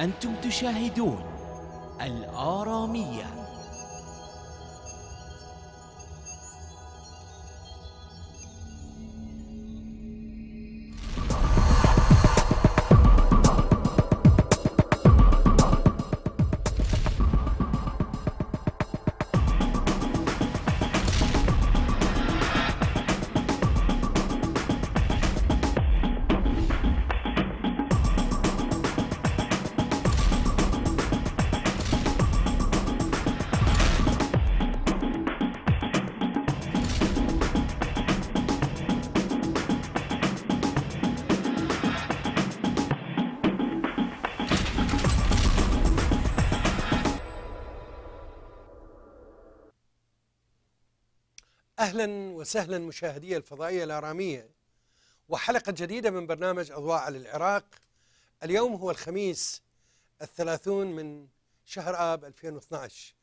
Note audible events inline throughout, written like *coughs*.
أنتم تشاهدون الآرامية. وسهلا مشاهدي الفضائية الاراميه وحلقة جديدة من برنامج أضواء على العراق. اليوم هو الخميس الثلاثون من شهر آب 2012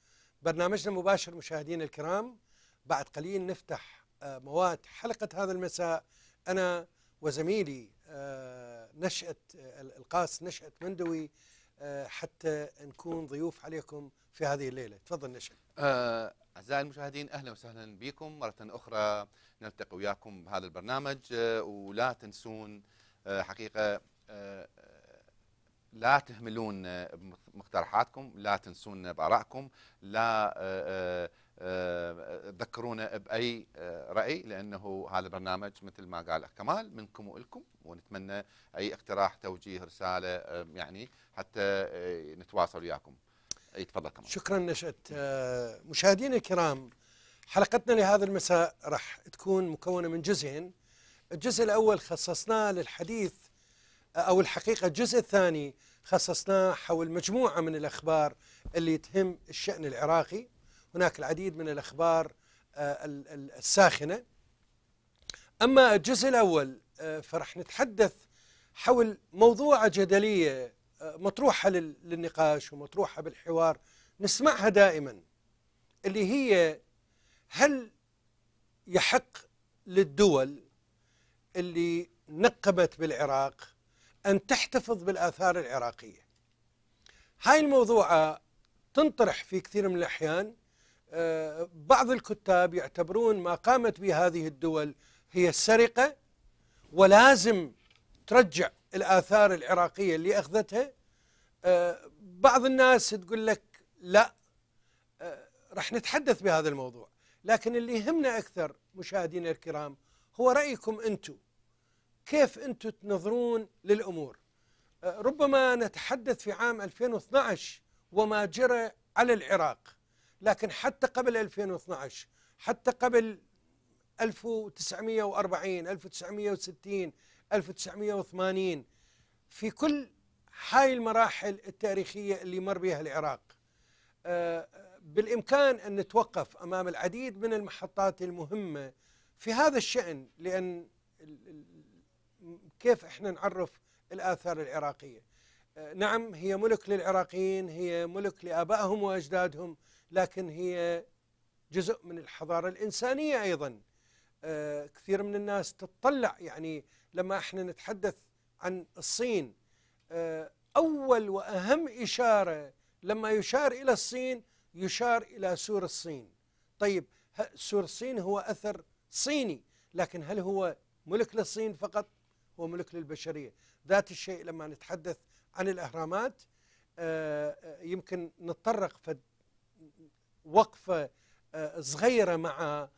برنامجنا مباشر مشاهدينا الكرام. بعد قليل نفتح آه، مواد حلقة هذا المساء. أنا وزميلي آه، نشأة آه، القاس نشأة مندوي حتى نكون ضيوف عليكم في هذه الليلة. تفضل نشأة أعزائي المشاهدين أهلا وسهلا بكم. مرة أخرى نلتقي وياكم بهذا البرنامج. آه، ولا تنسون آه، حقيقة آه، لا تهملون آه، بمقترحاتكم لا تنسون بآرائكم لا آه، آه، آه، تذكرونا بأي آه، رأي لأنه هذا البرنامج مثل ما قال كمال منكم وإلكم ونتمنى أي اقتراح توجيه رسالة آه، يعني حتى آه، نتواصل وياكم. أي تفضل كمال شكرا نشأت. آه، مشاهدينا الكرام حلقتنا لهذا المساء راح تكون مكونة من جزئين. الجزء الأول خصصناه للحديث آه، أو الحقيقة الجزء الثاني خصصناه حول مجموعة من الأخبار اللي تهم الشأن العراقي. هناك العديد من الأخبار آه، ال- ال- الساخنة. أما الجزء الأول فرح نتحدث حول موضوعة جدلية مطروحة لل- للنقاش ومطروحة بالحوار نسمعها دائما. اللي هي هل يحق للدول اللي نقبت بالعراق أن تحتفظ بالآثار العراقية؟ هاي الموضوعة تنطرح في كثير من الأحيان. آه، بعض الكتاب يعتبرون ما قامت به هذه الدول هي السرقة ولازم ترجع الآثار العراقية اللي أخذتها آه، بعض الناس تقول لك لا آه، رح نتحدث بهذا الموضوع. لكن اللي يهمنا أكثر مشاهدينا الكرام هو رأيكم أنتم كيف أنتم تنظرون للأمور؟ آه، ربما نتحدث في عام 2012 وما جرى على العراق. لكن حتى قبل 2012 حتى قبل 1940 1960 1980 في كل هاي المراحل التاريخية اللي مر بها العراق. آه، بالإمكان أن نتوقف أمام العديد من المحطات المهمة في هذا الشأن لأن كيف إحنا نعرف الآثار العراقية؟ آه، نعم هي ملك للعراقيين هي ملك لآبائهم وأجدادهم لكن هي جزء من الحضارة الإنسانية أيضا. كثير من الناس تتطلع يعني لما إحنا نتحدث عن الصين آه، أول وأهم إشارة لما يشار إلى الصين يشار إلى سور الصين. طيب سور الصين هو أثر صيني لكن هل هو ملك للصين فقط؟ هو ملك للبشرية. ذات الشيء لما نتحدث عن الأهرامات آه، آه، يمكن نتطرق آه، صغيرة مع آه، آه،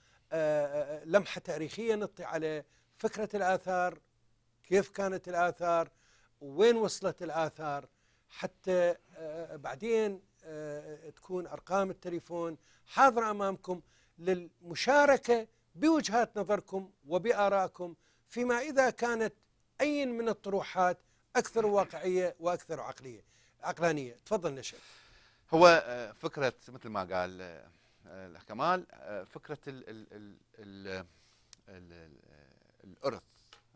لمحة تاريخية نطي على فكرة الآثار كيف كانت الآثار وين وصلت الآثار حتى آه، بعدين آه، تكون أرقام التليفون حاضرة أمامكم للمشاركة بوجهات نظركم وبآرائكم فيما إذا كانت أي من الطروحات أكثر واقعية وأكثر عقلية عقلانية. تفضل نشأ هو آه، فكرة مثل ما قال آه، آه، كمال آه، فكرة ال ال ال ال ال ال الإرث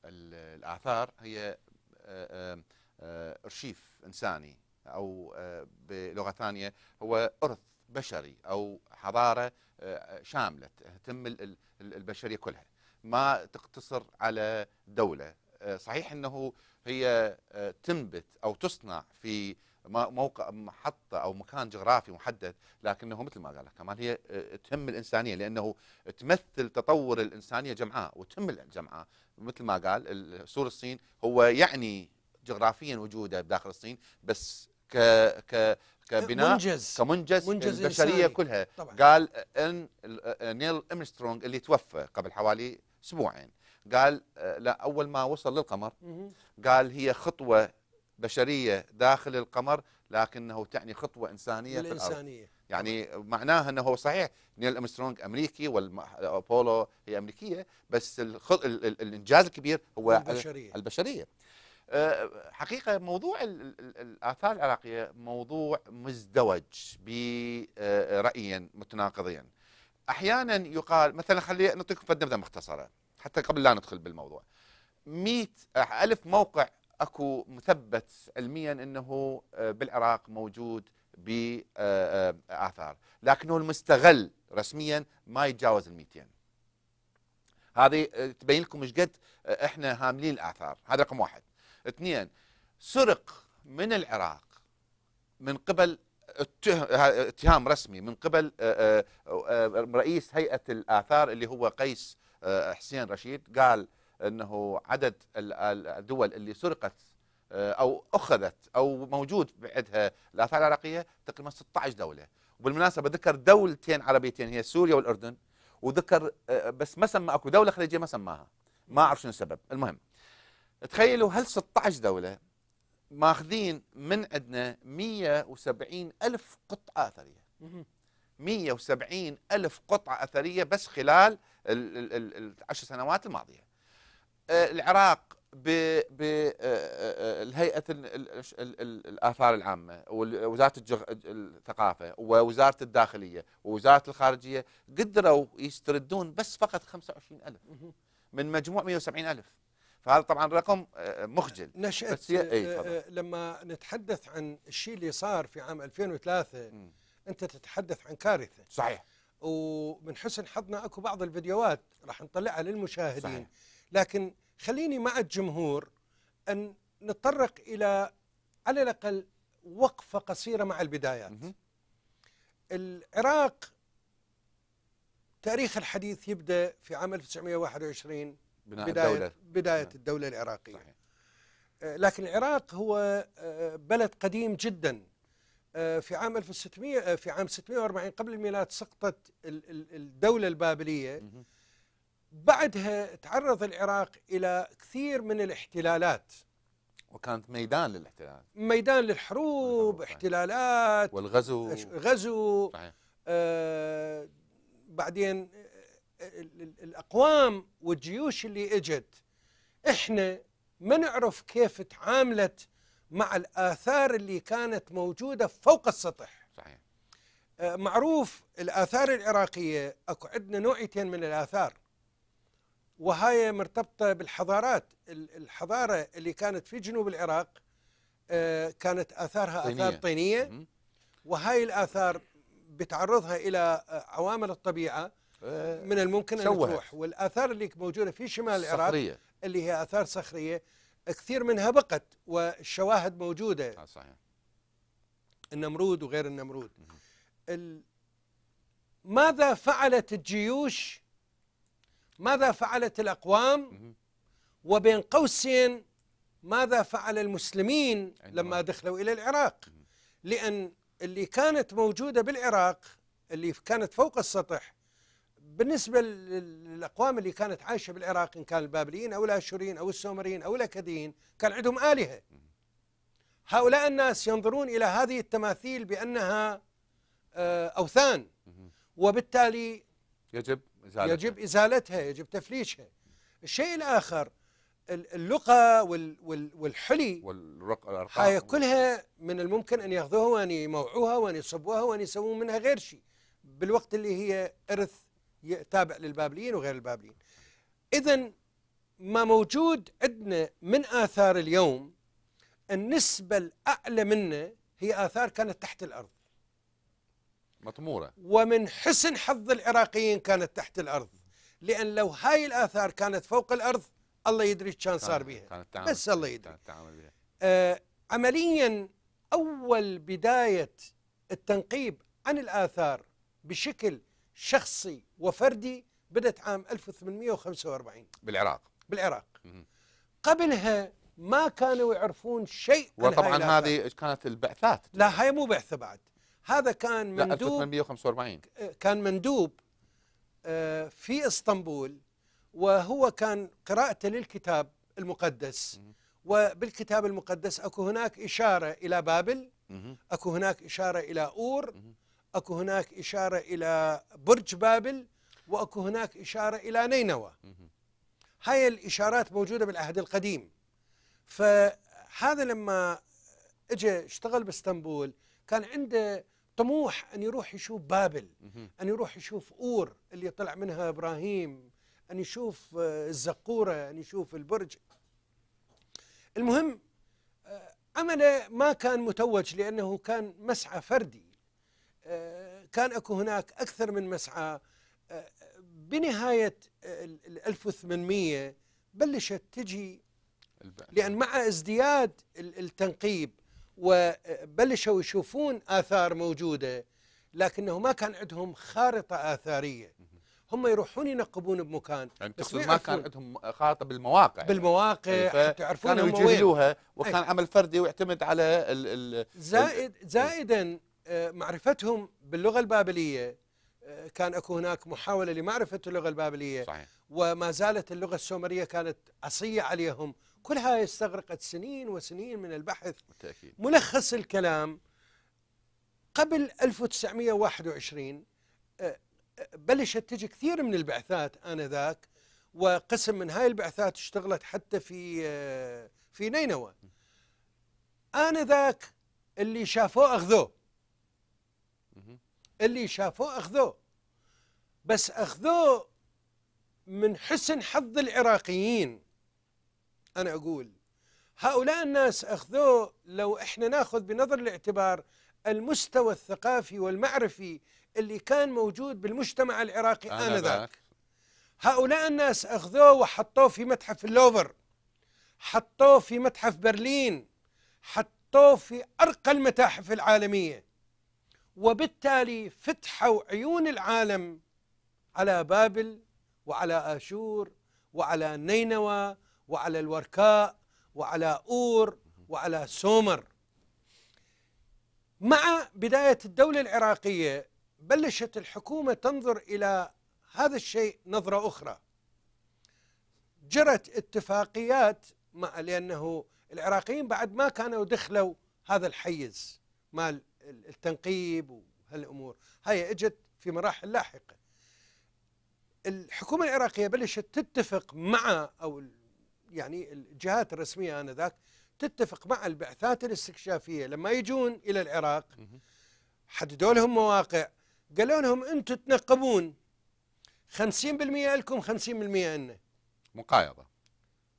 ال- الآثار هي آه، آه، أرشيف إنساني أو آه، بلغة ثانية هو إرث بشري أو حضارة آه، شاملة تهم ال- ال- البشرية كلها. ما تقتصر على دولة آه، صحيح أنه هي تنبت أو تصنع في موقع محطة أو مكان جغرافي محدد لكنه مثل ما قال لك كمان هي آه، تهم الإنسانية لأنه تمثل تطور الإنسانية جمعاء وتهم الجمعاء مثل ما قال ال- سور الصين هو يعني جغرافيا وجوده بداخل الصين بس ك ك كبناء منجز كمنجز منجز البشرية إنساني. كلها طبعا قال إن ال- نيل ارمسترونج اللي توفى قبل حوالي أسبوعين قال آه، لا أول ما وصل للقمر. قال هي خطوة بشرية داخل القمر لكنه تعني خطوة إنسانية في الأرض. يعني معناها إنه صحيح نيل أرمسترونج أمريكي والابولو هي أمريكية بس الخط... ال... ال... الإنجاز الكبير هو البشرية. البشرية. آه، حقيقة موضوع ال- ال- ال- الآثار العراقية موضوع مزدوج برايين متناقضين أحيانا يقال مثلا خلي نعطيكم فد نبذة مختصرة حتى قبل لا ندخل بالموضوع. 100 ألف موقع أكو مثبت علميا إنه آه، بالعراق موجود باثار لكنه المستغل رسميا ما يتجاوز ال 200 هذه آه، تبين لكم إيش قد آه، إحنا هاملين الآثار. هذا رقم واحد. اثنين سرق من العراق من قبل اتهام رسمي من قبل آه، آه، آه، رئيس هيئة الآثار اللي هو قيس آه، حسين رشيد قال أنه عدد ال- ال- الدول اللي سرقت آه، أو أخذت أو موجود بعدها الاثار العراقيه تقريبا 16 دولة. وبالمناسبة ذكر دولتين عربيتين هي سوريا والأردن وذكر آه، بس ما سمى أكو دولة خليجية ما سماها. ما أعرف شنو السبب. المهم تخيلوا هل 16 دولة ماخذين من عندنا 170 ألف قطعة أثرية. مهم. 170 ألف قطعة أثرية بس خلال ال- ال- ال- العشر سنوات الماضية. آه، العراق بالهيئة الآثار العامة ووزارة الجغ- الثقافة ووزارة الداخلية ووزارة الخارجية قدروا يستردون بس فقط 25 ألف مهم. من مجموع 170 ألف فهذا طبعا رقم آه، مخجل نشأت بس آه،. آه، لما نتحدث عن الشيء اللي صار في عام 2003 مم. أنت تتحدث عن كارثة صحيح ومن حسن حظنا أكو بعض الفيديوهات راح نطلعها للمشاهدين صحيح. لكن خليني مع الجمهور أن نتطرق إلى على الأقل وقفة قصيرة مع البدايات. العراق تاريخ الحديث يبدأ في عام 1921 بناء بدايه الدولة بداية نعم. الدولة العراقية صحيح آه، لكن العراق هو آه، بلد قديم جدا آه، في عام 1600 آه، في عام 640 قبل الميلاد سقطت ال- ال- الدولة البابلية مهم. بعدها تعرض العراق إلى كثير من الاحتلالات. وكانت ميدان للاحتلال ميدان للحروب صحيح. احتلالات والغزو. غزو. صحيح. آه، بعدين ال- ال- الأقوام والجيوش اللي إجت. إحنا ما نعرف كيف تعاملت مع الآثار اللي كانت موجودة فوق السطح. صحيح. آه، معروف الآثار العراقية أكو عندنا نوعيتين من الآثار. وهاي مرتبطة بالحضارات ال- الحضارة اللي كانت في جنوب العراق آه، كانت آثارها طينية. آثار طينية. وهاي الآثار بتعرضها إلى عوامل الطبيعة آه، من الممكن أن. تروح والآثار اللي موجودة في شمال العراق صخرية اللي هي آثار صخرية كثير منها بقت والشواهد موجودة آه، صحيح النمرود وغير النمرود. ماذا فعلت الجيوش ماذا فعلت الأقوام. وبين قوسين ماذا فعل المسلمين لما دخلوا إلى العراق. لأن اللي كانت موجودة بالعراق اللي كانت فوق السطح بالنسبة لل- للأقوام اللي كانت عايشة بالعراق إن كان البابليين أو الآشوريين أو السومريين أو الأكديين كان عندهم آلهة هؤلاء الناس ينظرون إلى هذه التماثيل بأنها آه، أوثان. وبالتالي يجب إزالتها. يجب إزالتها يجب تفليشها الشيء الآخر ال- اللقى وال- وال- والحلي. والرق الأرقام. هاي كلها من الممكن أن ياخذوها وأن يموعوها وأن يصبوها وأن يسوون منها غير شيء بالوقت اللي هي إرث تابع للبابليين وغير البابليين. إذا ما موجود عندنا من آثار اليوم النسبة الأعلى منه هي آثار كانت تحت الأرض. مطمورة. ومن حسن حظ العراقيين كانت تحت الأرض. لأن لو هاي الآثار كانت فوق الأرض الله يدري كان صار بها بس الله يدري. بها آه عمليا أول بداية التنقيب عن الآثار بشكل شخصي وفردي بدأت عام 1845 بالعراق. بالعراق. قبلها ما كانوا يعرفون شيء وطبعا. هذه كانت البعثات. لا هاي مو بعثة بعد. هذا كان لا مندوب 1845 كان مندوب آه، في إسطنبول وهو كان قراءته للكتاب المقدس. وبالكتاب المقدس أكو هناك إشارة إلى بابل. أكو هناك إشارة إلى أور. أكو هناك إشارة إلى برج بابل وأكو هناك إشارة إلى نينوى. هاي الإشارات موجودة بالعهد القديم فهذا لما اجى اشتغل بإسطنبول كان عنده طموح أن يروح يشوف بابل. أن يروح يشوف أور اللي طلع منها إبراهيم أن يشوف آه، الزقورة أن يشوف البرج. المهم آه، عمله ما كان متوج لأنه كان مسعى فردي. آه، كان أكو هناك أكثر من مسعى. آه، آه، ال 1800 بلشت تجي لأن مع ازدياد ال- التنقيب وبلشوا يشوفون آثار موجودة لكنه ما كان عندهم خارطة آثارية هم يروحون ينقبون بمكان يعني بس تقصد ما كان. عندهم خارطة بالمواقع بالمواقع يعني. حتى يعرفون كانوا يجهلوها وكان أي. عمل فردي ويعتمد على ال ال زائد زائدا آه، معرفتهم باللغة البابلية آه، كان أكو هناك محاولة لمعرفة اللغة البابلية صحيح وما زالت اللغة السومرية كانت عصيه عليهم كلها استغرقت سنين وسنين من البحث. بالتأكيد. ملخص الكلام قبل 1921 آه، آه، بلشت تجي كثير من البعثات آنذاك وقسم من هاي البعثات اشتغلت حتى في آه، في نينوى. آنذاك اللي شافوه أخذوه. اللي شافوه أخذوه. بس أخذوه من حسن حظ العراقيين. أنا أقول هؤلاء الناس أخذوه لو إحنا نأخذ بنظر الاعتبار المستوى الثقافي والمعرفي اللي كان موجود بالمجتمع العراقي آنذاك آنذاك. هؤلاء الناس أخذوه وحطوه في متحف اللوفر حطوه في متحف برلين حطوه في أرقى المتاحف العالمية وبالتالي فتحوا عيون العالم على بابل وعلى آشور وعلى نينوى وعلى الوركاء وعلى أور وعلى سومر. مع بداية الدولة العراقية بلشت الحكومة تنظر إلى هذا الشيء نظرة أخرى. جرت اتفاقيات مع لأنه العراقيين بعد ما كانوا دخلوا هذا الحيز مال التنقيب وهالأمور. هاي إجت في مراحل لاحقة. الحكومة العراقية بلشت تتفق مع أو يعني الجهات الرسمية آنذاك تتفق مع البعثات الاستكشافية. لما يجون إلى العراق. حددوا لهم مواقع. قالوا لهم أنتم تنقبون. 50% لكم 50% لنا مقايضة.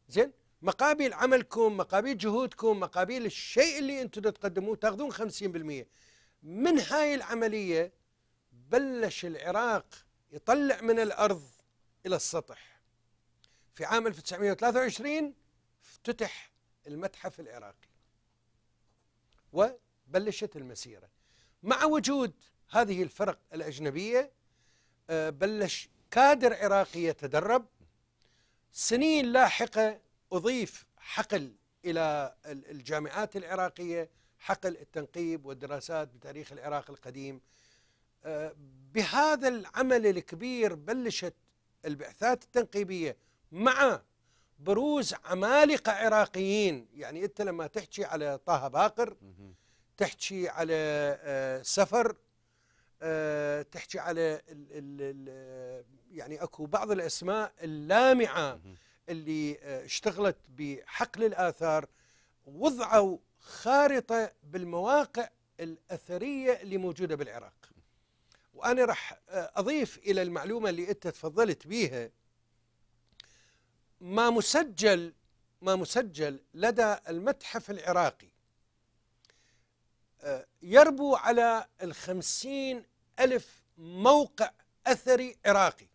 زين؟ مقابل عملكم مقابل جهودكم مقابل الشيء اللي أنتم تقدموه تاخذون 50% من هاي العملية بلش العراق يطلع من الأرض إلى السطح. في عام 1923 افتتح المتحف العراقي وبلشت المسيرة. مع وجود هذه الفرق الأجنبية آه، بلش كادر عراقي يتدرب. سنين لاحقة أضيف حقل إلى ال- الجامعات العراقية حقل التنقيب والدراسات بتاريخ العراق القديم. آه، بهذا العمل الكبير بلشت البعثات التنقيبية مع بروز عمالقة عراقيين يعني أنت لما تحكي على طه باقر. تحكي على آه، سفر آه، تحكي على ال ال ال يعني اكو بعض الاسماء اللامعة. اللي آه، اشتغلت بحقل الآثار وضعوا خارطة بالمواقع الأثرية اللي موجودة بالعراق. وأنا راح آه، أضيف إلى المعلومة اللي انت تفضلت بيها ما مسجل ما مسجل لدى المتحف العراقي. آه، يربو على الخمسين ألف موقع أثري عراقي.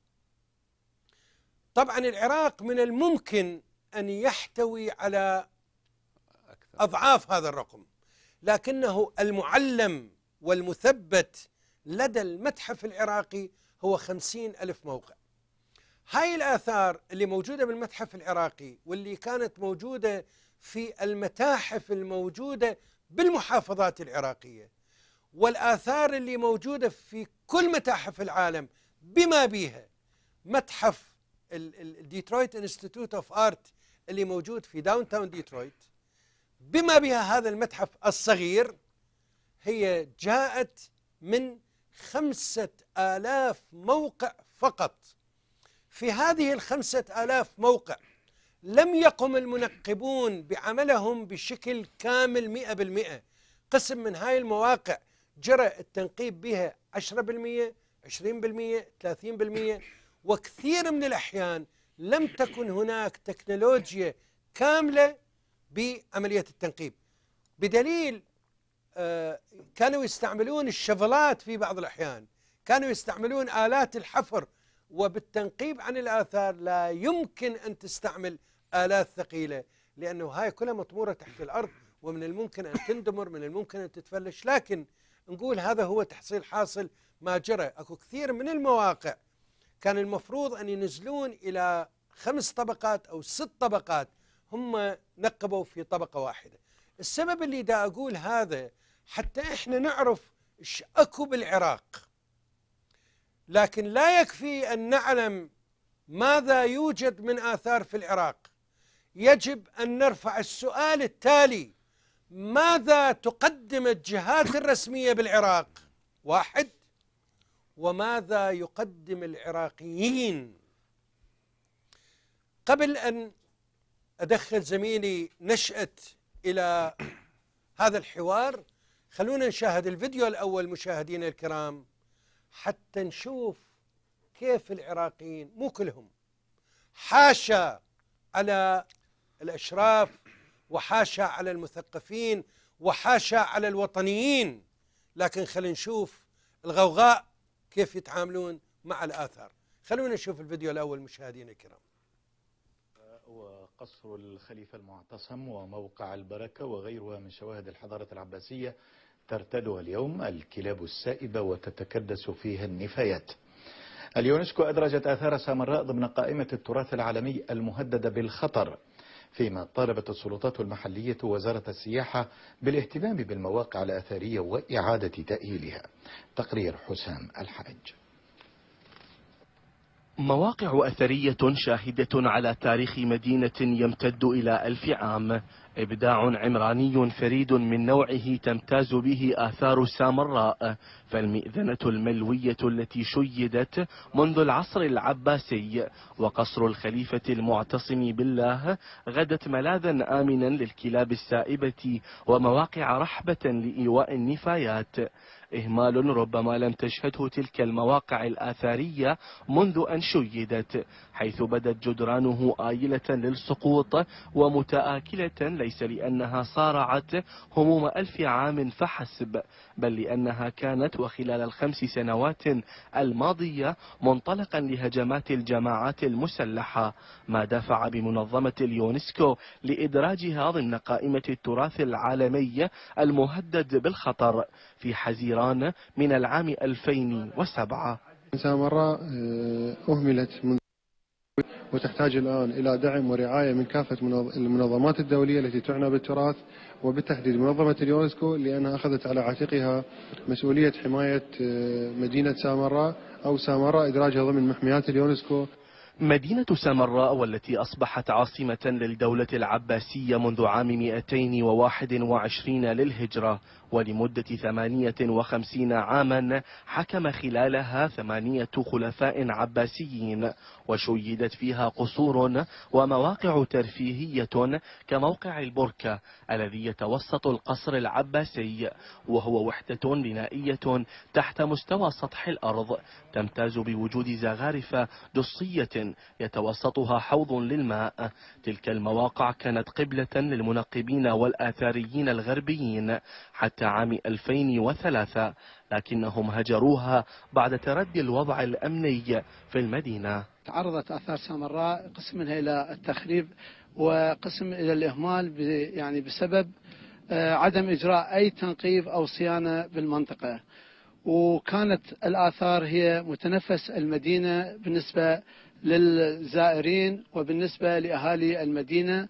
طبعا العراق من الممكن أن يحتوي على أكثر. أضعاف هذا الرقم لكنه المعلم والمثبت لدى المتحف العراقي هو خمسين ألف موقع. هاي الآثار اللي موجودة بالمتحف العراقي واللي كانت موجودة في المتاحف الموجودة بالمحافظات العراقية والآثار اللي موجودة في كل متاحف العالم بما بيها متحف ال Detroit Institute of Art اللي موجود في downtown ديترويت بما بها هذا المتحف الصغير هي جاءت من خمسة آلاف موقع فقط. في هذه الخمسة آلاف موقع لم يقم المنقبون بعملهم بشكل كامل مئة بالمئة. قسم من هاي المواقع جرى التنقيب بها عشرة بالمئة عشرين بالمئة ثلاثين بالمئة. وكثير من الأحيان لم تكن هناك تكنولوجيا كاملة بعملية التنقيب. بدليل آه، كانوا يستعملون الشفلات في بعض الأحيان. كانوا يستعملون آلات الحفر وبالتنقيب عن الآثار لا يمكن أن تستعمل آلات ثقيلة لأنه هاي كلها مطمورة تحت الأرض ومن الممكن أن تندمر من الممكن أن تتفلش. لكن نقول هذا هو تحصيل حاصل ما جرى. أكو كثير من المواقع كان المفروض أن ينزلون إلى خمس طبقات أو ست طبقات هم نقبوا في طبقة واحدة. السبب اللي دا أقول هذا حتى إحنا نعرف إيش أكو بالعراق. لكن لا يكفي أن نعلم ماذا يوجد من آثار في العراق. يجب أن نرفع السؤال التالي ماذا تقدم الجهات الرسمية بالعراق؟ واحد. وماذا يقدم العراقيين؟ قبل أن أدخل زميلي نشأت إلى هذا الحوار خلونا نشاهد الفيديو الأول مشاهدينا الكرام. حتى نشوف كيف العراقيين مو كلهم. حاشا على الأشراف وحاشا على المثقفين وحاشا على الوطنيين. لكن خلينا نشوف الغوغاء كيف يتعاملون مع الآثار. خلونا نشوف الفيديو الأول مشاهدينا الكرام. وقصر الخليفة المعتصم وموقع البركة وغيرها من شواهد الحضارة العباسية. ترتدها اليوم الكلاب السائبة وتتكدس فيها النفايات. اليونسكو أدرجت آثار سامراء ضمن قائمة التراث العالمي المهددة بالخطر فيما طالبت السلطات المحلية وزارة السياحة بالاهتمام بالمواقع الأثرية وإعادة تأهيلها. تقرير حسام الحاج. مواقع أثرية شاهدة على تاريخ مدينة يمتد إلى ألف عام. إبداع عمراني فريد من نوعه تمتاز به آثار سامراء فالمئذنة الملوية التي شيدت منذ العصر العباسي وقصر الخليفة المعتصم بالله غدت ملاذا آمنا للكلاب السائبة ومواقع رحبة لإيواء النفايات. إهمال ربما لم تشهده تلك المواقع الآثارية منذ أن شيدت حيث بدت جدرانه آيلة للسقوط ومتآكلة ليس لأنها صارعت هموم ألف عام فحسب بل لأنها كانت وخلال الخمس سنوات الماضية منطلقا لهجمات الجماعات المسلحة ما دفع بمنظمة اليونسكو لإدراجها ضمن قائمة التراث العالمي المهدد بالخطر. في حزيران من العام 2007 سامراء آه، أهملت منذ وتحتاج الآن إلى دعم ورعاية من كافة المنظمات الدولية التي تعنى بالتراث وبالتحديد منظمة اليونسكو لأنها أخذت على عاتقها مسؤولية حماية آه، مدينة سامراء أو سامراء إدراجها ضمن محميات اليونسكو. مدينة سامراء والتي أصبحت عاصمة للدولة العباسية منذ عام 221 للهجرة ولمدة 58 عاما حكم خلالها ثمانية خلفاء عباسيين وشيدت فيها قصور ومواقع ترفيهية كموقع البركة الذي يتوسط القصر العباسي وهو وحدة بنائية تحت مستوى سطح الأرض تمتاز بوجود زغارف دصية يتوسطها حوض للماء. تلك المواقع كانت قبلة للمنقبين والآثاريين الغربيين حتى عام 2003 لكنهم هجروها بعد تردي الوضع الأمني في المدينة. تعرضت آثار سامراء قسم منها إلى التخريب وقسم إلى الإهمال يعني بسبب آه، عدم إجراء أي تنقيب أو صيانة بالمنطقة. وكانت الآثار هي متنفس المدينة بالنسبة للزائرين وبالنسبة لأهالي المدينة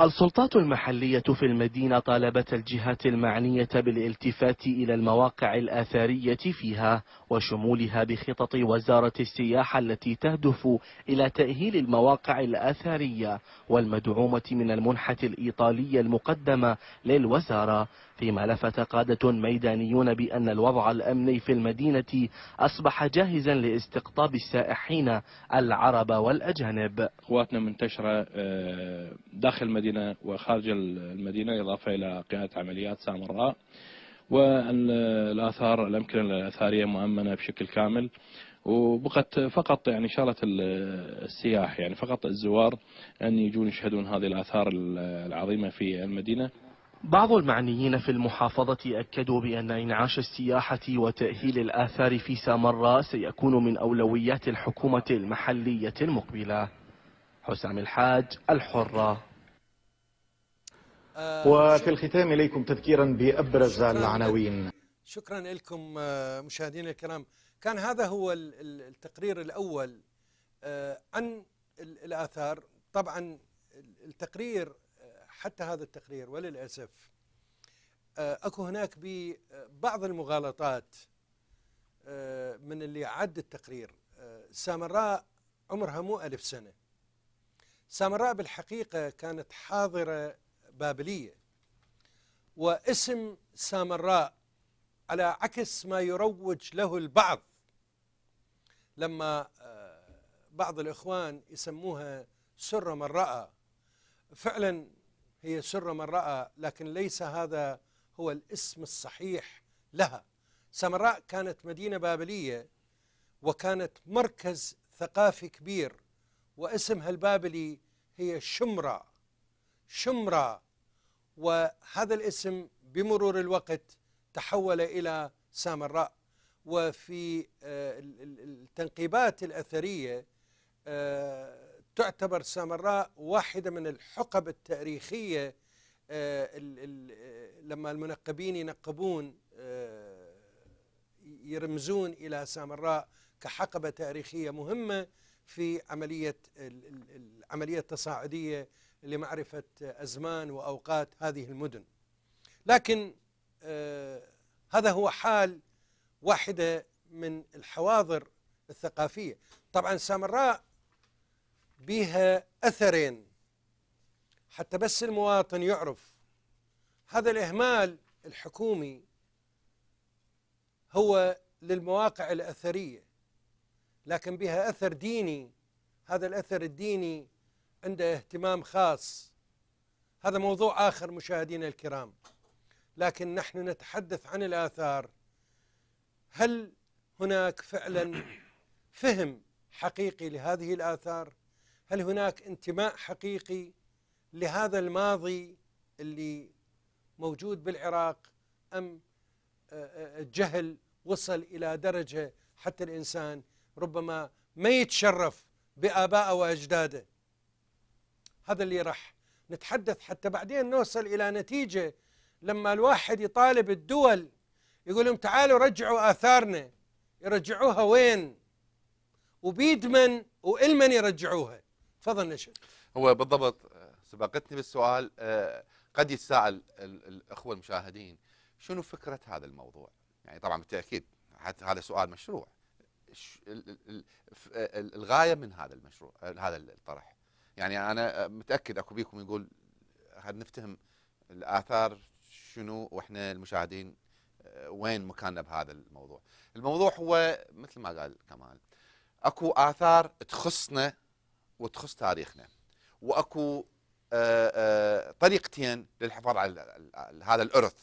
السلطات المحلية في المدينة طالبت الجهات المعنية بالالتفات إلى المواقع الآثارية فيها وشمولها بخطط وزارة السياحة التي تهدف إلى تأهيل المواقع الآثارية والمدعومة من المنحة الإيطالية المقدمة للوزارة. فيما لفت قادة ميدانيون بأن الوضع الأمني في المدينة أصبح جاهزا لاستقطاب السائحين العرب والأجانب. قواتنا منتشرة آه، داخل المدينة وخارج المدينة إضافة إلى قيادة عمليات سامراء والآثار الأمكنة الأثارية مؤمنة بشكل كامل. وبقت فقط يعني شغلة السياح يعني فقط الزوار أن يجون يشهدون هذه الآثار العظيمة في المدينة. بعض المعنيين في المحافظة أكدوا بأن إنعاش السياحة وتأهيل الآثار في سامراء سيكون من أولويات الحكومة المحلية المقبلة. حسام الحاج الحرة. وفي الختام إليكم تذكيرا بأبرز العناوين. شكرا لكم آه، مشاهدينا الكرام. كان هذا هو ال- ال- التقرير الأول آه، عن ال- الآثار. طبعا ال- التقرير حتى هذا التقرير وللأسف آه، أكو هناك ببعض المغالطات آه، من اللي عد التقرير. آه، سامراء عمرها مو ألف سنة. سامراء بالحقيقة كانت حاضرة بابلية واسم سامراء على عكس ما يروج له البعض. لما آه، بعض الإخوان يسموها سر من رأى فعلا هي سر من رأى لكن ليس هذا هو الاسم الصحيح لها. سامراء كانت مدينة بابلية وكانت مركز ثقافي كبير واسمها البابلي هي شمرة شمرة وهذا الاسم بمرور الوقت تحول إلى سامراء وفي آه، ال- ال- التنقيبات الأثرية آه، تعتبر سامراء واحدة من الحقب التاريخية آه، آه، لما المنقبين ينقبون آه، يرمزون إلى سامراء كحقبة تاريخية مهمة في عملية ال- ال- العملية التصاعدية لمعرفة أزمان وأوقات هذه المدن. لكن هذا هو حال واحدة من الحواضر الثقافية. طبعا سامراء بها أثرين. حتى بس المواطن يعرف هذا الإهمال الحكومي هو للمواقع الأثرية لكن بها أثر ديني. هذا الأثر الديني عنده اهتمام خاص. هذا موضوع آخر مشاهدينا الكرام. لكن نحن نتحدث عن الآثار. هل هناك فعلا فهم حقيقي لهذه الآثار؟ هل هناك انتماء حقيقي لهذا الماضي اللي موجود بالعراق أم آه، آه، الجهل وصل إلى درجة حتى الإنسان ربما ما يتشرف بآبائه وأجداده؟ هذا اللي راح نتحدث حتى بعدين نوصل إلى نتيجة لما الواحد يطالب الدول يقول لهم تعالوا رجعوا آثارنا يرجعوها وين؟ وبيد من وإلمن يرجعوها. تفضل نشر هو بالضبط آه، سبقتني بالسؤال آه، قد يتساءل ال- الأخوة المشاهدين شنو فكرة هذا الموضوع؟ يعني طبعا بالتأكيد حتى هذا سؤال مشروع. الغاية من هذا المشروع آه، هذا الطرح. يعني أنا متأكد أكو بيكم يقول هل نفتهم الآثار شنو وإحنا المشاهدين وين مكاننا بهذا الموضوع؟ الموضوع هو مثل ما قال كمال أكو آثار تخصنا وتخص تاريخنا. وأكو آه، آه، طريقتين للحفاظ على هذا الأرث.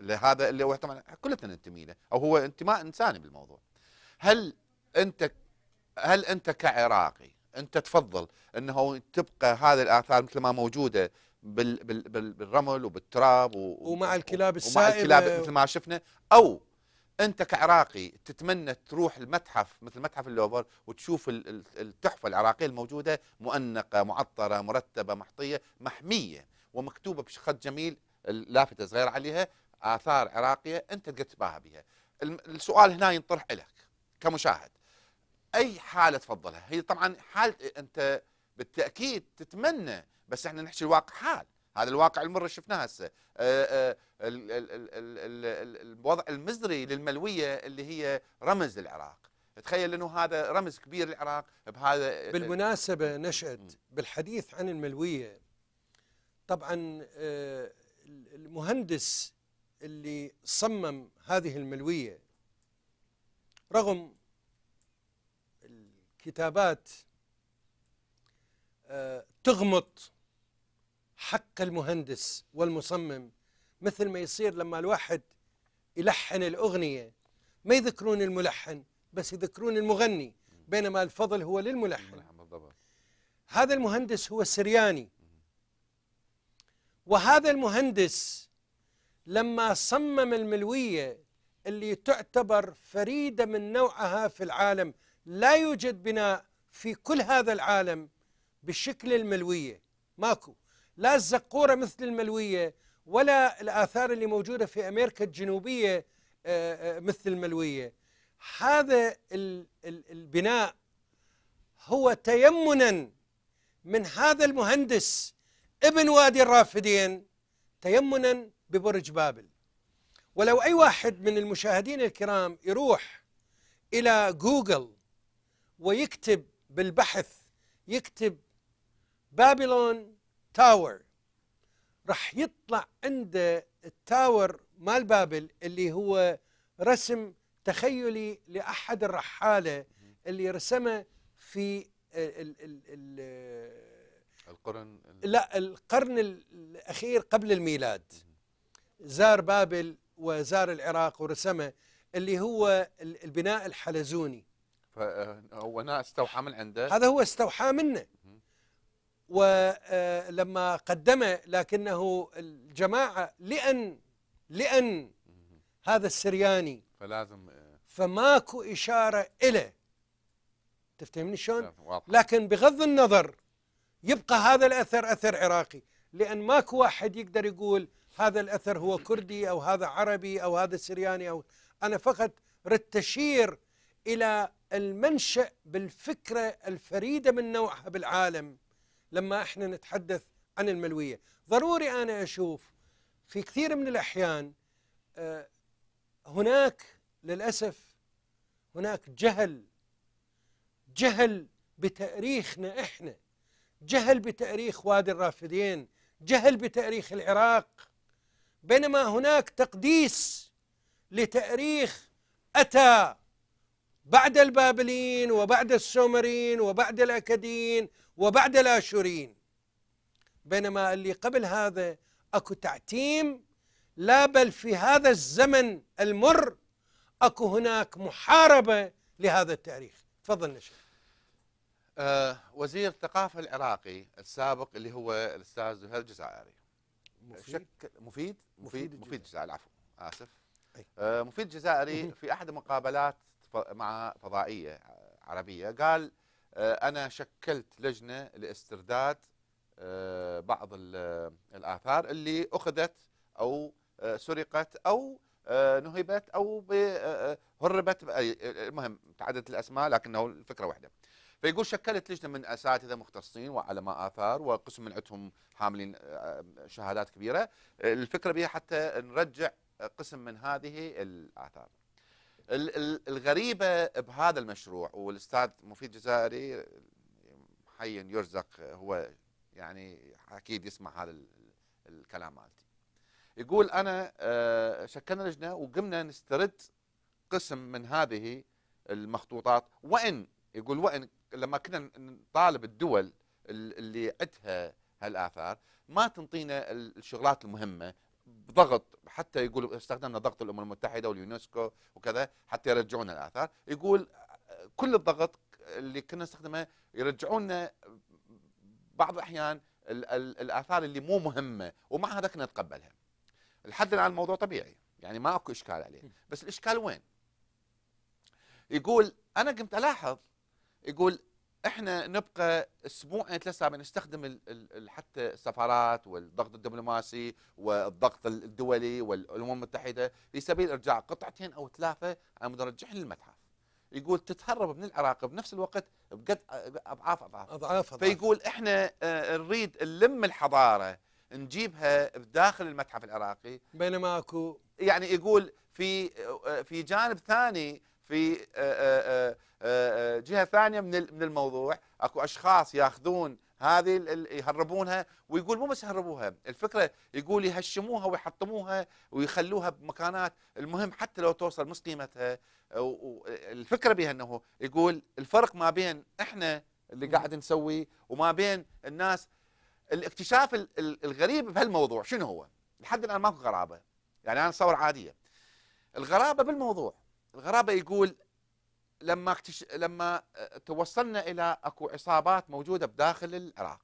اللي هذا اللي هو طبعا كلنا ننتمي له. أو هو انتماء إنساني بالموضوع. هل أنت هل أنت كعراقي أنت تفضل إنه تبقى هذه الآثار مثل ما موجودة بال بال بال بالرمل وبالتراب و- ومع الكلاب ومع السائبة. الكلاب مثل ما شفنا أو أنت كعراقي تتمنى تروح المتحف مثل متحف اللوفر وتشوف ال- ال- التحفة العراقية الموجودة مؤنقة معطرة مرتبة محطية محمية ومكتوبة بخط جميل اللافتة صغيره عليها آثار عراقية أنت تقدر تباهى بها. السؤال هنا ينطرح لك كمشاهد. أي حالة تفضلها؟ هي طبعا حال أنت بالتأكيد تتمنى بس إحنا نحكي الواقع حال. هذا الواقع المر شفناه هسه. آه، آه، ال- ال- ال- ال- ال- الوضع المزري للملوية اللي هي رمز للعراق تخيل إنه هذا رمز كبير للعراق بهذا بالمناسبة نشأت بالحديث عن الملوية. طبعا آه، المهندس اللي صمم هذه الملوية رغم الكتابات تغمط حق المهندس والمصمم مثل ما يصير لما الواحد يلحن الأغنية. ما يذكرون الملحن بس يذكرون المغني بينما الفضل هو للملحن. بالضبط. هذا المهندس هو سرياني. وهذا المهندس لما صمم الملوية اللي تعتبر فريدة من نوعها في العالم لا يوجد بناء في كل هذا العالم بشكل الملوية. ماكو. لا الزقورة مثل الملوية ولا الآثار اللي موجودة في أمريكا الجنوبية آه، آه، مثل الملوية. هذا ال- ال- البناء هو تيمنا من هذا المهندس ابن وادي الرافدين تيمنا ببرج بابل. ولو أي واحد من المشاهدين الكرام يروح إلى جوجل ويكتب بالبحث يكتب Babylon tower راح يطلع عنده ال tower مال بابل اللي هو رسم تخيلي لأحد الرحالة اللي رسمه في ال ال ال القرن لا القرن الأخير قبل الميلاد. زار بابل وزار العراق ورسمه اللي هو ال- البناء الحلزوني. فهو ناس استوحى من عنده. هذا هو استوحى منه. ولما قدمه لكنه الجماعة لأن لأن هذا السرياني فلازم آه، فماكو إشارة إلى. تفتهمني شلون؟ لكن بغض النظر يبقى هذا الأثر أثر عراقي لأن ماكو واحد يقدر يقول هذا الأثر هو كردي أو هذا عربي أو هذا سرياني أو أنا فقط ردت أشير إلى المنشأ بالفكرة الفريدة من نوعها بالعالم. لما إحنا نتحدث عن الملوية. ضروري أنا أشوف في كثير من الأحيان آه، هناك للأسف هناك جهل جهل بتأريخنا إحنا جهل بتأريخ وادي الرافدين جهل بتأريخ العراق. بينما هناك تقديس لتأريخ أتى بعد البابليين وبعد السومريين وبعد الاكاديين وبعد الاشوريين بينما اللي قبل هذا أكو تعتيم لا بل في هذا الزمن المر أكو هناك محاربة لهذا التاريخ. تفضل نشأ آه وزير الثقافة العراقي السابق اللي هو الأستاذ زهير الجزائري مفيد. شك مفيد؟ مفيد مفيد؟ الجزائري عفوا آسف. أي. آه مفيد الجزائري *laughs* في أحد المقابلات مع فضائية عربية قال أنا شكلت لجنة لاسترداد آه بعض ال- الآثار اللي أخذت أو آه سرقت أو آه نهبت أو آه، آه، هربت المهم تعددت الأسماء لكنه الفكرة واحدة. فيقول شكلت لجنة من أساتذة مختصين وعلماء آثار وقسم من عندهم حاملين آه، شهادات كبيرة. الفكرة بها حتى نرجع قسم من هذه الآثار. ال- ال- الغريبة بهذا المشروع والأستاذ مفيد جزائري حي يرزق هو يعني أكيد يسمع هذا ال- الكلام مالتي. يقول أنا آه، شكلنا لجنة وقمنا نسترد قسم من هذه المخطوطات. وإن يقول وإن لما كنا نطالب الدول ال- اللي عندها هالآثار ما تنطينا ال- الشغلات المهمة بضغط حتى يقول استخدمنا ضغط الأمم المتحدة واليونسكو وكذا حتى يرجعونا الآثار. يقول كل الضغط اللي كنا نستخدمه يرجعونا بعض الأحيان ال- ال- الآثار اللي مو مهمة ومع هذا كنا نتقبلها. الحد الآن الموضوع طبيعي يعني ما أكو إشكال عليه. بس الإشكال وين؟ يقول أنا قمت ألاحظ يقول إحنا نبقى أسبوعين ثلاث ساعات نستخدم حتى السفارات والضغط الدبلوماسي والضغط الدولي والامم المتحدة في سبيل إرجاع قطعتين أو ثلاثة على مود نرجعهم للمتحف. يقول تتهرب من العراق بنفس الوقت بقد أضعاف أضعاف. أضعاف أضعاف. فيقول إحنا آه، نريد نلم الحضارة نجيبها بداخل المتحف العراقي. بينما أكو يعني يقول في في جانب ثاني في آه، آه، آه، جهة ثانية من من الموضوع. أكو أشخاص ياخذون هذه يهربونها ويقول مو بس يهربوها الفكرة يقول يهشموها ويحطموها ويخلوها بمكانات المهم حتى لو توصل نص قيمتها. الفكرة بها إنه يقول الفرق ما بين إحنا اللي قاعد نسويه وما بين الناس. الاكتشاف ال- ال- الغريب بهالموضوع شنو هو؟ لحد الآن ماكو غرابة. يعني أنا اتصور عادية. الغرابة بالموضوع. الغرابة يقول لما اكتش... لما آه، توصلنا إلى أكو عصابات موجودة بداخل العراق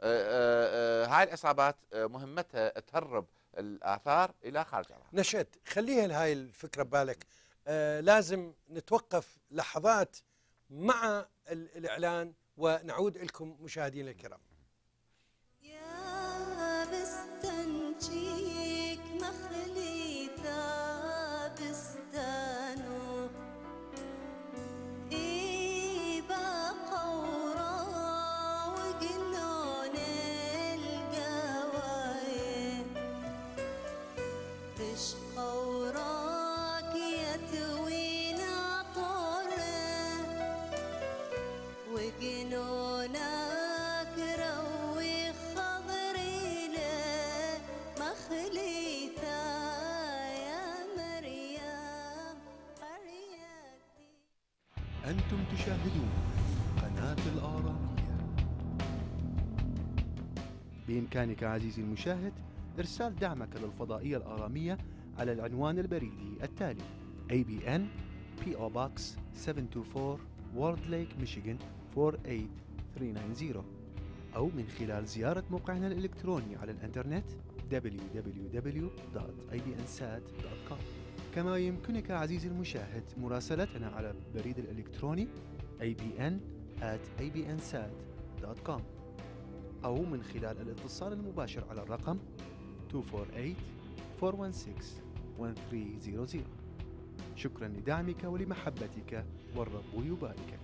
آه، آه، آه، هاي العصابات مهمتها تهرب الآثار إلى خارج العراق. نشأت. خليها هاي الفكرة ببالك. آه لازم نتوقف لحظات مع ال- الإعلان ونعود لكم مشاهدينا الكرام. يا بستنجيك مخليتا بستانو بإمكانك عزيزي المشاهد إرسال دعمك للفضائية الآرامية على العنوان البريدي التالي ABN PO Box 724 Ward Lake Michigan 48390 أو من خلال زيارة موقعنا الإلكتروني على الإنترنت www.ibnsat.com كما يمكنك عزيزي المشاهد مراسلتنا على البريد الإلكتروني abn at abnsat.com أو من خلال الاتصال المباشر على الرقم 248-416-1300 شكرا لدعمك ولمحبتك والرب يباركك.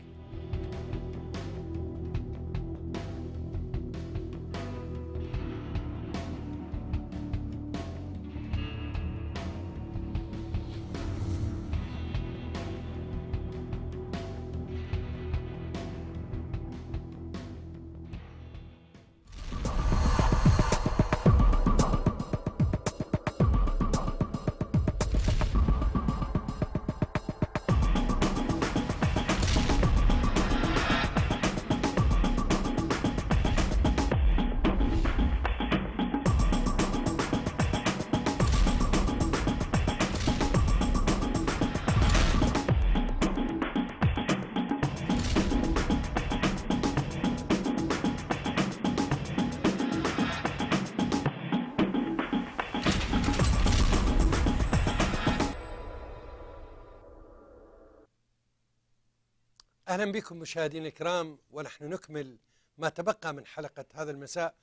أهلا بكم مشاهدينا الكرام ونحن نكمل ما تبقى من حلقة هذا المساء.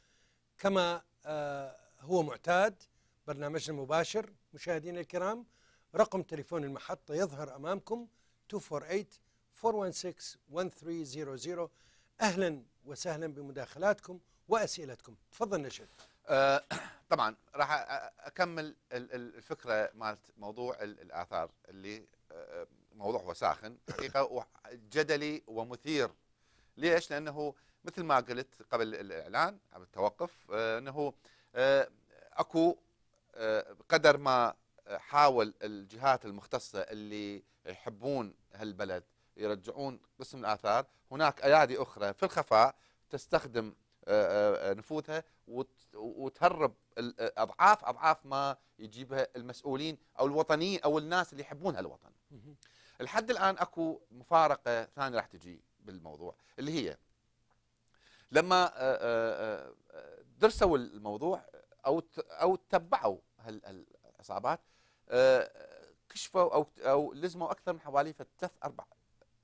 كما آه، هو معتاد برنامجنا المباشر مشاهدينا الكرام رقم تليفون المحطة يظهر أمامكم 248 416 1300 أهلا وسهلا بمداخلاتكم وأسئلتكم. تفضل نشد آه، طبعا راح أ- أكمل ال- ال- الفكرة مالت موضوع ال- الآثار اللي آه، موضوع هو ساخن حقيقة جدلي ومثير ليش؟ لأنه مثل ما قلت قبل الإعلان قبل التوقف آه، أنه آه، أكو آه، قدر ما حاول الجهات المختصة اللي يحبون هالبلد يرجعون قسم الآثار هناك أيادي أخرى في الخفاء تستخدم نفوذها وت- وتهرب أضعاف أضعاف ما يجيبها المسؤولين أو الوطنيين أو الناس اللي يحبون هالوطن. لحد الآن أكو مفارقة ثانية راح تجي بالموضوع اللي هي لما آه، آه، آه، درسوا الموضوع أو أو تبعوا هال- هالعصابات كشفوا أو أو لزموا أكثر من حوالي ثلاث أربع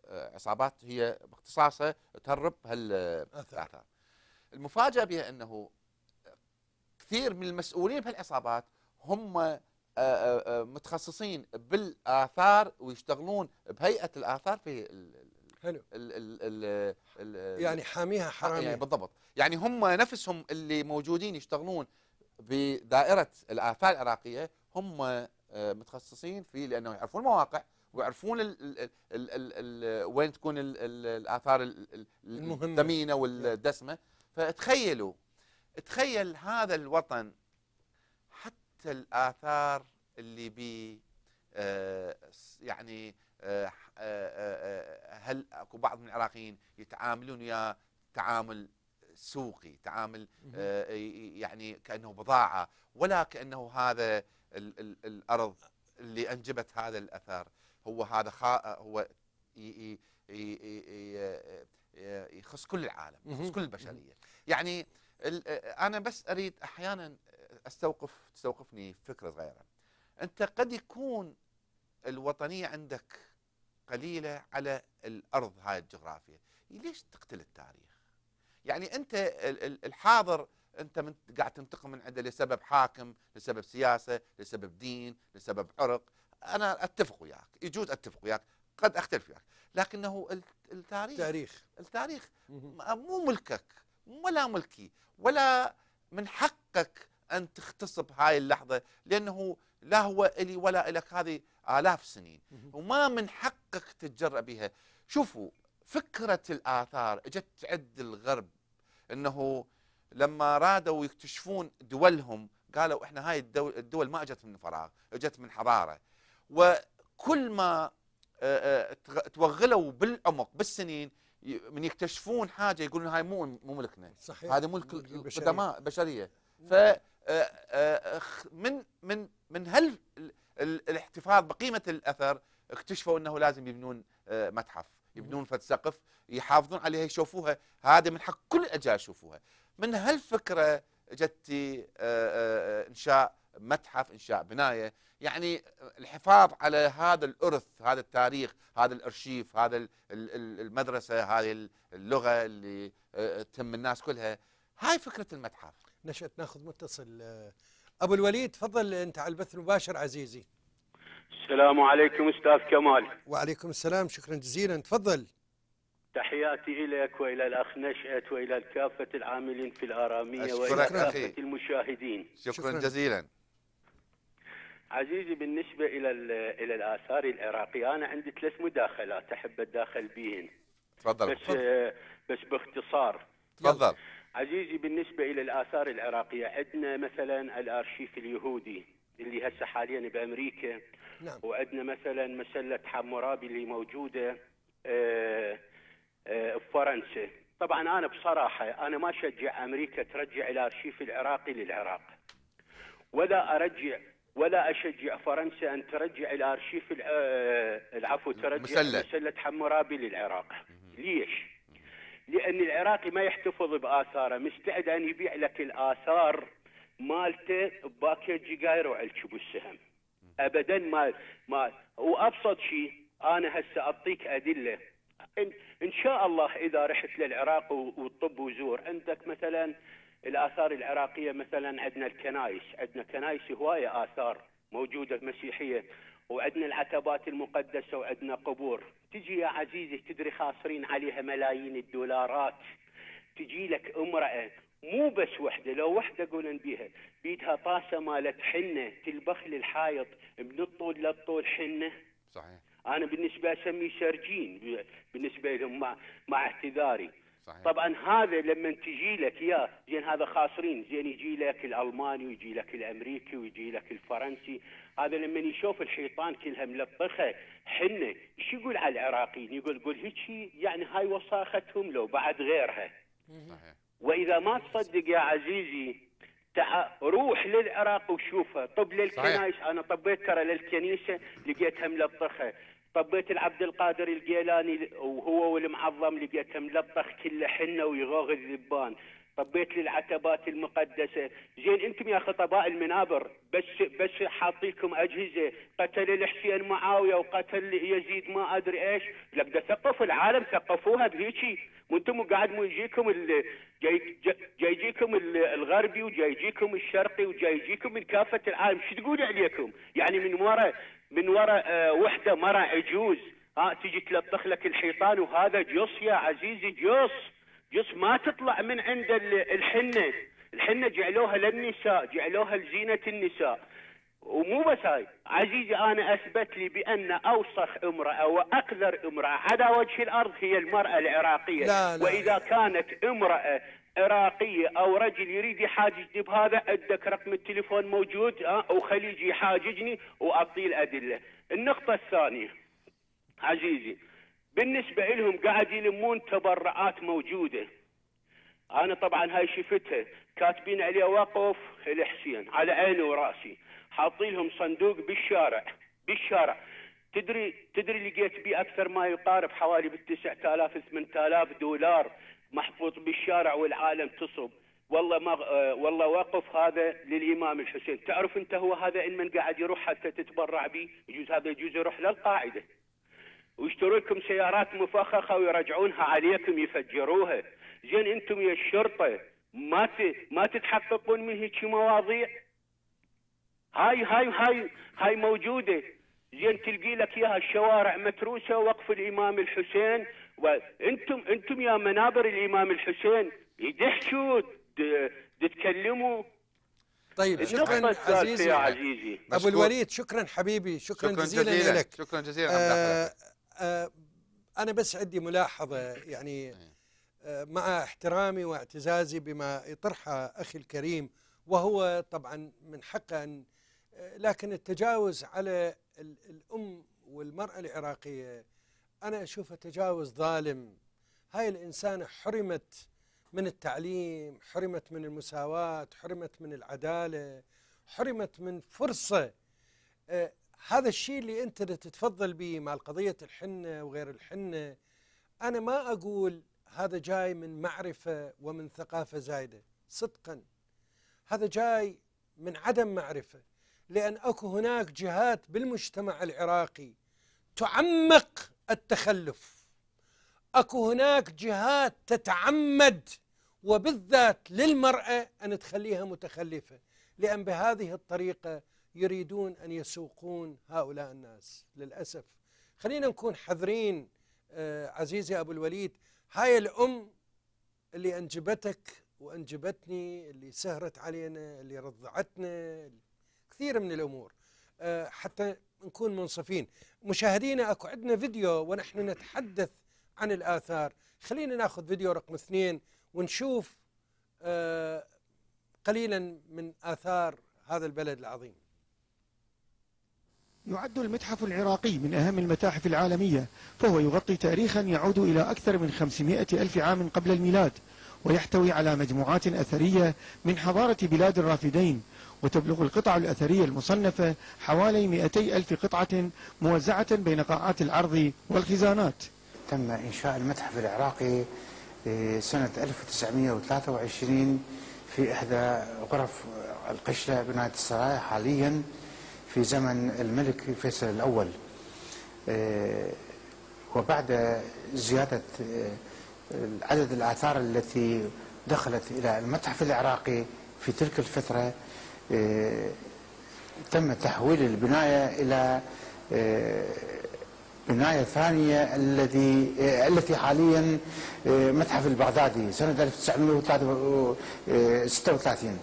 عصابات هي باختصاصها تهرب هالآثار. المفاجأة بها إنه كثير من المسؤولين بهالعصابات هم متخصصين بالاثار ويشتغلون بهيئه الاثار في حلو ال ال يعني حاميها حرامي يعني بالضبط يعني هم نفسهم اللي موجودين يشتغلون بدائره الاثار العراقيه هم آه، متخصصين في لأنه يعرفون المواقع ويعرفون ال ال ال ال ال وين تكون ال ال الاثار. الثمينه والدسمه فتخيلوا تخيل هذا الوطن الآثار اللي بي آه، يعني آه، آه، هل أكو بعض من العراقيين يتعاملون وياه تعامل سوقي تعامل يعني كأنه بضاعة ولا كأنه هذا ال ال الأرض اللي أنجبت هذا الاثر هو هذا خا هو ي- ي- ي- ي- ي- يخص كل العالم يخص. كل البشرية. يعني أنا بس أريد أحيانا أستوقف تستوقفني فكرة صغيرة. أنت قد يكون الوطنية عندك قليلة على الأرض هاي الجغرافيا. ليش تقتل التاريخ؟ يعني أنت ال- ال- الحاضر أنت من قاعد تنتقم من عنده لسبب حاكم لسبب سياسة لسبب دين لسبب عرق. أنا أتفق وياك يجوز أتفق وياك قد أختلف وياك. لكنه ال- التاريخ. تاريخ. التاريخ مو ملكك ولا ملكي ولا من حقك أن تغتصب هاي اللحظة لأنه لا هو إلي ولا إلك هذه آلاف سنين مهم. وما من حقك تتجرأ بها. شوفوا فكرة الآثار إجت تعد الغرب إنه لما رادوا يكتشفون دولهم قالوا إحنا هاي الدول, الدول ما إجت من فراغ إجت من حضارة. وكل ما توغلوا بالعمق بالسنين من يكتشفون حاجة يقولون هاي مو مو ملكنا. صحيح. هذا ملك. القدماء البشرية. ف من من من هل ال- ال- الاحتفاظ بقيمة الأثر اكتشفوا إنه لازم يبنون آه، متحف يبنون فد سقف يحافظون عليها يشوفوها. هذا من حق كل الاجيال يشوفوها. من هالفكرة آه، آه، إنشاء متحف إنشاء بناية يعني الحفاظ على هذا الأرث هذا التاريخ هذا الأرشيف هذا ال- ال- ال- المدرسة هذه اللغة اللي آه، تهم الناس كلها. هاي فكرة المتحف. نشأت ناخذ متصل آه، أبو الوليد تفضل أنت على البث المباشر عزيزي. السلام عليكم أستاذ كمال. وعليكم السلام شكرا جزيلا تفضل. تحياتي إليك وإلى الأخ نشأت وإلى كافه العاملين في وإلى أخي. كافه المشاهدين. شكرا, شكراً. جزيلا. عزيزي بالنسبة إلى ال- إلى الآثار العراقية أنا عندي ثلاث مداخلات أحب اتداخل بهن تفضل. بس آه، بس باختصار. تفضل. عزيزي بالنسبة إلى الآثار العراقية عندنا مثلا الأرشيف اليهودي اللي هسه حاليا بأمريكا نعم وعندنا مثلا مسلة حمورابي اللي موجودة آه، آه، بفرنسا طبعا أنا بصراحة أنا ما أشجع أمريكا ترجع الأرشيف العراقي للعراق ولا أرجع ولا أشجع فرنسا أن ترجع الأرشيف الع- آه، العفو ترجع مسلة. مسلة حمورابي للعراق ليش؟ لأن العراقي ما يحتفظ بآثاره مستعد أن يبيع لك الآثار مالته بباكيج قايرو على بالسهم ابدا ما ما وأبسط شيء أنا هسه أعطيك أدلة. إن, إن شاء الله إذا رحت للعراق وطب وزور عندك مثلا الآثار العراقية مثلا عندنا الكنائس عندنا كنائس هواية آثار موجودة مسيحية وعندنا العتبات المقدسة وعندنا قبور. تجي يا عزيزي تدري خاسرين عليها ملايين الدولارات. تجي لك امرأة مو بس وحدة لو وحدة قولن بيها. بيدها طاسة مالت حنة تلبخ للحائط من الطول للطول حنة. صحيح. أنا بالنسبة اسميه سرجين. بالنسبة لهم مع, مع اعتذاري. صحيح. طبعا هذا لما تجي لك يا زين هذا خاسرين. زين يجي لك الألماني ويجي لك الأمريكي ويجي لك الفرنسي. هذا لما يشوف الحيطان كلها ملطخة حنه إيش يقول على العراقيين؟ يقول قول هيك يعني هاي وساختهم لو بعد غيرها. صحيح. وإذا ما تصدق يا عزيزي تع... روح للعراق وشوفها. طب للكنائس أنا طبيت ترى للكنيسة لقيتها ملطخة. طبيت العبد القادر الجيلاني وهو والمعظم لقيتها ملطخ كله حنه ويغوغ الذبان. طبيت للعتبات المقدسة. زين أنتم يا خطباء المنابر بس بس حاطيكم أجهزة. قتل الحسين معاوية وقتل يزيد ما أدري إيش. لك ده ثقفوا العالم ثقفوها بهيجي وأنتم قاعد يجيكم جاي يجيكم ال- الغربي وجاي يجيكم الشرقي وجاي يجيكم من كافة العالم. شو تقول عليكم؟ يعني من ورا من ورا آه، وحدة مرة عجوز ها تجي تلطخ لك الحيطان وهذا جص يا عزيزي جص جص ما تطلع من عند ال- الحنة. الحنة جعلوها للنساء جعلوها لزينة النساء. ومو بس هاي. عزيزي أنا أثبت لي بأن أوسخ امرأة واقذر امرأة على وجه الأرض هي المرأة العراقية. لا، لا. وإذا كانت امرأة عراقيه أو رجل يريد يحاججني بهذا عندك رقم التليفون موجود ها وخليجي يحاججني وأعطيه الأدلة. النقطة الثانية عزيزي بالنسبة لهم قاعد يلمون تبرعات موجودة. أنا طبعا هاي شفتها كاتبين عليه وقف الحسين على عيني وراسي. حاطين لهم صندوق بالشارع بالشارع. تدري تدري لقيت بيه أكثر ما يقارب حوالي بال 9000 8000 دولار. محطوط بالشارع والعالم تصب. والله ما آه، والله وقف هذا للإمام الحسين. تعرف أنت هو هذا إن من قاعد يروح حتى تتبرع به؟ يجوز هذا يجوز يروح للقاعدة. ويشتروا لكم سيارات مفخخة ويرجعونها عليكم يفجروها. زين أنتم يا الشرطة ما. ما تتحققون من هيك مواضيع؟ هاي هاي هاي هاي موجودة. زين تلقي لك إياها الشوارع متروسة وقف الإمام الحسين وأنتم أنتم يا منابر الإمام الحسين يدحشوا د- تتكلموا. طيب شكرا عزيزي يا عزيزي. أبو. الوليد شكرا حبيبي شكرا, شكرا جزيلا, جزيلا. لك. شكرا جزيلا آه. آه أنا بس عندي ملاحظة يعني آه مع احترامي واعتزازي بما يطرحه أخي الكريم وهو طبعا من حقه أن آه، لكن التجاوز على ال- الأم والمرأة العراقية أنا اشوفه تجاوز ظالم. هاي الانسانه حرمت من التعليم حرمت من المساواة حرمت من العدالة حرمت من فرصة. آه، هذا الشيء اللي أنت تتفضل به مع قضية الحنة وغير الحنة أنا ما أقول هذا جاي من معرفة ومن ثقافة زايدة صدقا. هذا جاي من عدم معرفة لأن أكو هناك جهات بالمجتمع العراقي تعمق التخلف. أكو هناك جهات تتعمد وبالذات للمرأة أن تخليها متخلفة لأن بهذه الطريقة يريدون أن يسوقون هؤلاء الناس. للأسف. خلينا نكون حذرين آه، عزيزي أبو الوليد. هاي الأم اللي أنجبتك وأنجبتني اللي سهرت علينا اللي رضعتنا كثير من الأمور. آه، حتى نكون منصفين. مشاهدينا أكو عندنا فيديو ونحن نتحدث عن الآثار. خلينا ناخذ فيديو رقم اثنين ونشوف آه، قليلا من آثار هذا البلد العظيم. يعد المتحف العراقي من أهم المتاحف العالمية فهو يغطي تاريخا يعود إلى أكثر من 500 ألف عام قبل الميلاد ويحتوي على مجموعات أثرية من حضارة بلاد الرافدين وتبلغ القطع الأثرية المصنفة حوالي 200 ألف قطعة موزعة بين قاعات العرض والخزانات. تم إنشاء المتحف العراقي سنة 1923 في إحدى غرف القشلة بناية السرايا حاليا في زمن الملك فيصل الأول. آه، وبعد زيادة آه، عدد الآثار التي دخلت إلى المتحف العراقي في تلك الفترة تم تحويل البناية إلى آه، بناية ثانية الذي آه، التي حاليا آه، متحف البغدادي سنة 1936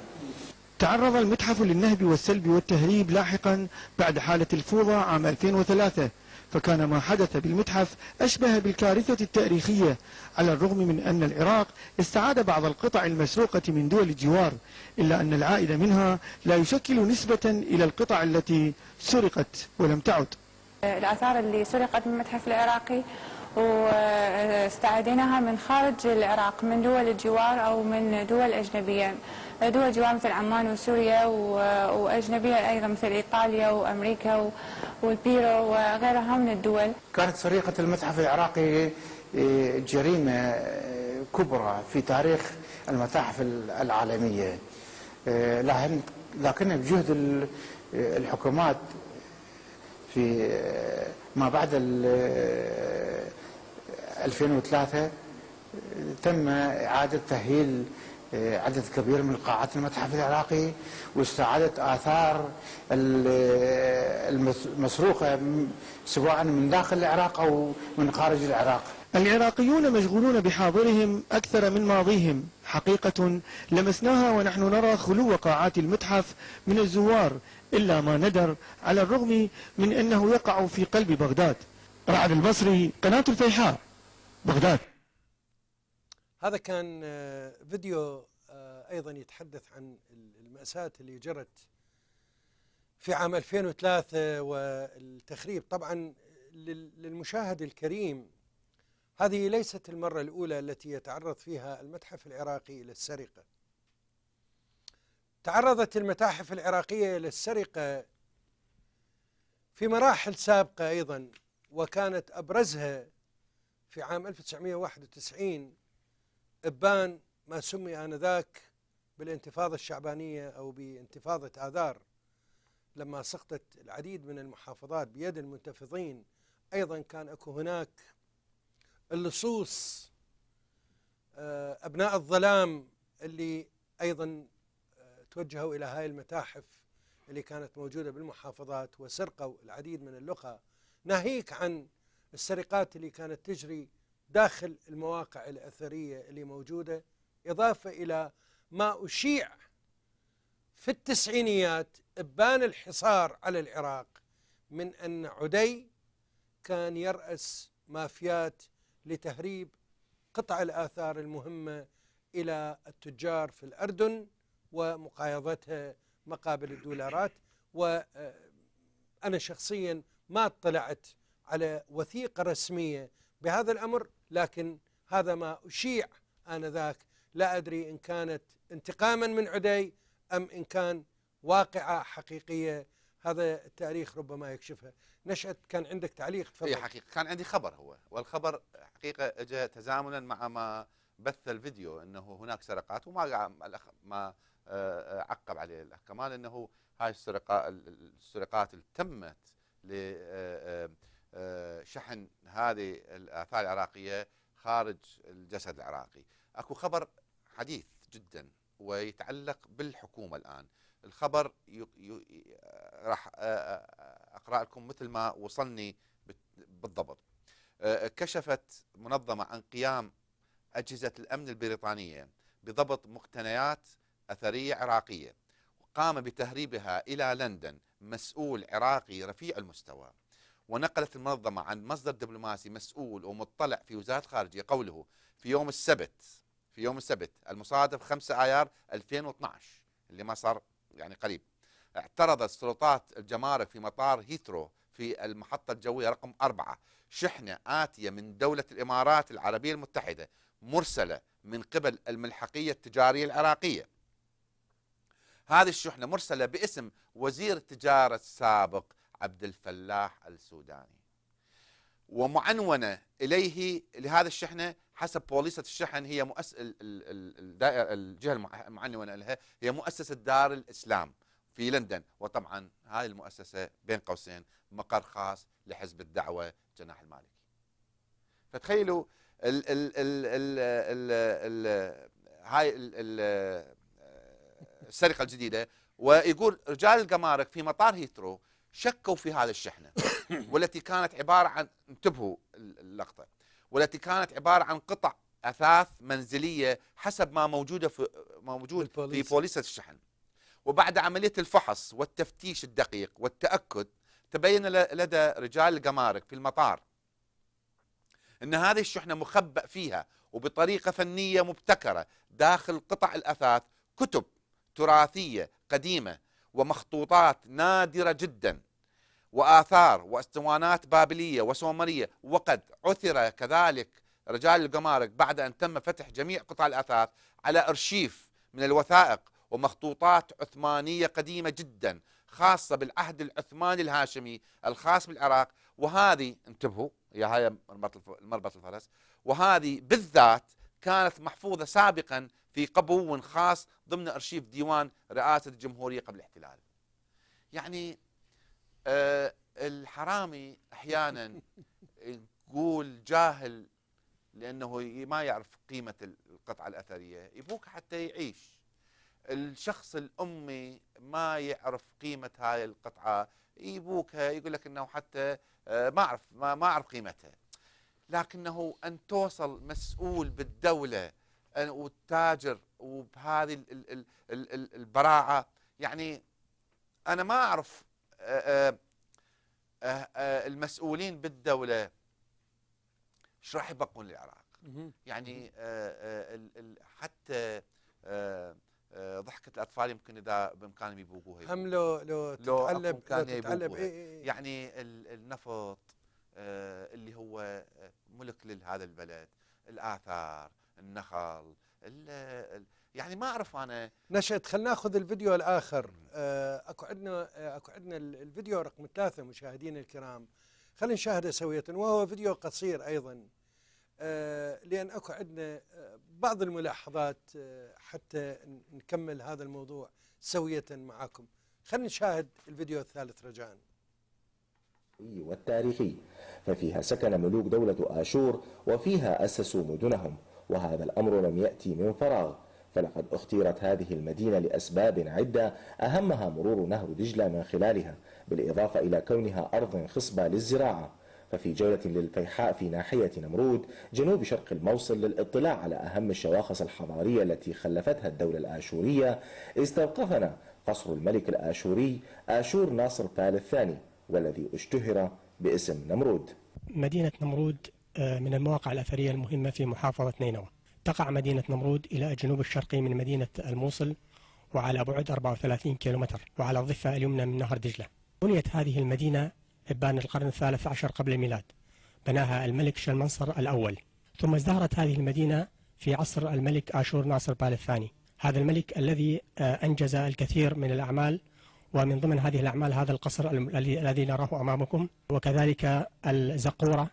تعرض المتحف للنهب والسلب والتهريب لاحقا بعد حالة الفوضى عام 2003 فكان ما حدث بالمتحف أشبه بالكارثة التاريخية على الرغم من أن العراق استعاد بعض القطع المسروقة من دول الجوار إلا أن العائد منها لا يشكل نسبة إلى القطع التي سرقت ولم تعد. الآثار اللي سرقت من المتحف العراقي واستعديناها من خارج العراق من دول الجوار أو من دول أجنبية. دول جوار مثل عمان وسوريا وأجنبية أيضا مثل إيطاليا وأمريكا والبيرو وغيرها من الدول. كانت سرقة المتحف العراقي آه، جريمة آه، كبرى في تاريخ المتاحف العالمية. آه، لكن بجهد ال- الحكومات في ما بعد ال- آه، 2003 تم إعادة تأهيل عدد كبير من قاعات المتحف العراقي واستعادة آثار آه، المس- المسروقة سواء من داخل العراق أو من خارج العراق. العراقيون مشغولون بحاضرهم أكثر من ماضيهم. حقيقة لمسناها ونحن نرى خلو قاعات المتحف من الزوار إلا ما ندر على الرغم من أنه يقع في قلب بغداد. رعد البصري قناة الفيحاء بغداد. هذا كان آه، فيديو آه، أيضا يتحدث عن المأساة اللي جرت في عام 2003 والتخريب. طبعا لل- للمشاهد الكريم هذه ليست المرة الأولى التي يتعرض فيها المتحف العراقي إلى السرقة. تعرضت المتاحف العراقية إلى السرقة في مراحل سابقة أيضا وكانت أبرزها في عام 1991 إبان ما سمي آنذاك بالانتفاضة الشعبانية أو بانتفاضة آذار. لما سقطت العديد من المحافظات بيد المنتفضين أيضا كان أكو هناك اللصوص آه، أبناء الظلام اللي أيضا آه، توجهوا إلى هاي المتاحف اللي كانت موجودة بالمحافظات وسرقوا العديد من اللقى ناهيك عن السرقات اللي كانت تجري داخل المواقع الأثرية اللي موجودة إضافة إلى ما أشيع في التسعينيات إبان الحصار على العراق من أن عدي كان يرأس مافيات لتهريب قطع الآثار المهمة إلى التجار في الأردن ومقايضتها مقابل الدولارات. وأنا شخصيا ما اطلعت على وثيقة رسمية بهذا الأمر. لكن هذا ما أشيع آنذاك. لا أدري إن كانت انتقاما من عدي أم إن كان واقعة حقيقية. هذا التاريخ ربما يكشفها. نشأت كان عندك تعليق؟ هي تفضل حقيقة. كان عندي خبر هو. والخبر حقيقة اجى تزامنا مع ما بث الفيديو إنه هناك سرقات وما ما آه، عقب عليه الاخ كمال إنه هاي السرقات السرقات اللي تمت لشحن هذه الآثار العراقية خارج الجسد العراقي. أكو خبر حديث جدا ويتعلق بالحكومة الآن. الخبر. راح آه، آه، أقرأ لكم مثل ما وصلني بالضبط. آه، كشفت منظمة عن قيام أجهزة الأمن البريطانية بضبط مقتنيات أثرية عراقية وقام بتهريبها إلى لندن مسؤول عراقي رفيع المستوى. ونقلت المنظمة عن مصدر دبلوماسي مسؤول ومطلع في وزارة الخارجية قوله في يوم السبت في يوم السبت المصادف 5 آيار 2012 اللي ما صار يعني قريب. اعترضت سلطات الجمارك في مطار هيثرو في المحطة الجوية رقم أربعة. شحنة آتية من دولة الإمارات العربية المتحدة مرسلة من قبل الملحقية التجارية العراقية. هذه الشحنة مرسلة باسم وزير التجارة السابق عبد الفلاح السوداني. ومعنونة إليه لهذه الشحنة حسب بوليصة الشحن هي مؤس... الجهة المع- المعنونة لها هي مؤسسة دار الإسلام في لندن. وطبعا هذه المؤسسة بين قوسين مقر خاص لحزب الدعوة جناح المالكي. فتخيلوا ال ال ال ال ال ال هاي ال ال السرقة الجديدة. ويقول رجال الجمارك في مطار هيثرو شكوا في هذه الشحنة. *coughs* والتي كانت عبارة عن انتبهوا اللقطة. والتي كانت عبارة عن قطع أثاث منزلية حسب ما موجودة في موجود في. بوليسة الشحن. وبعد عملية الفحص والتفتيش الدقيق والتأكد تبين لدى رجال الجمارك في المطار أن هذه الشحنة مخبأ فيها وبطريقة فنية مبتكرة داخل قطع الأثاث كتب تراثية قديمة ومخطوطات نادرة جدا وآثار واسطوانات بابلية وسومرية. وقد عثر كذلك رجال الجمارك بعد أن تم فتح جميع قطع الأثاث على أرشيف من الوثائق ومخطوطات عثمانية قديمة جدا خاصة بالعهد العثماني الهاشمي الخاص بالعراق. وهذه انتبهوا يا هاي مربط الفرس. وهذه بالذات كانت محفوظة سابقا في قبو خاص ضمن أرشيف ديوان رئاسة الجمهورية قبل الاحتلال. يعني آه الحرامي أحيانا يقول جاهل لأنه ما يعرف قيمة القطعة الأثرية. يبوك حتى يعيش. الشخص الأمي ما يعرف قيمة هاي القطعة. يبوكها يقول لك أنه حتى آه، ما أعرف ما, أعرف قيمتها. لكنه أن توصل مسؤول بالدولة والتاجر وبهذه ال- ال- ال- ال- ال- البراعة يعني أنا ما أعرف آه، آه، آه، المسؤولين بالدولة إيش راح يبقون للعراق. يعني حتى ضحكة الأطفال يمكن إذا بإمكانهم يبوقوها هم لو لو أكو لو يبوقوها. إيه إيه إيه. يعني ال- النفط اللي هو ملك لهذا البلد الآثار النخل ال- ال- يعني ما أعرف أنا. نشأت خلينا ناخذ الفيديو الآخر. آه، أكو عندنا آه، أكو عندنا ال- الفيديو رقم ثلاثة مشاهدينا الكرام. خلينا نشاهده سوية. وهو فيديو قصير أيضا. آه، لأن أكو عندنا بعض الملاحظات حتى نكمل هذا الموضوع سوية معكم خلينا نشاهد الفيديو الثالث رجاء. والتاريخي. ففيها سكن ملوك دولة آشور وفيها أسسوا مدنهم. وهذا الأمر لم يأتي من فراغ فلقد اختيرت هذه المدينة لأسباب عدة أهمها مرور نهر دجلة من خلالها بالإضافة إلى كونها أرض خصبة للزراعة. ففي جولة للفيحاء في ناحية نمرود جنوب شرق الموصل للاطلاع على أهم الشواخص الحضارية التي خلفتها الدولة الآشورية استوقفنا قصر الملك الآشوري آشور ناصر بال الثاني والذي اشتهر باسم نمرود. مدينة نمرود من المواقع الأثرية المهمة في محافظة نينوى. تقع مدينة نمرود إلى الجنوب الشرقي من مدينة الموصل وعلى بعد 34 كيلومتر وعلى الضفة اليمنى من نهر دجلة. بنيت هذه المدينة إبان القرن الثالث عشر قبل الميلاد. بناها الملك شلمنصر الأول. ثم ازدهرت هذه المدينة في عصر الملك آشور ناصر بال الثاني هذا الملك الذي آه، أنجز الكثير من الأعمال ومن ضمن هذه الأعمال هذا القصر الذي نراه أمامكم. وكذلك الزقورة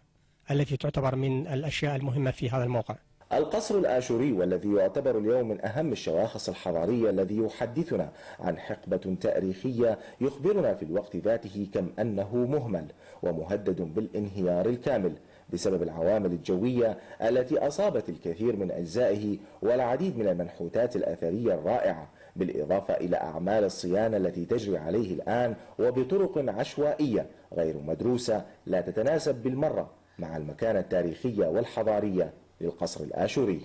التي تعتبر من الأشياء المهمة في هذا الموقع. القصر الآشوري والذي يعتبر اليوم من أهم الشواخص الحضارية الذي يحدثنا عن حقبة تاريخية يخبرنا في الوقت ذاته كم أنه مهمل ومهدد بالانهيار الكامل بسبب العوامل الجوية التي أصابت الكثير من أجزائه والعديد من المنحوتات الأثرية الرائعة بالإضافة إلى أعمال الصيانة التي تجري عليه الآن وبطرق عشوائية غير مدروسة لا تتناسب بالمرة. مع المكانة التاريخية والحضارية للقصر الآشوري.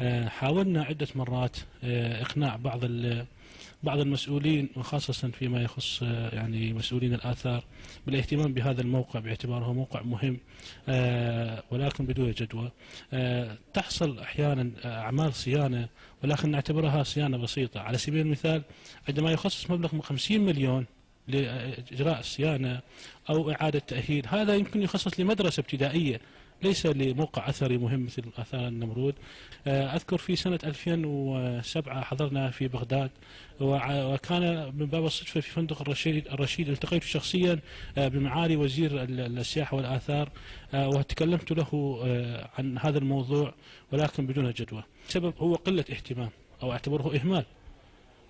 آه، حاولنا عدة مرات آه، إقناع بعض بعض المسؤولين وخاصة فيما يخص آه، يعني مسؤولين الآثار بالاهتمام بهذا الموقع باعتباره موقع مهم ولكن بدون جدوى. تحصل أحيانا أعمال صيانة ولكن نعتبرها صيانة بسيطة. على سبيل المثال عندما يخصص مبلغ من 50 مليون لإجراء الصيانة أو إعادة تأهيل. هذا يمكن يخصص لمدرسة ابتدائية ليس لموقع أثري مهم مثل آثار النمرود. آه، أذكر في سنة 2007 حضرنا في بغداد وكان من باب الصدفة في فندق الرشيد الرشيد التقيت شخصيا آه، بمعالي وزير ال- السياحة والآثار آه، وتكلمت له عن هذا الموضوع ولكن بدون جدوى. السبب هو قلة اهتمام أو أعتبره إهمال.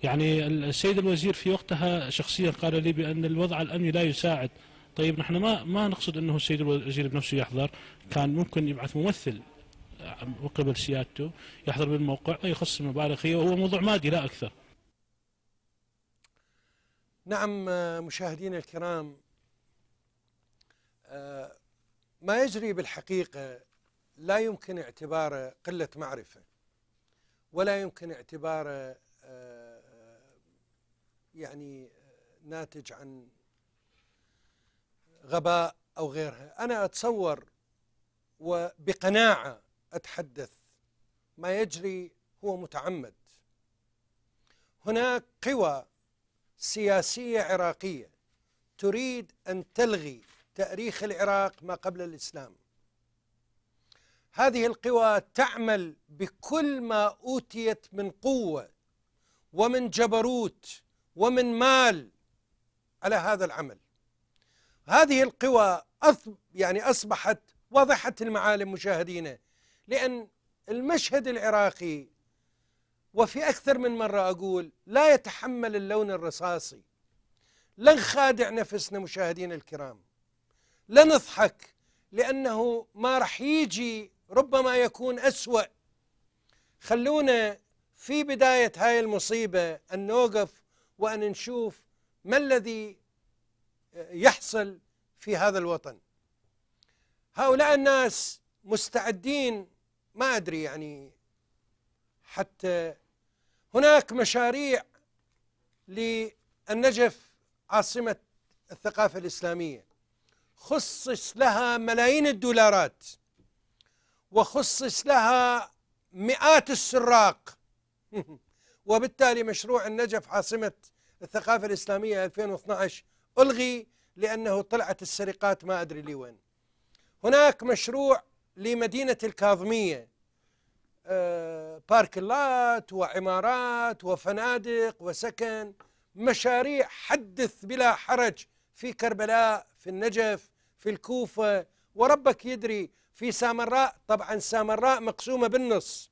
يعني السيد الوزير في وقتها شخصيا قال لي بأن الوضع الأمني لا يساعد. طيب نحن ما ما نقصد أنه السيد الوزير بنفسه يحضر. كان ممكن يبعث ممثل من قبل سيادته يحضر بالموقع ويخصص مبالغ فيه وهو موضوع مادي لا أكثر. نعم آه، مشاهدينا الكرام آه، ما يجري بالحقيقة لا يمكن اعتباره قلة معرفة ولا يمكن اعتباره يعني آه، ناتج عن غباء أو غيرها. أنا أتصور وبقناعة أتحدث. ما يجري هو متعمد. هناك قوى سياسية عراقية تريد أن تلغي تأريخ العراق ما قبل الإسلام. هذه القوى تعمل بكل ما أوتيت من قوة ومن جبروت ومن مال على هذا العمل. هذه القوى يعني أصبحت واضحة المعالم مشاهدينا لأن المشهد العراقي وفي أكثر من مرة أقول لا يتحمل اللون الرصاصي. لا نخادع نفسنا مشاهدينا الكرام. لا نضحك لأنه ما رح يجي ربما يكون أسوأ. خلونا في بداية هاي المصيبة أن نوقف وأن نشوف ما الذي يحصل في هذا الوطن. هؤلاء الناس مستعدين ما أدري يعني حتى هناك مشاريع للنجف عاصمة الثقافة الإسلامية. خصص لها ملايين الدولارات وخصص لها مئات السراق. *laughs* وبالتالي مشروع النجف عاصمة الثقافة الإسلامية 2012 ألغي لأنه طلعت السرقات ما أدري لي وين. هناك مشروع لمدينة الكاظمية آه، باركلات وعمارات وفنادق وسكن مشاريع حدث بلا حرج في كربلاء في النجف في الكوفة. وربك يدري في سامراء طبعا سامراء مقسومة بالنص.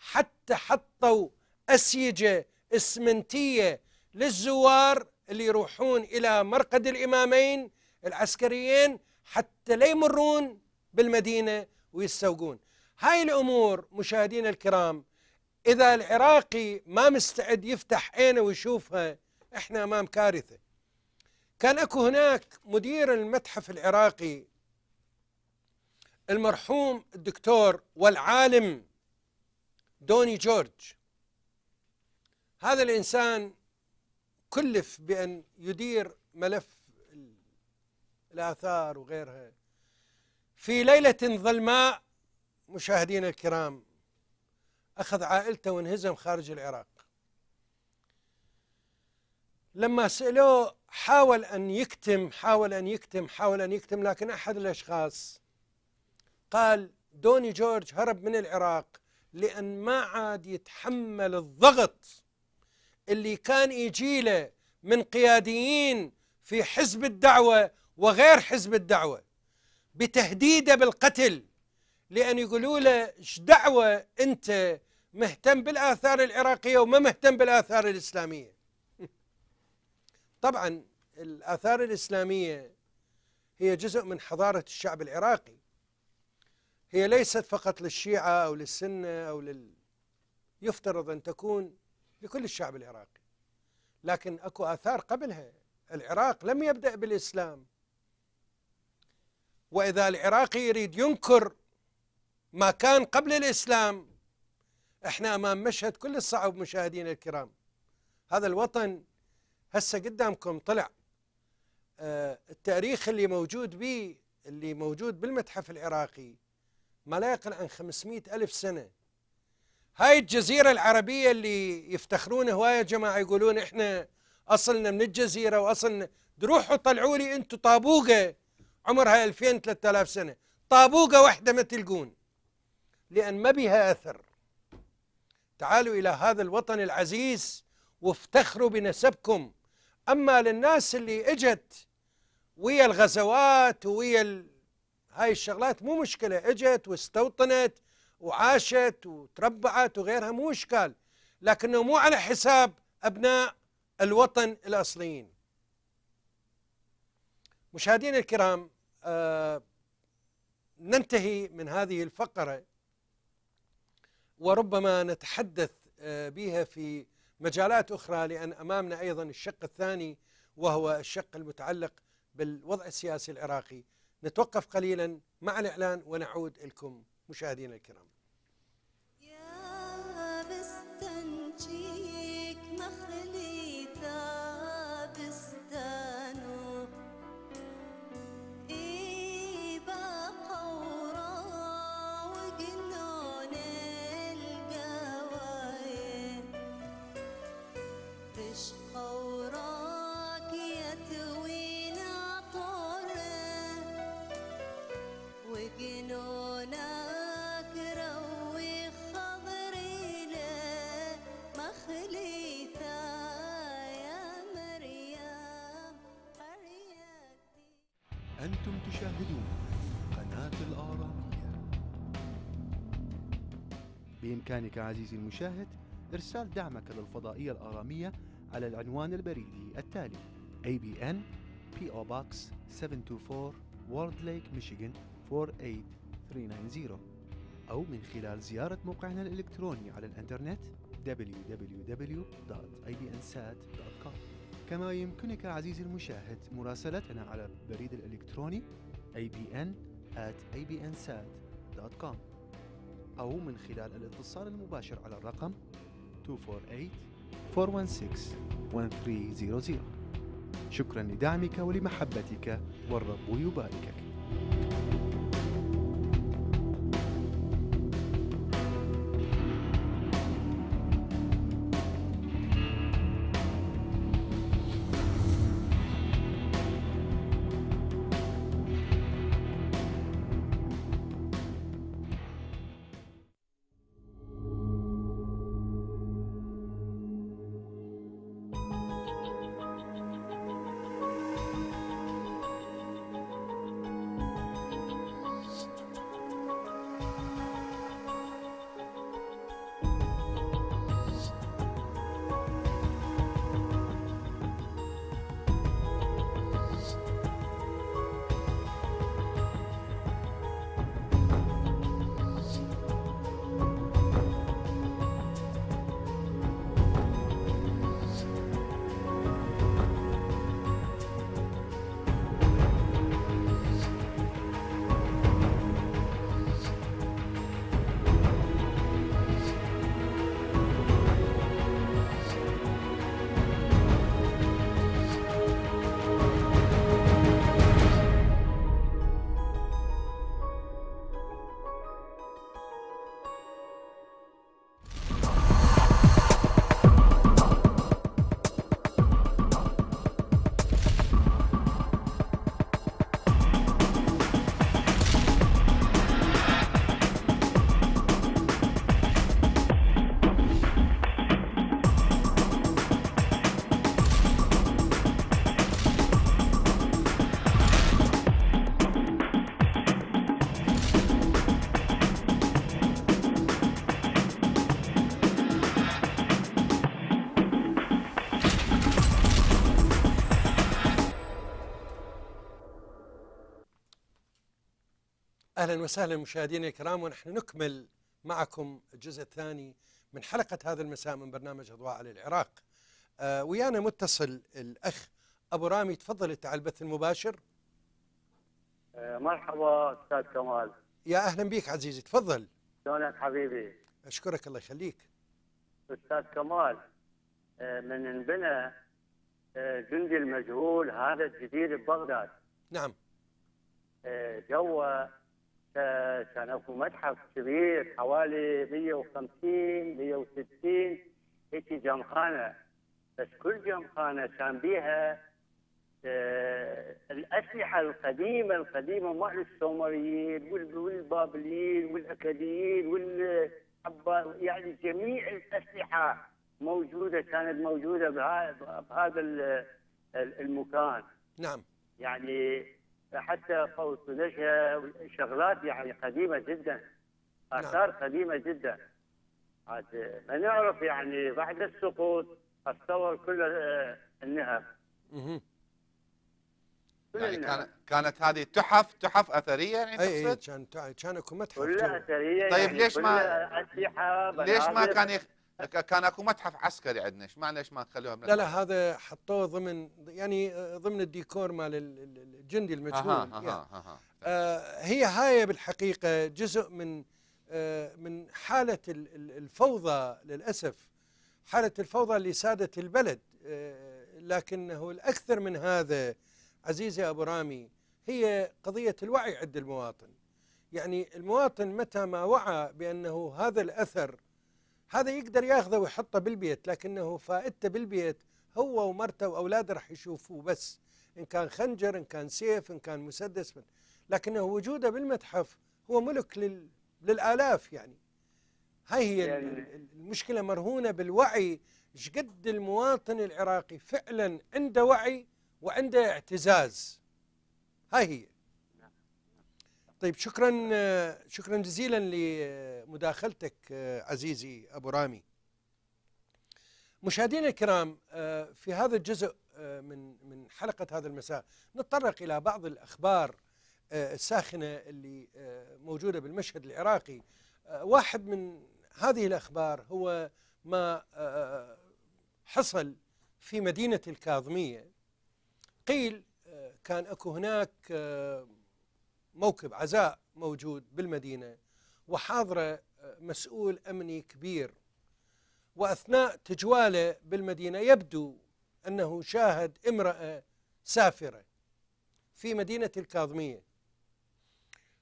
حتى حطوا أسيجة إسمنتية للزوار اللي يروحون إلى مرقد الإمامين العسكريين حتى لا يمرون بالمدينة ويتسوقون هاي الأمور مشاهدينا الكرام إذا العراقي ما مستعد يفتح عينه ويشوفها إحنا أمام كارثة. كان أكو هناك مدير المتحف العراقي المرحوم الدكتور والعالم دوني جورج. هذا الإنسان كلف بأن يدير ملف الآثار وغيرها. في ليلة ظلماء مشاهدينا الكرام أخذ عائلته وانهزم خارج العراق. لما سألوه حاول أن يكتم حاول أن يكتم حاول أن يكتم لكن أحد الأشخاص قال دوني جورج هرب من العراق لأن ما عاد يتحمل الضغط اللي كان يجيله من قياديين في حزب الدعوة وغير حزب الدعوة بتهديده بالقتل لأن يقولوا له إيش دعوة أنت مهتم بالآثار العراقية وما مهتم بالآثار الإسلامية؟ *laughs* طبعا الآثار الإسلامية هي جزء من حضارة الشعب العراقي. هي ليست فقط للشيعة أو للسنة أو لل يفترض أن تكون لكل الشعب العراقي. لكن أكو آثار قبلها. العراق لم يبدأ بالإسلام. وإذا العراقي يريد ينكر ما كان قبل الإسلام إحنا أمام مشهد كل الصعب مشاهدينا الكرام. هذا الوطن هسه قدامكم طلع. آه التاريخ اللي موجود به اللي موجود بالمتحف العراقي ما لا يقل عن 500 ألف سنة. هاي الجزيرة العربية اللي يفتخرون هواية جماعة يقولون إحنا أصلنا من الجزيرة وأصلنا تروحوا طلعوا لي أنتم طابوقة عمرها 2000 3000 سنة. طابوقة واحدة ما تلقون لأن ما بها أثر. تعالوا إلى هذا الوطن العزيز وافتخروا بنسبكم. أما للناس اللي إجت ويا الغزوات ويا ال... هاي الشغلات مو مشكلة إجت واستوطنت وعاشت وتربعت وغيرها مو إشكال. لكنه مو على حساب أبناء الوطن الأصليين. مشاهدينا الكرام آه ننتهي من هذه الفقرة وربما نتحدث آه بها في مجالات أخرى لأن أمامنا أيضا الشق الثاني وهو الشق المتعلق بالوضع السياسي العراقي. نتوقف قليلا مع الإعلان ونعود لكم مشاهدينا الكرام. بإمكانك عزيزي المشاهد إرسال دعمك للفضائية الآرامية على العنوان البريدي التالي ABN PO Box 724 World Lake Michigan 48390 أو من خلال زيارة موقعنا الإلكتروني على الإنترنت www.ibnsat.com كما يمكنك عزيزي المشاهد مراسلتنا على البريد الإلكتروني abn at abnsat.com أو من خلال الاتصال المباشر على الرقم 248-416-1300 شكرا لدعمك ولمحبتك والرب يباركك. أهلا وسهلا مشاهدينا الكرام ونحن نكمل معكم الجزء الثاني من حلقة هذا المساء من برنامج أضواء على العراق. آه ويانا متصل الأخ أبو رامي تفضل أنت على البث المباشر. آه، مرحبا أستاذ كمال يا أهلا بك عزيزي تفضل. شلونك حبيبي أشكرك الله يخليك. أستاذ كمال آه، من انبنى آه، جندي المجهول هذا الجديد ببغداد نعم جوا كان اكو متحف كبير حوالي 150 160 هيك جمخانه بس كل جمخانه كان بيها آه، الأسلحة القديمة القديمة مال السومريين وال- والبابليين والأكاديين وال يعني جميع الأسلحة موجودة كانت موجودة بهذا ال- ال- المكان. نعم. يعني حتى قوس شغلات يعني قديمة جدا آثار قديمة جدا عاد ما نعرف يعني بعد السقوط اتصور كل آه، النهب يعني النهب كان كانت هذه تحف تحف أثرية يعني إي إي؟ كان كان اكو متحف كلها. أثرية طيب يعني ليش ما- ليش ما. كان يخ... كان أكو متحف عسكري عندنا إيش معنى ليش ما خلوها لا لا هذا حطوه ضمن يعني آه، ضمن الديكور مال ال- ال- الجندي المجهول أها يعني. أها أها. آه، هي هاي بالحقيقة جزء من آه، من ال- الفوضى للأسف حالة الفوضى اللي سادت البلد آه، لكنه الأكثر من هذا عزيزي أبو رامي هي قضية الوعي عند المواطن. يعني المواطن متى ما وعى بأنه هذا الأثر هذا يقدر ياخذه ويحطه بالبيت لكنه فائدته بالبيت هو ومرته وأولاده راح يشوفوه بس إن كان خنجر إن كان سيف إن كان مسدس لكنه وجوده بالمتحف هو ملك لل... للآلاف يعني. هاي هي يعني- ال- ال- المشكلة مرهونة بالوعي. شقد المواطن العراقي فعلا عنده وعي وعنده اعتزاز؟ هاي هي. طيب شكرا شكرا جزيلا لمداخلتك عزيزي أبو رامي. مشاهدينا الكرام في هذا الجزء من من حلقة هذا المساء نتطرق إلى بعض الأخبار الساخنة اللي موجودة بالمشهد العراقي. واحد من هذه الأخبار هو ما حصل في مدينة الكاظمية. قيل كان أكو هناك موكب عزاء موجود بالمدينة وحاضرة آه، مسؤول أمني كبير. وأثناء تجواله بالمدينة يبدو أنه شاهد امرأة سافرة في مدينة الكاظمية.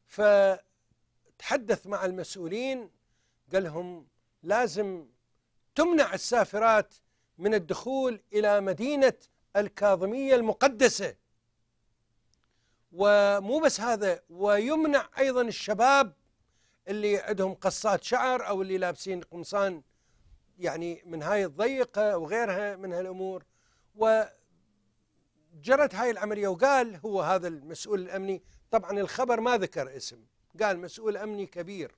فتحدث مع المسؤولين قال لهم لازم تمنع السافرات من الدخول إلى مدينة الكاظمية المقدسة. ومو بس هذا ويمنع أيضا الشباب اللي عندهم قصات شعر أو اللي لابسين قمصان يعني من هاي الضيقة وغيرها من هالأمور. وجرت هاي العملية وقال هو هذا المسؤول الأمني. طبعا الخبر ما ذكر اسم قال مسؤول أمني كبير.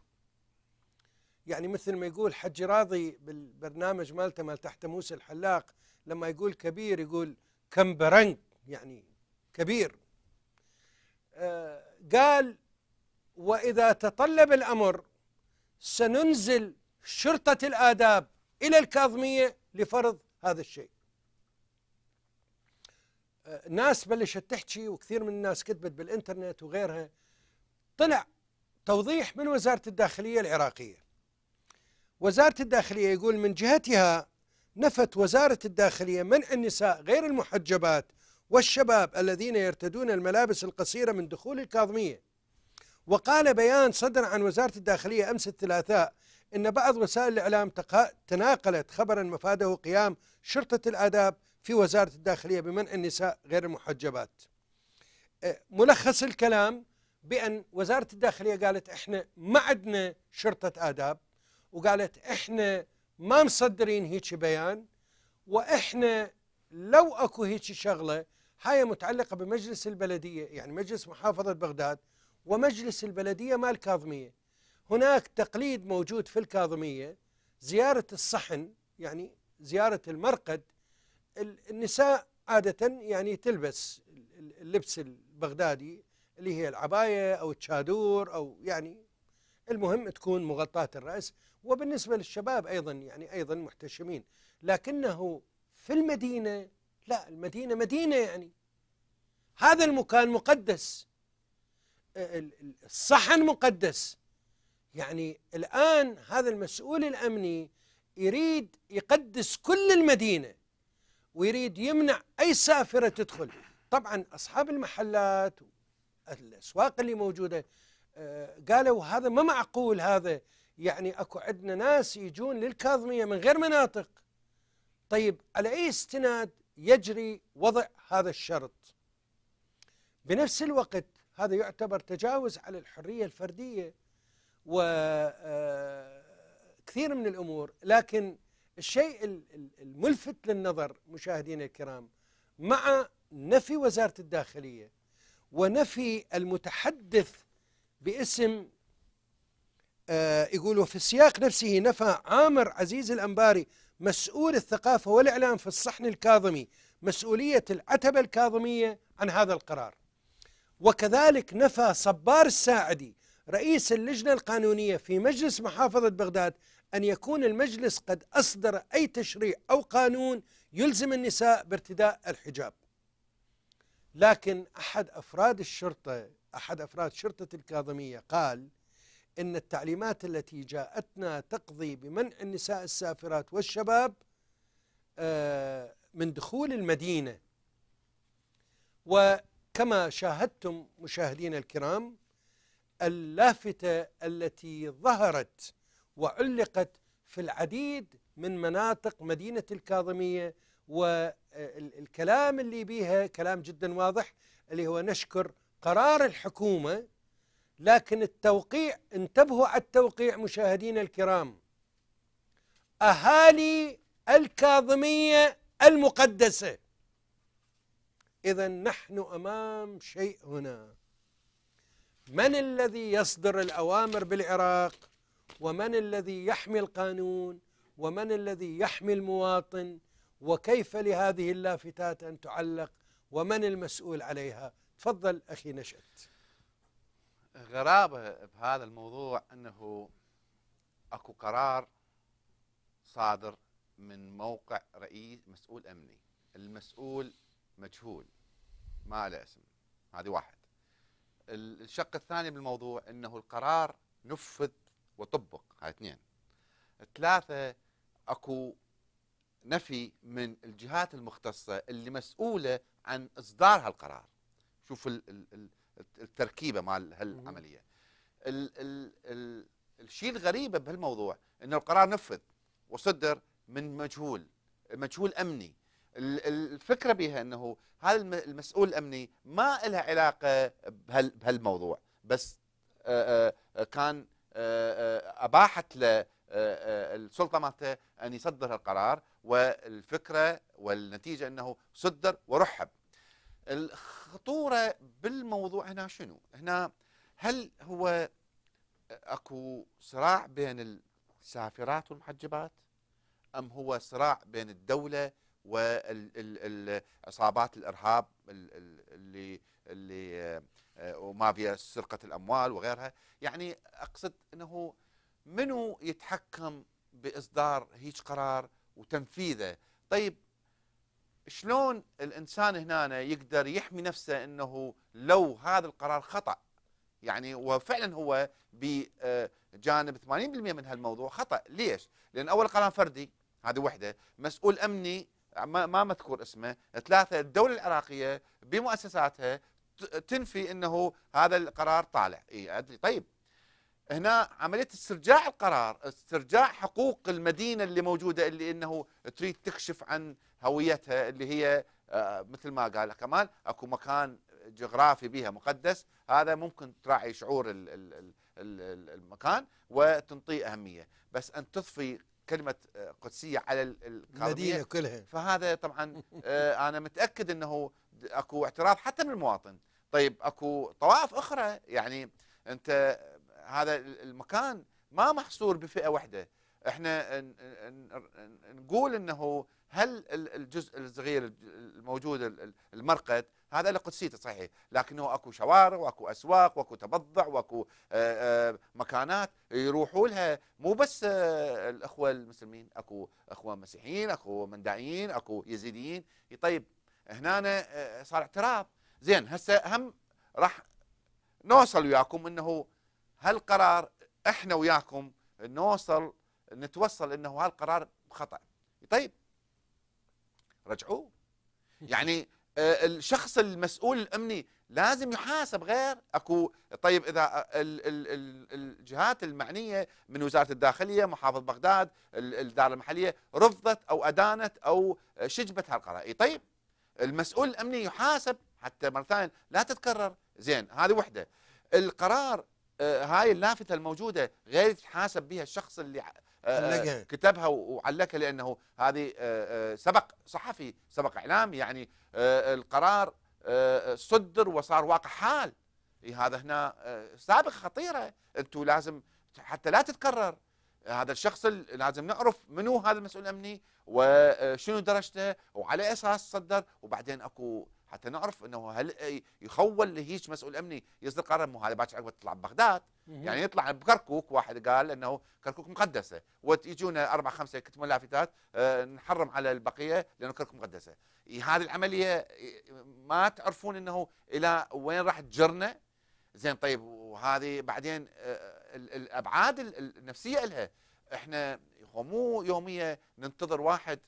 يعني مثل ما يقول حج راضي بالبرنامج مالته مال تحت موسى الحلاق لما يقول كبير يقول كمبرنج يعني كبير. قال وإذا تطلب الأمر سننزل شرطة الآداب إلى الكاظمية لفرض هذا الشيء. ناس بلشت تحكي وكثير من الناس كتبت بالإنترنت وغيرها طلع توضيح من وزارة الداخلية العراقية. وزارة الداخلية يقول من جهتها نفت وزارة الداخلية منع النساء غير المحجبات والشباب الذين يرتدون الملابس القصيرة من دخول الكاظمية. وقال بيان صدر عن وزارة الداخلية أمس الثلاثاء إن بعض وسائل الإعلام تقا- تناقلت خبرا مفاده قيام شرطة الآداب في وزارة الداخلية بمنع النساء غير المحجبات. ملخص الكلام بأن وزارة الداخلية قالت إحنا ما عندنا شرطة آداب وقالت إحنا ما مصدرين هيك بيان وإحنا لو اكو هيك شغلة هاي متعلقة بمجلس البلدية يعني مجلس محافظة بغداد ومجلس البلدية مال الكاظميه. هناك تقليد موجود في الكاظمية زيارة الصحن يعني زيارة المرقد ال- النساء عادة يعني تلبس ال- اللبس البغدادي اللي هي العباية أو الشادور أو يعني المهم تكون مغطاة الرأس وبالنسبة للشباب أيضا يعني أيضا محتشمين لكنه في المدينة. لا المدينة مدينة يعني. هذا المكان مقدس. ال- ال- الصحن مقدس. يعني الآن هذا المسؤول الأمني يريد يقدس كل المدينة ويريد يمنع أي سافرة تدخل. طبعا أصحاب المحلات الأسواق اللي موجودة قالوا هذا ما معقول هذا. يعني أكو عندنا ناس يجون للكاظمية من غير مناطق. طيب على أي استناد يجري وضع هذا الشرط. بنفس الوقت هذا يعتبر تجاوز على الحرية الفردية وكثير من الأمور لكن الشيء ال- ال- الملفت للنظر مشاهدينا الكرام مع نفي وزارة الداخلية ونفي المتحدث باسم آه، يقول وفي السياق نفسه نفى عامر عزيز الأنباري مسؤول الثقافة والإعلام في الصحن الكاظمي مسؤولية العتبة الكاظمية عن هذا القرار. وكذلك نفى صبار الساعدي رئيس اللجنة القانونية في مجلس محافظة بغداد أن يكون المجلس قد أصدر أي تشريع أو قانون يلزم النساء بارتداء الحجاب. لكن أحد أفراد الشرطة أحد أفراد شرطة الكاظمية قال إن التعليمات التي جاءتنا تقضي بمنع النساء السافرات والشباب آه، من دخول المدينة. وكما شاهدتم مشاهدينا الكرام اللافتة التي ظهرت وعلقت في العديد من مناطق مدينة الكاظمية والكلام اللي بيها كلام جدا واضح اللي هو نشكر قرار الحكومة لكن التوقيع انتبهوا على التوقيع مشاهدينا الكرام. أهالي الكاظمية المقدسة. إذا نحن أمام شيء هنا. من الذي يصدر الأوامر بالعراق؟ ومن الذي يحمي القانون؟ ومن الذي يحمي المواطن؟ وكيف لهذه اللافتات أن تعلق؟ ومن المسؤول عليها؟ تفضل أخي نشأت. غرابة بهذا الموضوع أنه أكو قرار صادر من موقع رئيس مسؤول أمني. المسؤول مجهول ما له اسم هذه واحد. ال- الشق الثاني من الموضوع أنه القرار نفذ وطبق هاي اثنين. ثلاثة أكو نفي من الجهات المختصة اللي مسؤولة عن إصدار هالقرار. شوف ال- ال- ال- التركيبة مال هالعملية. ال ال ال الشيء الغريب بهالموضوع انه القرار نفذ وصدر من مجهول مجهول أمني. ال- ال- الفكرة بها إنه هذا الم- المسؤول الأمني ما لها علاقة بهال بهالموضوع. بس كان أباحت له السلطة مالته أن يصدر القرار والفكرة والنتيجة إنه صدر ورحب. الخطورة بالموضوع هنا شنو؟ هنا هل هو أكو صراع بين السافرات والمحجبات؟ أم هو صراع بين الدولة والعصابات الإرهاب ال- ال- اللي اللي آه، وما فيها سرقة الأموال وغيرها؟ يعني أقصد إنه منو يتحكم بإصدار هيج قرار وتنفيذه؟ طيب شلون الإنسان هنا يقدر يحمي نفسه إنه لو هذا القرار خطأ؟ يعني وفعلا هو بجانب 80% من هالموضوع خطأ. ليش؟ لأن أول قرار فردي هذه وحدة مسؤول أمني ما مذكور اسمه ثلاثة الدولة العراقية بمؤسساتها تنفي إنه هذا القرار طالع. إي أدري. طيب هنا عملية استرجاع القرار استرجاع حقوق المدينة اللي موجودة اللي إنه تريد تكشف عن هويتها اللي هي آه، مثل ما قال كمال أكو مكان جغرافي بها مقدس هذا ممكن تراعي شعور ال ال ال ال المكان وتنطيه أهمية. بس أن تضفي كلمة آه، قدسية على ال- الكاظمية، المدينة كلها. فهذا طبعا آه، *laughs* أنا متأكد إنه أكو اعتراض حتى من المواطن. طيب أكو طوائف أخرى يعني أنت هذا ال- المكان ما محصور بفئة واحدة. إحنا نقول إنه هل ال- الجزء الصغير الموجود ال- ال- المرقد هذا له قدسيته صحيح لكنه أكو شوارع وأكو أسواق وأكو تبضع وأكو آه، آه، مكانات يروحوا لها. مو بس آه، الأخوة المسلمين أكو أخوة مسيحيين أكو مندائيين أكو يزيديين. طيب هنا صار اعتراض زين هسه هم راح نوصل وياكم إنه هالقرار إحنا وياكم نوصل نتوصل إنه هالقرار خطأ. طيب. رجعوه. يعني آه، الشخص المسؤول الأمني لازم يحاسب غير أكو. طيب إذا ال- الجهات المعنية من وزارة الداخلية محافظ بغداد ال- الإدارة المحلية رفضت أو أدانت أو شجبت هالقرار. طيب. المسؤول الأمني يحاسب حتى مره ثانية لا تتكرر. زين هذه وحدة. القرار آه، هاي اللافتة الموجودة غير يتحاسب بها الشخص اللي ع- آه، علقها. كتبها وعلقها لأنه هذه آه، آه، سبق صحفي سبق إعلامي يعني آه، القرار آه، صدر وصار واقع حال. هذا هنا آه، سابقة خطيرة. أنتم لازم حتى لا تتكرر. هذا الشخص ال- لازم نعرف منو هذا المسؤول الامني وشنو درجته وعلى أساس صدر وبعدين أكو حتى نعرف إنه هل يخول لهيج مسؤول أمني يصدر قرار مو هذا باكر تطلع ببغداد. يعني يطلع بكركوك واحد قال إنه كركوك مقدسة. ويجونا أربع خمسة يكتبون لافتات آه، نحرم على البقية لأنه كركوك مقدسة. هذه العملية ما تعرفون إنه إلى وين راح تجرنا؟ زين طيب وهذه بعدين آه، ال- الأبعاد ال- ال- النفسيه لها. إحنا هو مو يومية ننتظر واحد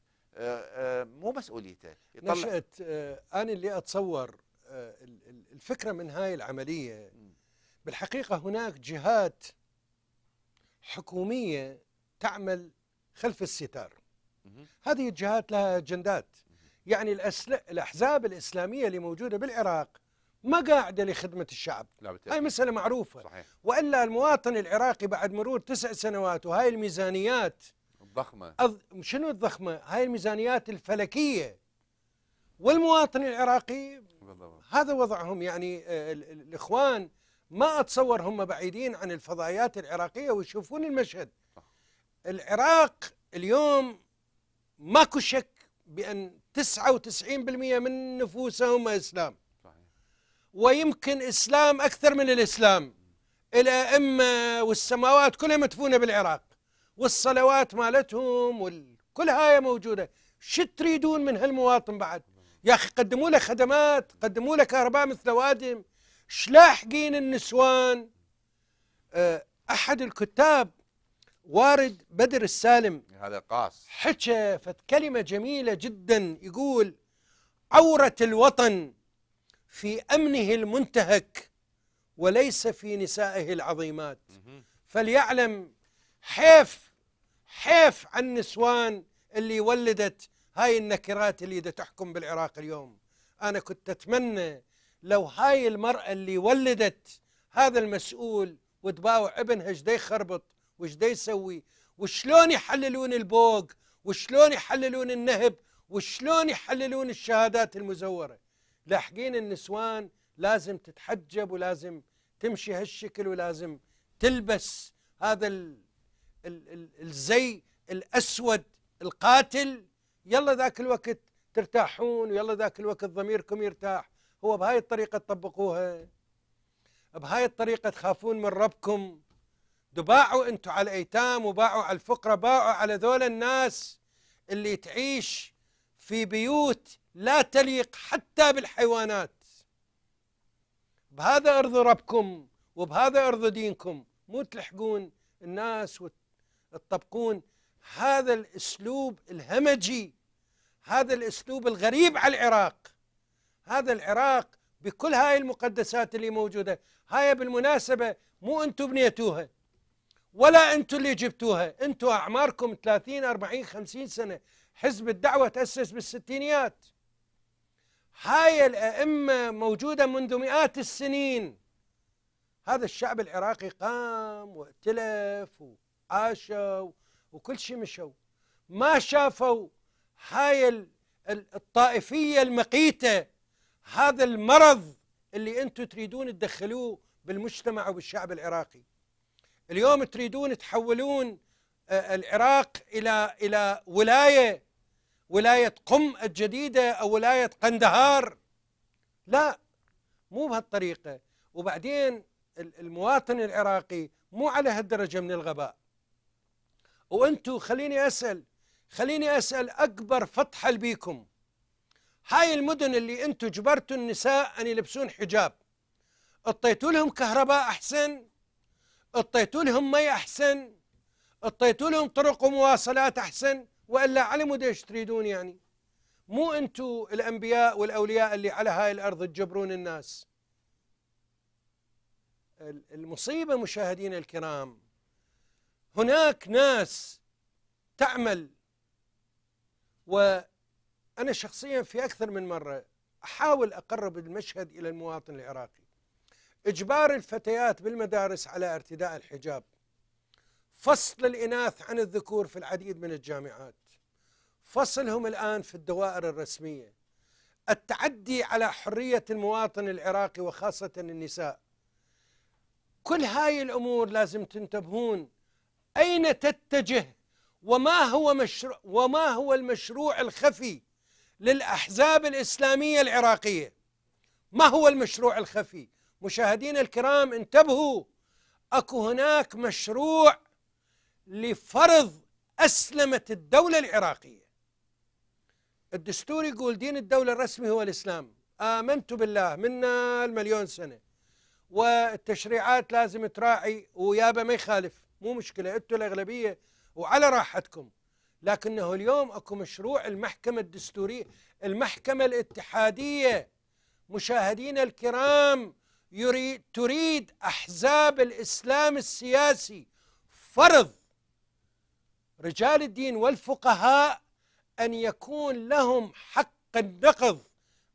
مو مسؤوليته يطلع نشأت آه، أنا اللي أتصور آه، ال- ال- الفكرة من هاي العملية. بالحقيقة هناك جهات حكومية تعمل خلف الستار. هذه الجهات لها أجندات يعني الأسل... الأحزاب الإسلامية اللي موجودة بالعراق ما قاعدة لخدمة الشعب. هاي. مسألة معروفة. صحيح. وإلا المواطن العراقي بعد مرور تسع سنوات وهاي الميزانيات ضخمه أض... شنو الضخمة؟ هاي الميزانيات الفلكية. والمواطن العراقي بالضبط. هذا وضعهم يعني آه، ال- ال- الإخوان ما أتصور هم بعيدين عن الفضائيات العراقية ويشوفون المشهد. العراق اليوم ماكو شك بأن 99% من نفوسهم إسلام. ويمكن إسلام أكثر من الإسلام. الأئمة والسماوات كلها مدفونة بالعراق. والصلوات مالتهم وكل هاي موجودة. شو تريدون من هالمواطن بعد؟ يا أخي قدموا له خدمات قدموا له كهرباء مثل وادم. شلاحقين النسوان. أه، أحد الكتاب وارد بدر السالم هذا قاس حكى فت كلمة جميلة جدا. يقول عورة الوطن في أمنه المنتهك وليس في نسائه العظيمات. فليعلم حيف حيف عن النسوان اللي ولدت هاي النكرات اللي دا تحكم بالعراق اليوم. أنا كنت أتمنى لو هاي المرأة اللي ولدت هذا المسؤول وتباوع ابنها إيش يخربط وإيش يسوي وشلون يحللون البوق وشلون يحللون النهب وشلون يحللون الشهادات المزورة. لاحقين النسوان لازم تتحجب ولازم تمشي هالشكل ولازم تلبس هذا الزي الأسود القاتل يلا ذاك الوقت ترتاحون ويلا ذاك الوقت ضميركم يرتاح. هو بهاي الطريقة تطبقوها؟ بهاي الطريقة تخافون من ربكم؟ دباعوا أنتم على الأيتام وباعوا على الفقراء باعوا على ذول الناس اللي تعيش في بيوت لا تليق حتى بالحيوانات. بهذا أرضوا ربكم وبهذا أرضوا دينكم. مو تلحقون الناس وتطبقون هذا الأسلوب الهمجي هذا الأسلوب الغريب على العراق. هذا العراق بكل هاي المقدسات اللي موجودة. هاي بالمناسبة مو أنتم بنيتوها ولا أنتم اللي جبتوها. أنتم أعماركم 30 40 50 سنة. حزب الدعوة تأسس بالستينيات. هاي الأئمة موجودة منذ مئات السنين. هذا الشعب العراقي قام وائتلف وعاشوا وكل شيء مشوا. ما شافوا هاي ال- ال- الطائفية المقيتة هذا المرض اللي أنتم تريدون تدخلوه بالمجتمع وبالشعب العراقي. اليوم تريدون تحولون آه، العراق إلى إلى ولاية ولاية قم الجديدة أو ولاية قندهار. لا مو بهالطريقة. وبعدين ال- المواطن العراقي مو على هالدرجة من الغباء. وأنتم خليني أسأل خليني أسأل أكبر فتحه بيكم هاي المدن اللي أنتم جبرتوا النساء أن يلبسون حجاب. اعطيتوا لهم كهرباء أحسن؟ اعطيتوا لهم مي أحسن؟ اعطيتوا لهم طرق ومواصلات أحسن؟ وإلا علموا إيش تريدون يعني؟ مو أنتم الأنبياء والأولياء اللي على هاي الأرض تجبرون الناس. ال- المصيبة مشاهدينا الكرام هناك ناس تعمل وأنا شخصيا في أكثر من مرة أحاول أقرب المشهد إلى المواطن العراقي. إجبار الفتيات بالمدارس على ارتداء الحجاب. فصل الإناث عن الذكور في العديد من الجامعات. فصلهم الآن في الدوائر الرسمية. التعدي على حرية المواطن العراقي وخاصة النساء. كل هاي الأمور لازم تنتبهون أين تتجه؟ وما هو مشروع وما هو المشروع الخفي للأحزاب الإسلامية العراقية؟ ما هو المشروع الخفي؟ مشاهدينا الكرام انتبهوا أكو هناك مشروع لفرض أسلمة الدولة العراقية. الدستور يقول دين الدولة الرسمي هو الإسلام. آمنت بالله منا المليون سنة. والتشريعات لازم تراعي ويابا ما يخالف. مو مشكلة أنتوا الأغلبية وعلى راحتكم. لكنه اليوم أكو مشروع المحكمة الدستورية المحكمة الاتحادية. مشاهدينا الكرام يريد تريد أحزاب الإسلام السياسي فرض رجال الدين والفقهاء أن يكون لهم حق النقض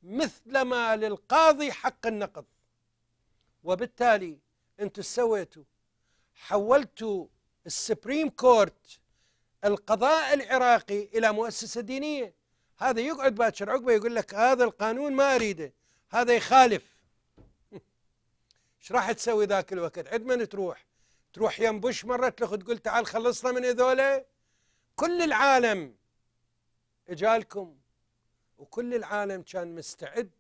مثلما للقاضي حق النقض. وبالتالي أنتم سويتوا حولتوا ال supreme court القضاء العراقي إلى مؤسسة دينية. هذا يقعد باكر عقبة يقول لك هذا القانون ما أريده هذا يخالف. *laughs* إيش راح تسوي ذاك الوقت؟ عند من تروح. تروح يم بوش مرة تلخ تقول تعال خلصنا من هذولا. كل العالم إجالكم وكل العالم كان مستعد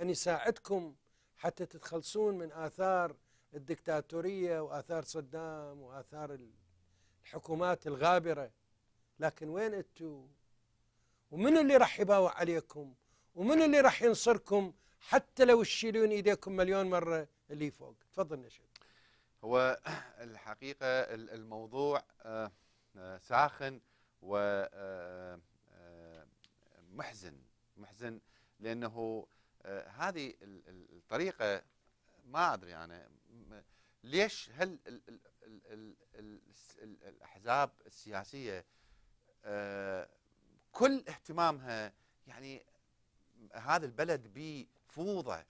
أن يساعدكم حتى تتخلصون من آثار الدكتاتورية وآثار صدام وآثار الحكومات الغابرة. لكن وين أنتم ومن اللي راح يباوع عليكم؟ ومن اللي راح ينصركم حتى لو تشيلون إيديكم مليون مرة اللي فوق؟ تفضل نشد هو *clears throat* الحقيقة ال- الموضوع آه، آه، ساخن ومحزن محزن لأنه آه، هذه ال- ال- الطريقة ما أنا م- ليش هل ال- ال- ال- ال- ال- ال- الأحزاب السياسية آه، كل اهتمامها يعني هذا البلد بفوضى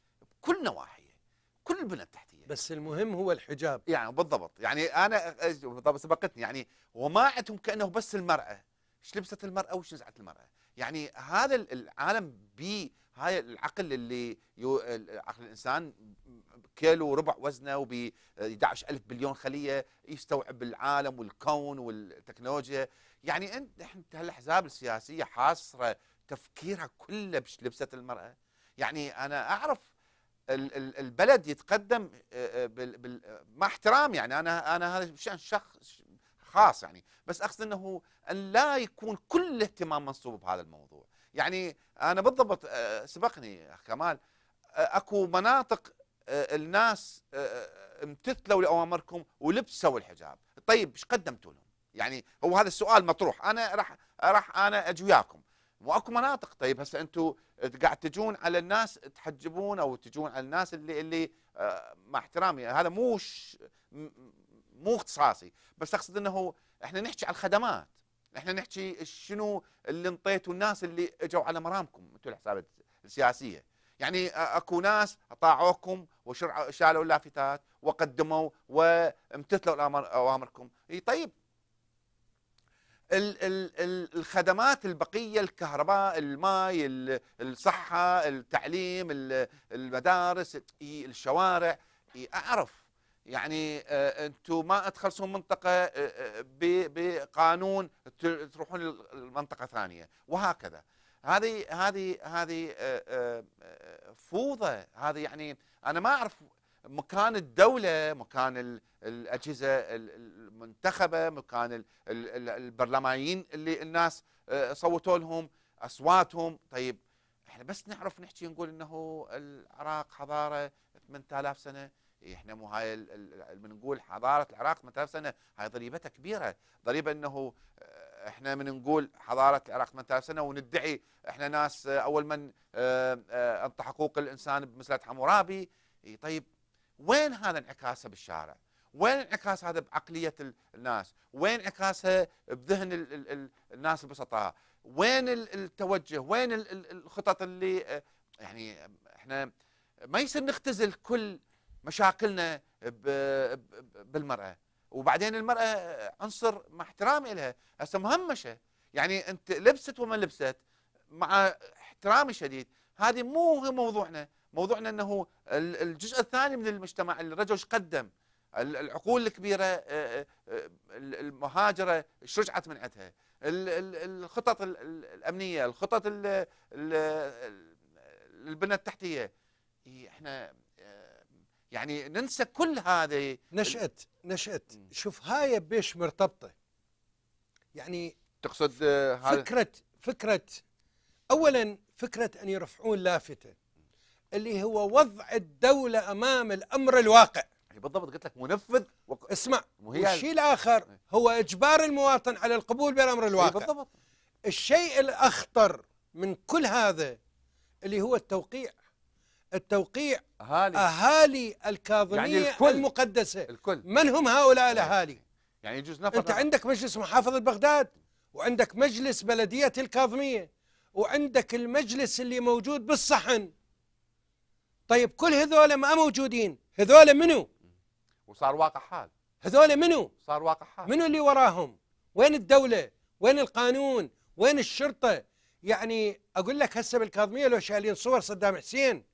بكل نواحيه كل البنى التحتية. بس المهم هو الحجاب. يعني بالضبط يعني أنا بالضبط سبقتني يعني وما عندهم كأنه بس المرأة. إيش لبست المرأة وإيش نزعت المرأة؟ يعني هذا العالم بهاي العقل اللي يو عقل الإنسان كيلو وربع وزنه وب 11000 بليون خلية يستوعب العالم والكون والتكنولوجيا. يعني انت انت هالأحزاب السياسية حاصرة تفكيرها كله بش لبست المرأة. يعني أنا أعرف ال- ال- البلد يتقدم آه، آه، مع احترام يعني. أنا أنا هذا شأن شخص خاص يعني. بس أقصد إنه أن لا يكون كل الاهتمام منصوب بهذا الموضوع. يعني أنا بالضبط آه، سبقني كمال. آه، أكو مناطق آه، الناس امتثلوا لأوامركم ولبسوا الحجاب. طيب إيش قدمتوا لهم؟ يعني هو هذا السؤال مطروح. أنا راح راح أنا أجي وياكم. واكو مناطق. طيب هسه أنتم قاعد تجون على الناس تحجبون أو تجون على الناس اللي اللي مع احترامي. هذا مو مو اختصاصي. بس أقصد إنه إحنا نحكي على الخدمات. إحنا نحكي شنو اللي انطيتوا الناس اللي اجوا على مرامكم أنتم الحسابات السياسية. يعني اكو ناس اطاعوكم وشالوا اللافتات وقدموا وامتثلوا أوامركم. اي طيب. ال ال ال الخدمات البقية الكهرباء الماء ال- الصحة التعليم ال- المدارس إي الشوارع إي أعرف. يعني آه، أنتم ما تخلصون منطقة آه، آه، بقانون تروحون لمنطقة ثانية وهكذا. هذه هذه هذه فوضى. هذه يعني أنا ما أعرف مكان الدولة مكان ال- الأجهزة ال- المنتخبة مكان ال- ال- ال- البرلمانيين اللي الناس صوتوا لهم أصواتهم. طيب إحنا بس نعرف نحكي نقول إنه العراق حضارة 8000 سنة. إحنا مو هاي بنقول حضارة العراق 8000 سنة هاي ضريبتها كبيرة ضريبة إنه آه، إحنا من نقول حضارة العراق 8000 سنة وندعي إحنا ناس آه، أول من آه، انطى حقوق الإنسان بمساله حمورابي طيب وين هذا انعكاسه بالشارع؟ وين انعكاس هذا بعقلية ال- الناس؟ وين انعكاسها بذهن ال ال ال الناس البسطاء؟ وين ال- التوجه؟ وين ال- ال- الخطط اللي يعني إحنا ما يصير نختزل كل مشاكلنا بالمرأة. وبعدين المرأة عنصر مع احترامي لها هسه مهمشه يعني أنت لبست وما لبست مع احترامي الشديد هذه مو موضوعنا. موضوعنا إنه ال- الجزء الثاني من المجتمع الرجل إيش قدم؟ ال- العقول الكبيرة آه، آه، آه، المهاجرة إيش رجعت من عندها. ال- ال- الخطط ال- ال- الأمنية الخطط ال- ال- ال- البنى التحتية. إيه، إحنا يعني ننسى كل هذه نشأت نشأت. شوف هاي بيش مرتبطة. يعني تقصد آه، فكرة فكرة أولا فكرة أن يرفعون لافتة اللي هو وضع الدولة أمام الأمر الواقع. بالضبط قلت لك منفذ وق... اسمع والشيء الآخر هو إجبار المواطن على القبول بالأمر الواقع. بالضبط. الشيء الأخطر من كل هذا اللي هو التوقيع التوقيع أهالي. أهالي الكاظمية يعني الكل. المقدسة. الكل. من هم هؤلاء الأهالي؟ يعني يجوز نفر أنت عندك مجلس محافظة بغداد وعندك مجلس بلدية الكاظمية وعندك المجلس اللي موجود بالصحن. طيب كل هذول ما موجودين هذول منو؟ وصار واقع حال. هذول منو؟ صار واقع حال. منو اللي وراهم؟ وين الدولة؟ وين القانون؟ وين الشرطة؟ يعني أقول لك هسه بالكاظمية لو شايلين صور صدام حسين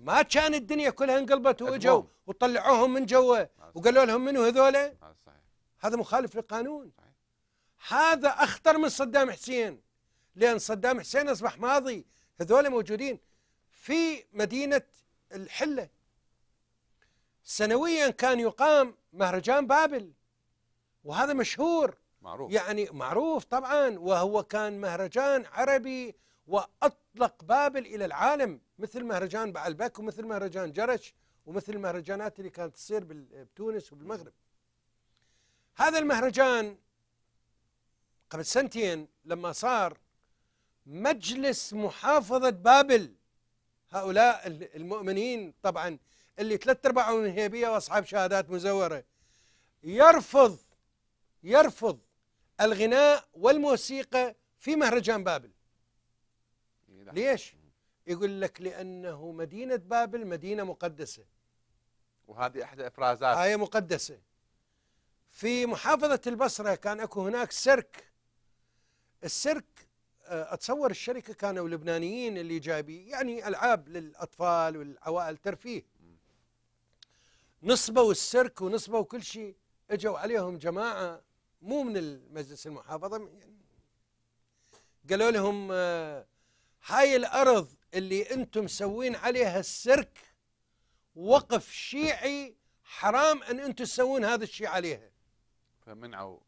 ما كان الدنيا كلها انقلبت واجوا. وطلعوهم من جوا وقالوا لهم منو هذولا؟ هذا صحيح. هذا مخالف للقانون. هذا أخطر من صدام حسين. لأن صدام حسين أصبح ماضي. هذول موجودين في مدينة الحلة. سنويا كان يقام مهرجان بابل. وهذا مشهور. معروف. يعني معروف طبعا. وهو كان مهرجان عربي وأطلق بابل إلى العالم مثل مهرجان بعلبك ومثل مهرجان جرش ومثل المهرجانات اللي كانت تصير بتونس وبالمغرب. هذا المهرجان قبل سنتين لما صار مجلس محافظة بابل هؤلاء ال- المؤمنين طبعا اللي ثلاث ارباعهم من هيبية وأصحاب شهادات مزورة يرفض يرفض الغناء والموسيقى في مهرجان بابل. ليش؟ يقول لك لأنه مدينة بابل مدينة مقدسة. وهذه إحدى إفرازات. آية مقدسة. في محافظة البصرة كان أكو هناك سيرك. السيرك آه، أتصور الشركة كانوا لبنانيين اللي جايبين يعني ألعاب للأطفال والعوائل ترفيه. نصبوا السيرك ونصبوا كل شيء إجوا عليهم جماعة مو من المجلس المحافظة يعني قالوا لهم آه، هاي الأرض اللي أنتم مسوين عليها السيرك وقف شيعي حرام أن أنتم تسوون هذا الشيء عليها. فمنعوا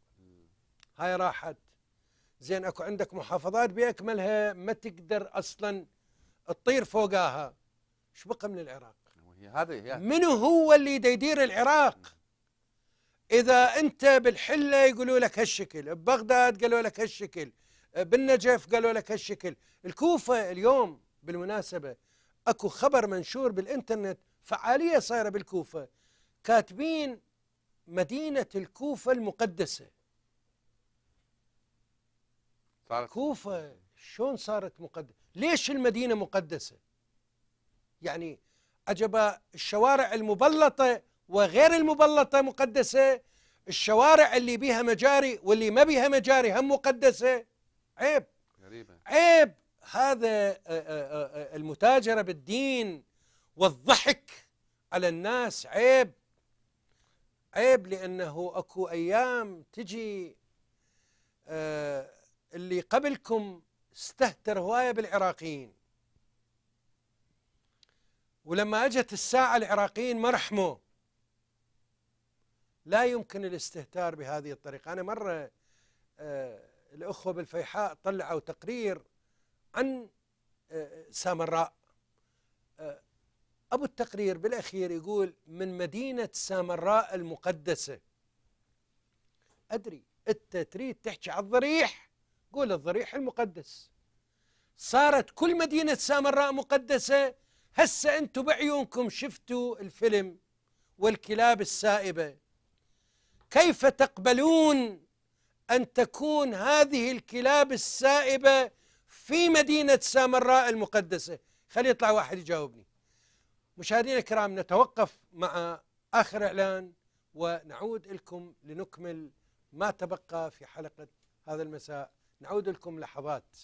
هاي راحت. زين أكو عندك محافظات بأكملها ما تقدر أصلا تطير فوقاها. إيش بقى من العراق؟ هذه منو هو اللي يدير العراق؟ إذا أنت بالحلة يقولوا لك هالشكل ببغداد قالوا لك هالشكل بالنجف قالوا لك هالشكل. الكوفة اليوم بالمناسبة أكو خبر منشور بالإنترنت فعالية صايرة بالكوفة. كاتبين مدينة الكوفة المقدسة. صارت؟ كوفة شلون صارت مقدسة ليش المدينة مقدسة؟ يعني عجب الشوارع المبلطة وغير المبلطة مقدسة الشوارع اللي بيها مجاري واللي ما بيها مجاري هم مقدسة. عيب. غريبة. عيب. هذا آه، آه، آه، المتاجرة بالدين والضحك على الناس. عيب. عيب لأنه أكو أيام تجي اللي قبلكم استهتر هواية بالعراقيين. ولما أجت الساعة العراقيين ما رحموا. لا يمكن الاستهتار بهذه الطريقة. أنا مرة آه، الأخوة بالفيحاء طلعوا تقرير عن آه، سامراء. آه، أبو التقرير بالأخير يقول من مدينة سامراء المقدسة. أدري أنت تريد تحكي على الضريح؟ قول الضريح المقدس. صارت كل مدينة سامراء مقدسة. هسه أنتم بعيونكم شفتوا الفيلم والكلاب السائبة. كيف تقبلون أن تكون هذه الكلاب السائبة في مدينة سامراء المقدسة. خلي يطلع واحد يجاوبني. مشاهدينا الكرام نتوقف مع آخر إعلان ونعود لكم لنكمل ما تبقى في حلقة هذا المساء. نعود لكم لحظات.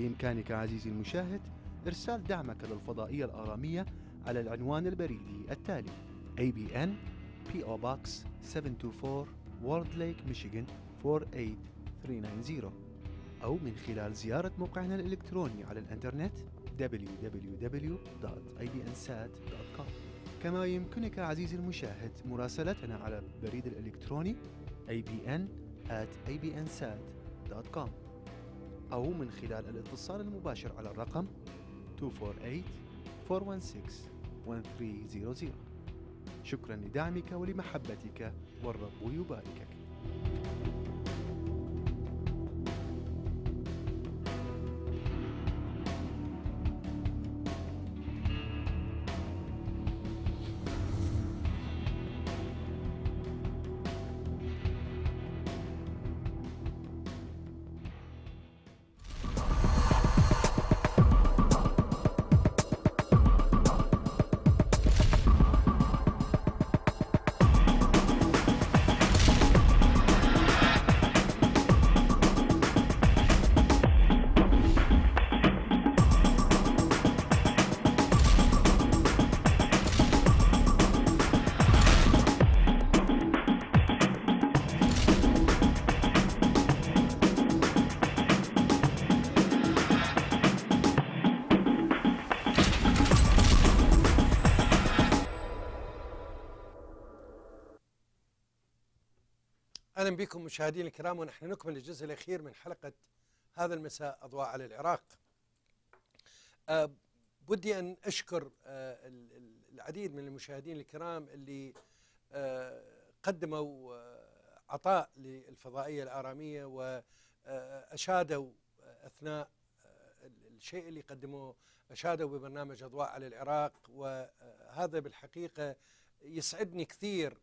بإمكانك عزيزي المشاهد إرسال دعمك للفضائية الآرامية على العنوان البريدي التالي ABN PO Box 724 World Lake Michigan 48390 أو من خلال زيارة موقعنا الإلكتروني على الإنترنت www.ibnsat.com كما يمكنك عزيزي المشاهد مراسلتنا على البريد الإلكتروني abn at abnsat.com أو من خلال الاتصال المباشر على الرقم 416-1300 شكرا لدعمك ولمحبتك والرب يباركك. بكم مشاهدينا الكرام ونحن نكمل الجزء الأخير من حلقة هذا المساء أضواء على العراق. أه بدي أن أشكر أه ال- ال- العديد من المشاهدين الكرام اللي أه قدموا عطاء للفضائية الآرامية واشادوا أثناء آه، الشيء اللي قدموه أشادوا ببرنامج أضواء على العراق وهذا بالحقيقة يسعدني كثير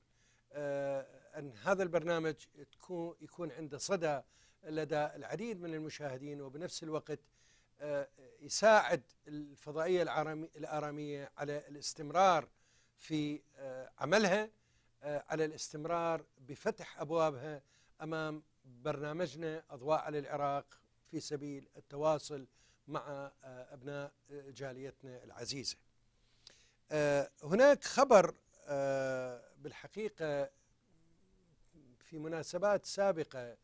أن هذا البرنامج تكون يكون عنده صدى لدى العديد من المشاهدين وبنفس الوقت آه، يساعد الفضائية العرامي- الآرامية على الاستمرار في آه، عملها آه، على الاستمرار بفتح أبوابها أمام برنامجنا أضواء على العراق في سبيل التواصل مع أبناء آه، جاليتنا العزيزة. آه، هناك خبر بالحقيقة في مناسبات سابقة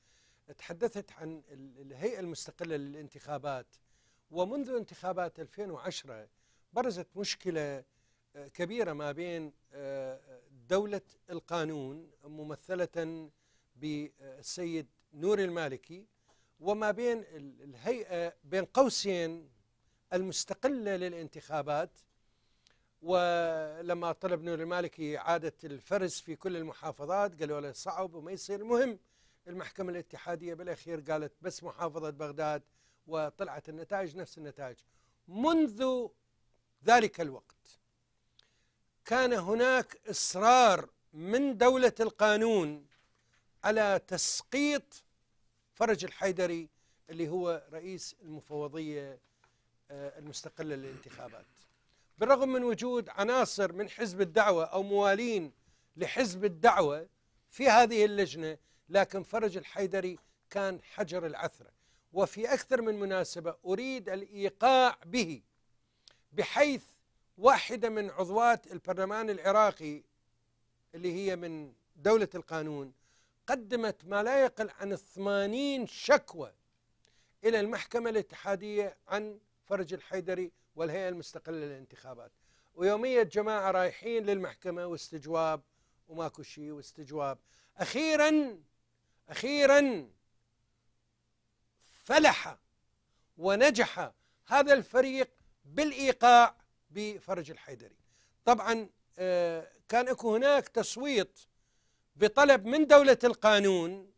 تحدثت عن ال- الهيئة المستقلة للانتخابات ومنذ انتخابات 2010 برزت مشكلة آه، كبيرة ما بين آه، دولة القانون ممثلة بالسيد نور المالكي وما بين ال- الهيئة بين قوسين المستقلة للانتخابات ولما طلب نور المالكي إعادة الفرز في كل المحافظات قالوا له صعب وما يصير. المهم المحكمة الاتحادية بالأخير قالت بس محافظة بغداد وطلعت النتائج نفس النتائج. منذ ذلك الوقت كان هناك إصرار من دولة القانون على تسقيط فرج الحيدري اللي هو رئيس المفوضية آه، المستقلة للانتخابات. بالرغم من وجود عناصر من حزب الدعوة أو موالين لحزب الدعوة في هذه اللجنة لكن فرج الحيدري كان حجر العثرة. وفي أكثر من مناسبة أريد الإيقاع به بحيث واحدة من عضوات البرلمان العراقي اللي هي من دولة القانون قدمت ما لا يقل عن 80 شكوى إلى المحكمة الاتحادية عن فرج الحيدري والهيئة المستقلة للانتخابات. ويومية جماعة رايحين للمحكمة واستجواب وماكو شيء واستجواب. أخيرا أخيرا فلح ونجح هذا الفريق بالإيقاع بفرج الحيدري. طبعا آه، كان أكو هناك تصويت بطلب من دولة القانون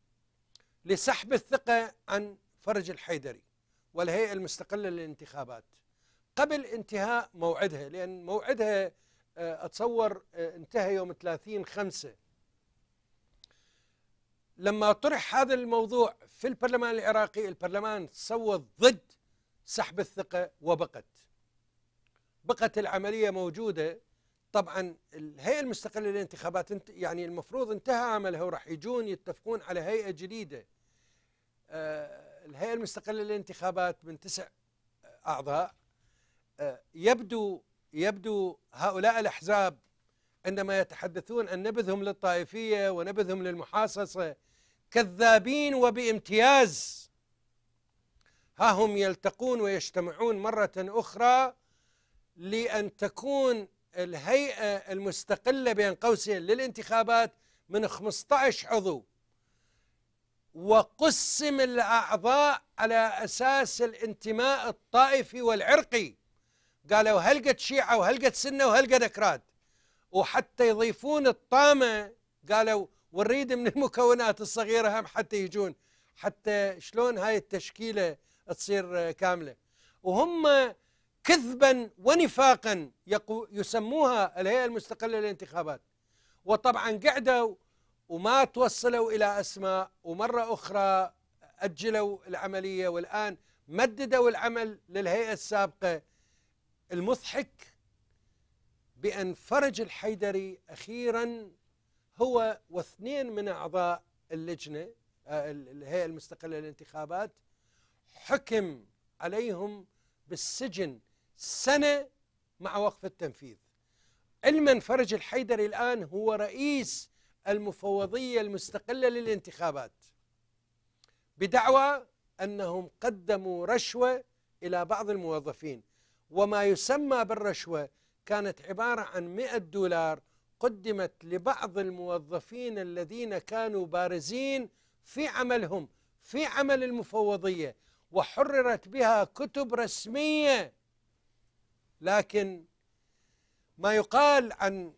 لسحب الثقة عن فرج الحيدري والهيئة المستقلة للانتخابات. قبل انتهاء موعدها لأن موعدها آه، أتصور آه، انتهى يوم 30 خمسة. لما طرح هذا الموضوع في البرلمان العراقي البرلمان صوت ضد سحب الثقة وبقت. بقت العملية موجودة. طبعا الهيئة المستقلة للانتخابات انت- يعني المفروض انتهى عملها وراح يجون يتفقون على هيئة جديدة. آه، الهيئة المستقلة للانتخابات من تسع أعضاء. يبدو يبدو هؤلاء الأحزاب عندما يتحدثون عن نبذهم للطائفية ونبذهم للمحاصصة كذابين وبامتياز. ها هم يلتقون ويجتمعون مرة أخرى لأن تكون الهيئة المستقلة بين قوسين للانتخابات من 15 عضو. وقسم الأعضاء على أساس الانتماء الطائفي والعرقي. قالوا هل قد شيعة وهل قد سنة وهل قد أكراد وحتى يضيفون الطامة قالوا ونريد من المكونات الصغيرة هم حتى يجون. حتى شلون هاي التشكيلة تصير كاملة. وهم كذبا ونفاقا يسموها الهيئة المستقلة للانتخابات. وطبعا قعدوا وما توصلوا إلى أسماء ومرة أخرى أجلوا العملية والآن مددوا العمل للهيئة السابقة المضحك بأن فرج الحيدري أخيرا هو واثنين من أعضاء اللجنة آه، الهيئة المستقلة للانتخابات حكم عليهم بالسجن سنة مع وقف التنفيذ. علما فرج الحيدري الآن هو رئيس المفوضية المستقلة للانتخابات. بدعوى أنهم قدموا رشوة إلى بعض الموظفين. وما يسمى بالرشوة كانت عبارة عن 100 دولار قدمت لبعض الموظفين الذين كانوا بارزين في عملهم في عمل المفوضية وحررت بها كتب رسمية. لكن ما يقال عن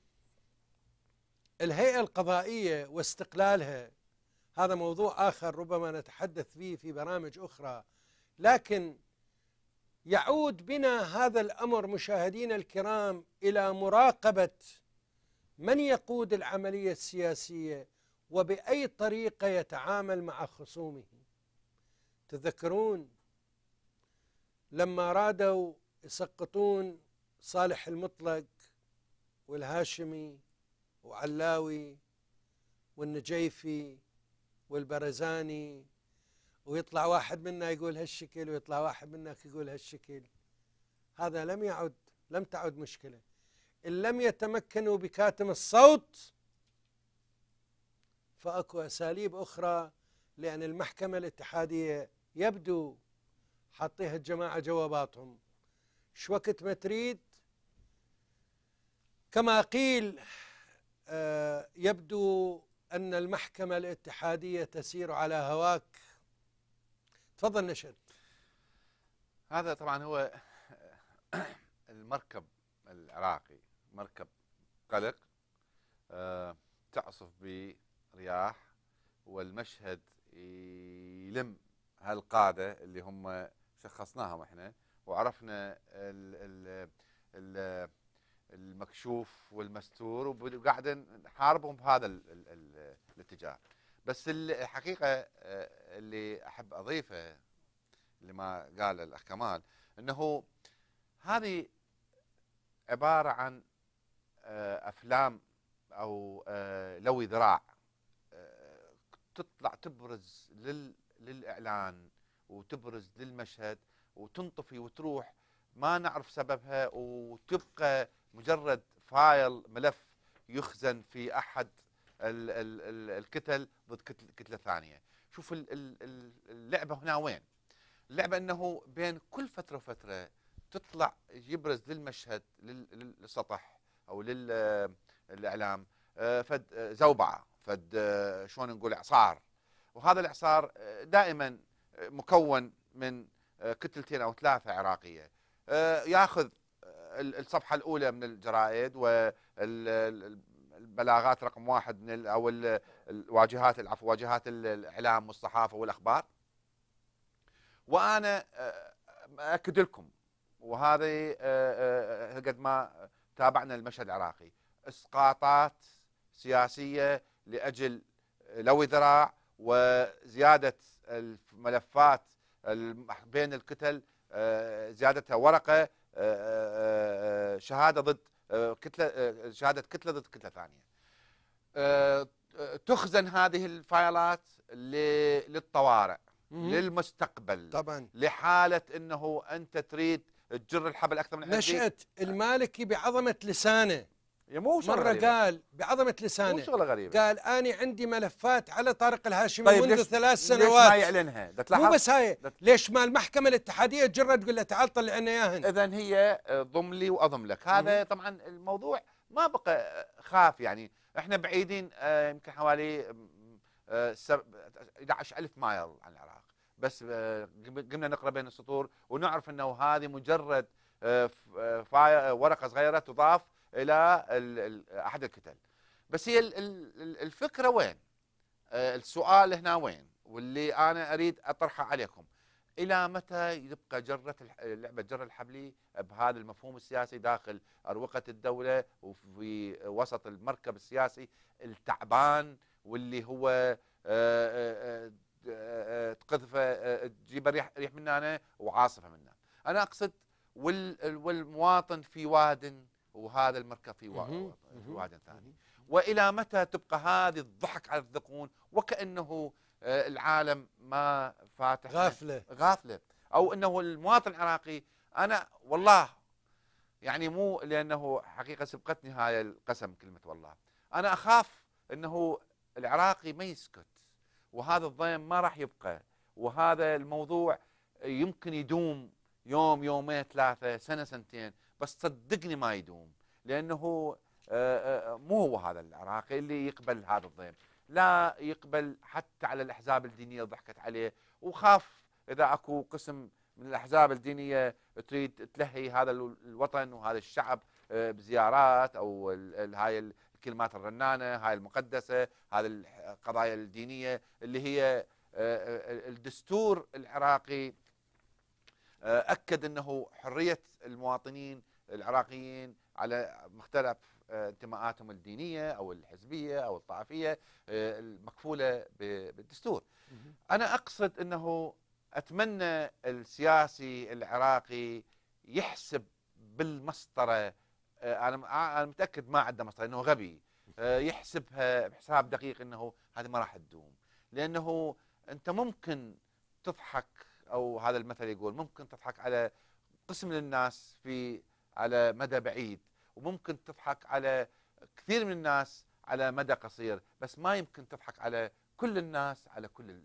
الهيئة القضائية واستقلالها هذا موضوع آخر ربما نتحدث فيه في برامج أخرى. لكن يعود بنا هذا الأمر مشاهدينا الكرام إلى مراقبة من يقود العملية السياسية وبأي طريقة يتعامل مع خصومه. تذكرون لما رادوا يسقطون صالح المطلق والهاشمي وعلاوي والنجيفي والبرزاني ويطلع واحد منا يقول هالشكل ويطلع واحد منك يقول هالشكل. هذا لم يعد لم تعد مشكلة. إن لم يتمكنوا بكاتم الصوت فأكو أساليب أخرى لأن المحكمة الاتحادية يبدو حاطيها الجماعة جواباتهم. شو وقت ما تريد. كما قيل آه، يبدو أن المحكمة الاتحادية تسير على هواك تفضل نشد هذا طبعا هو *coughs* المركب العراقي مركب قلق آه، تعصف برياح والمشهد يلم هالقادة اللي هم شخصناهم إحنا وعرفنا ال ال ال المكشوف والمستور وقاعد نحاربهم بهذا ال ال ال الاتجاه. بس الحقيقة آه، اللي أحب أضيفه لما قال الأخ كمال إنه هذه عبارة عن آه، أفلام أو آه، لوي ذراع تطلع تبرز للإعلان وتبرز للمشهد وتنطفي وتروح ما نعرف سببها وتبقى مجرد فايل ملف يخزن في أحد الكتل ضد كتل كتله ثانية. شوف اللعبة هنا وين؟ اللعبة إنه بين كل فترة وفترة تطلع يبرز للمشهد للسطح أو للإعلام. آه، فد آه، زوبعة فد آه، شلون نقول إعصار. وهذا الإعصار دائما مكون من كتلتين أو ثلاثة عراقية. ياخذ الصفحة الأولى من الجرائد والبلاغات رقم واحد من أو الواجهات العفو واجهات الإعلام والصحافة والأخبار. وأنا اكد لكم وهذه قد ما تابعنا المشهد العراقي إسقاطات سياسية لأجل لوي ذراع وزيادة الملفات بين الكتل زيادتها ورقة شهادة ضد كتلة شهادة كتلة ضد كتلة ثانية. تخزن هذه الفايلات للطوارئ للمستقبل طبعا. لحالة إنه أنت تريد تجر الحبل أكثر من نشأة المالكي بعظمة لسانه. مو مرة غريبة. قال بعظمة لسانه مو شغلة غريبة. قال أنا عندي ملفات على طارق الهاشمي طيب منذ ليش ثلاث ليش سنوات. ما يعلنها؟ مو؟ بس هاي ليش ما المحكمة الاتحادية تجرد تقول له تعال طلع لنا إياهن؟ اذا هي ضم لي وأضم لك. هذا طبعا الموضوع ما بقى خاف يعني. إحنا بعيدين آه، يمكن حوالي آه، سب- 11000 مايل عن العراق. بس آه، قمنا نقرأ بين السطور ونعرف إنه هذه مجرد آه، آه، ورقة صغيرة تضاف إلى ال- ال- أحد الكتل بس هي ال- ال- ال- الفكرة وين؟ آه، السؤال هنا وين؟ واللي أنا أريد أطرحه عليكم. إلى متى يبقى جرة لعبة جر الحبلي بهذا المفهوم السياسي داخل أروقة الدولة وفي وسط المركب السياسي التعبان واللي هو آه، آه، تقذفه تجيب ريح ريح من هنا وعاصفة من هنا أنا أقصد وال- والمواطن في واد وهذا المركب في واد ثاني. وإلى متى تبقى هذه الضحك على الذقون؟ وكأنه آه، العالم ما فاتح غافلة. غافلة. أو إنه المواطن العراقي أنا والله يعني مو لأنه حقيقة سبقتني هاي القسم كلمة والله. أنا أخاف إنه العراقي ما يسكت وهذا الضيم ما راح يبقى وهذا الموضوع يمكن يدوم يوم يومين ثلاثة سنة سنتين. بس صدقني ما يدوم لأنه آه، آه، مو هو هذا العراقي اللي يقبل هذا الضيم لا يقبل حتى على الأحزاب الدينية ضحكت عليه وخاف إذا أكو قسم من الأحزاب الدينية تريد تلهي هذا ال- الوطن وهذا الشعب آه، بزيارات أو هاي الكلمات الرنانة هاي المقدسة هذه القضايا الدينية اللي هي الدستور العراقي آه، أكد أنه حرية المواطنين العراقيين على مختلف آه، انتماءاتهم الدينية أو الحزبية أو الطائفية آه، المكفولة ب- بالدستور. أنا أقصد أنه أتمنى السياسي العراقي يحسب بالمسطرة أنا أنا متأكد ما عنده مسطرة أنه غبي يحسبها بحساب دقيق أنه هذه ما راح تدوم لأنه أنت ممكن تضحك أو هذا المثل يقول ممكن تضحك على قسم من الناس في على مدى بعيد وممكن تضحك على كثير من الناس على مدى قصير بس ما يمكن تضحك على كل الناس على كل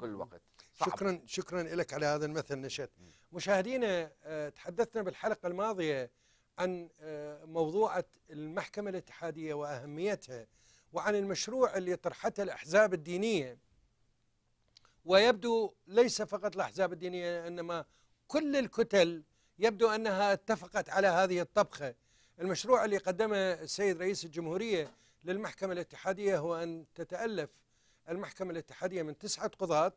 كل وقت صعب. شكرا شكرا لك على هذا المثل نشأت. مشاهدينا آه، تحدثنا بالحلقة الماضية عن آه، موضوعة المحكمة الاتحادية وأهميتها وعن المشروع اللي طرحته الأحزاب الدينية. ويبدو ليس فقط الأحزاب الدينية إنما كل الكتل يبدو أنها اتفقت على هذه الطبخة. المشروع اللي قدمه السيد رئيس الجمهورية للمحكمة الاتحادية هو أن تتألف المحكمة الاتحادية من تسعة قضاة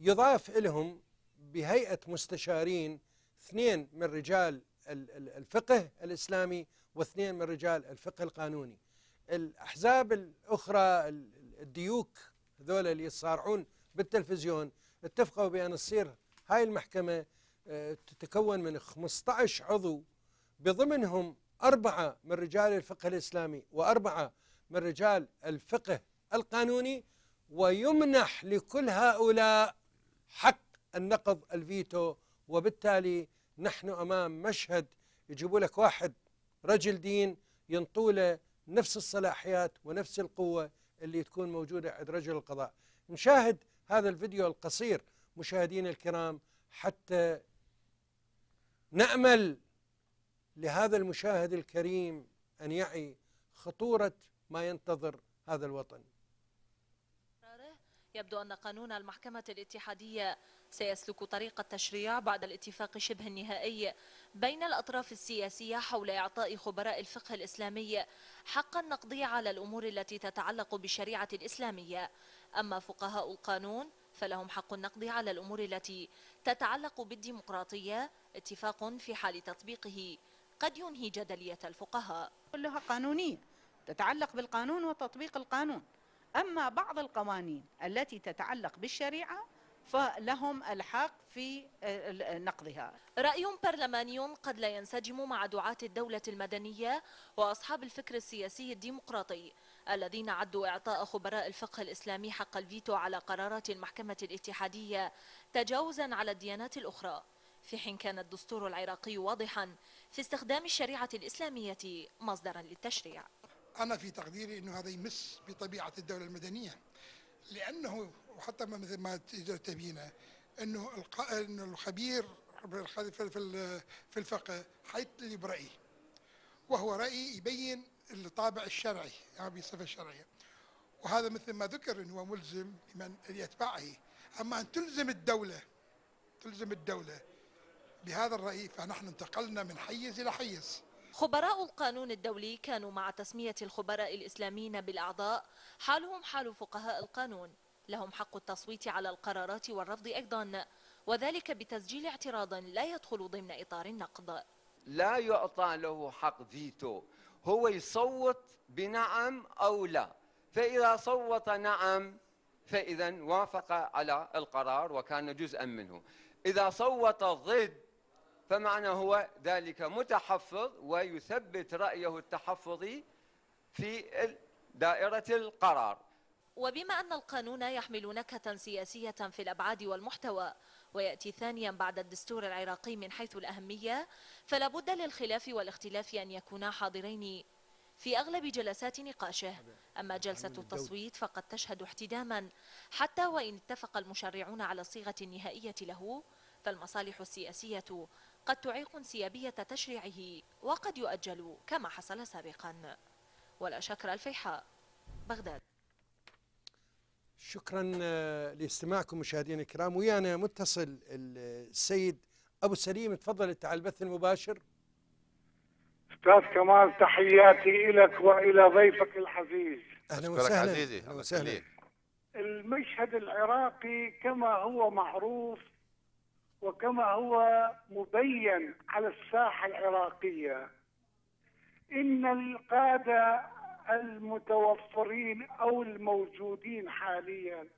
يضاف لهم بهيئة مستشارين اثنين من رجال ال- ال- الفقه الإسلامي واثنين من رجال الفقه القانوني. الأحزاب الأخرى ال- الديوك هذول اللي يصارعون بالتلفزيون اتفقوا بأن تصير هاي المحكمة آه، تتكون من 15 عضو. بضمنهم أربعة من رجال الفقه الإسلامي وأربعة من رجال الفقه القانوني ويمنح لكل هؤلاء حق النقض الفيتو. وبالتالي نحن أمام مشهد يجيبوا لك واحد رجل دين ينطوله نفس الصلاحيات ونفس القوة اللي تكون موجودة عند رجل القضاء. نشاهد هذا الفيديو القصير مشاهدينا الكرام حتى نأمل لهذا المشاهد الكريم أن يعي خطورة ما ينتظر هذا الوطن. يبدو أن قانون المحكمة الاتحادية سيسلك طريق التشريع بعد الاتفاق شبه النهائي بين الأطراف السياسية حول إعطاء خبراء الفقه الإسلامي حق النقض على الأمور التي تتعلق بالشريعة الإسلامية. أما فقهاء القانون فلهم حق النقض على الأمور التي تتعلق بالديمقراطية اتفاق في حال تطبيقه. قد ينهي جدلية الفقهاء. كلها قانونية تتعلق بالقانون وتطبيق القانون. أما بعض القوانين التي تتعلق بالشريعة فلهم الحق في آه، نقضها رأي برلماني قد لا ينسجم مع دعاة الدولة المدنية وأصحاب الفكر السياسي الديمقراطي. الذين عدوا إعطاء خبراء الفقه الإسلامي حق الفيتو على قرارات المحكمة الاتحادية تجاوزا على الديانات الأخرى. في حين كان الدستور العراقي واضحا في استخدام الشريعة الإسلامية مصدرا للتشريع. أنا في تقديري أنه هذا يمس بطبيعة الدولة المدنية لأنه وحتى ما مثل ما تبينه أنه الخبير في الفقه حيطلي برأي وهو رأي يبين الطابع الشرعي يعني بصفة الشرعية وهذا مثل ما ذكر أنه هو ملزم لمن يتبعه. أما أن تلزم الدولة تلزم الدولة بهذا الرأي فنحن انتقلنا من حيز إلى حيز. خبراء القانون الدولي كانوا مع تسمية الخبراء الإسلاميين بالأعضاء. حالهم حال فقهاء القانون. لهم حق التصويت على القرارات والرفض أيضا. وذلك بتسجيل اعتراض لا يدخل ضمن إطار النقد. لا يعطى له حق فيتو. هو يصوت بنعم أو لا. فإذا صوت نعم فإذا وافق على القرار وكان جزءا منه. إذا صوت ضد فمعنى هو ذلك متحفظ ويثبت رأيه التحفظي في دائرة القرار. وبما أن القانون يحمل نكهة سياسية في الأبعاد والمحتوى ويأتي ثانيا بعد الدستور العراقي من حيث الأهمية فلا بد للخلاف والاختلاف أن يكونا حاضرين في أغلب جلسات نقاشه. أما جلسة التصويت فقد تشهد احتداما حتى وإن اتفق المشرعون على الصيغة النهائية له. فالمصالح السياسية قد تعيق انسيابية تشريعه وقد يؤجل كما حصل سابقا. ولا شكر الفيحاء بغداد. شكرا آه، لاستماعكم مشاهدينا الكرام. ويانا متصل السيد أبو سليم. تفضل انت على البث المباشر. أستاذ كمال تحياتي لك وإلى ضيفك العزيز أهلا وسهلا. عزيزي الله وسهلا. المشهد العراقي كما هو معروف وكما هو مبين على الساحة العراقية إن القادة المتوفرين أو الموجودين حاليا.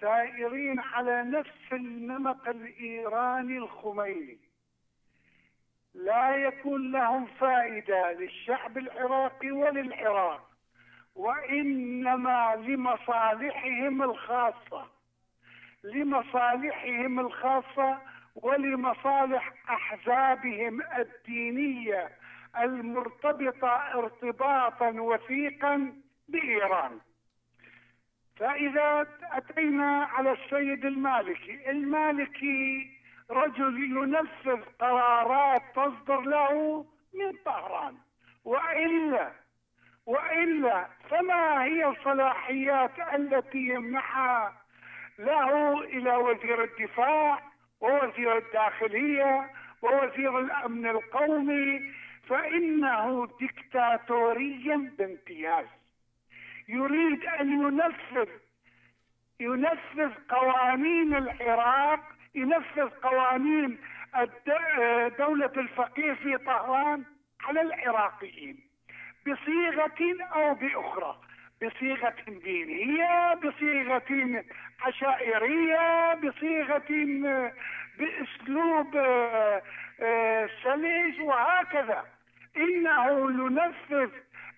سائرين على نفس النمط الايراني الخميني. لا يكون لهم فائدة للشعب العراقي وللعراق وإنما لمصالحهم الخاصة لمصالحهم الخاصة ولمصالح أحزابهم الدينية. المرتبطة ارتباطا وثيقا بإيران. فإذا أتينا على السيد المالكي، المالكي رجل ينفذ قرارات تصدر له من طهران وإلا وإلا فما هي الصلاحيات التي يمنحها له إلى وزير الدفاع ووزير الداخلية ووزير الأمن القومي فإنه دكتاتوريا بامتياز. يريد أن ينفذ ينفذ قوانين العراق ينفذ قوانين دولة الفقيه في طهران على العراقيين بصيغة أو بأخرى. بصيغة دينية بصيغة عشائرية بصيغة بأسلوب آه، آه، سلس وهكذا. إنه ينفذ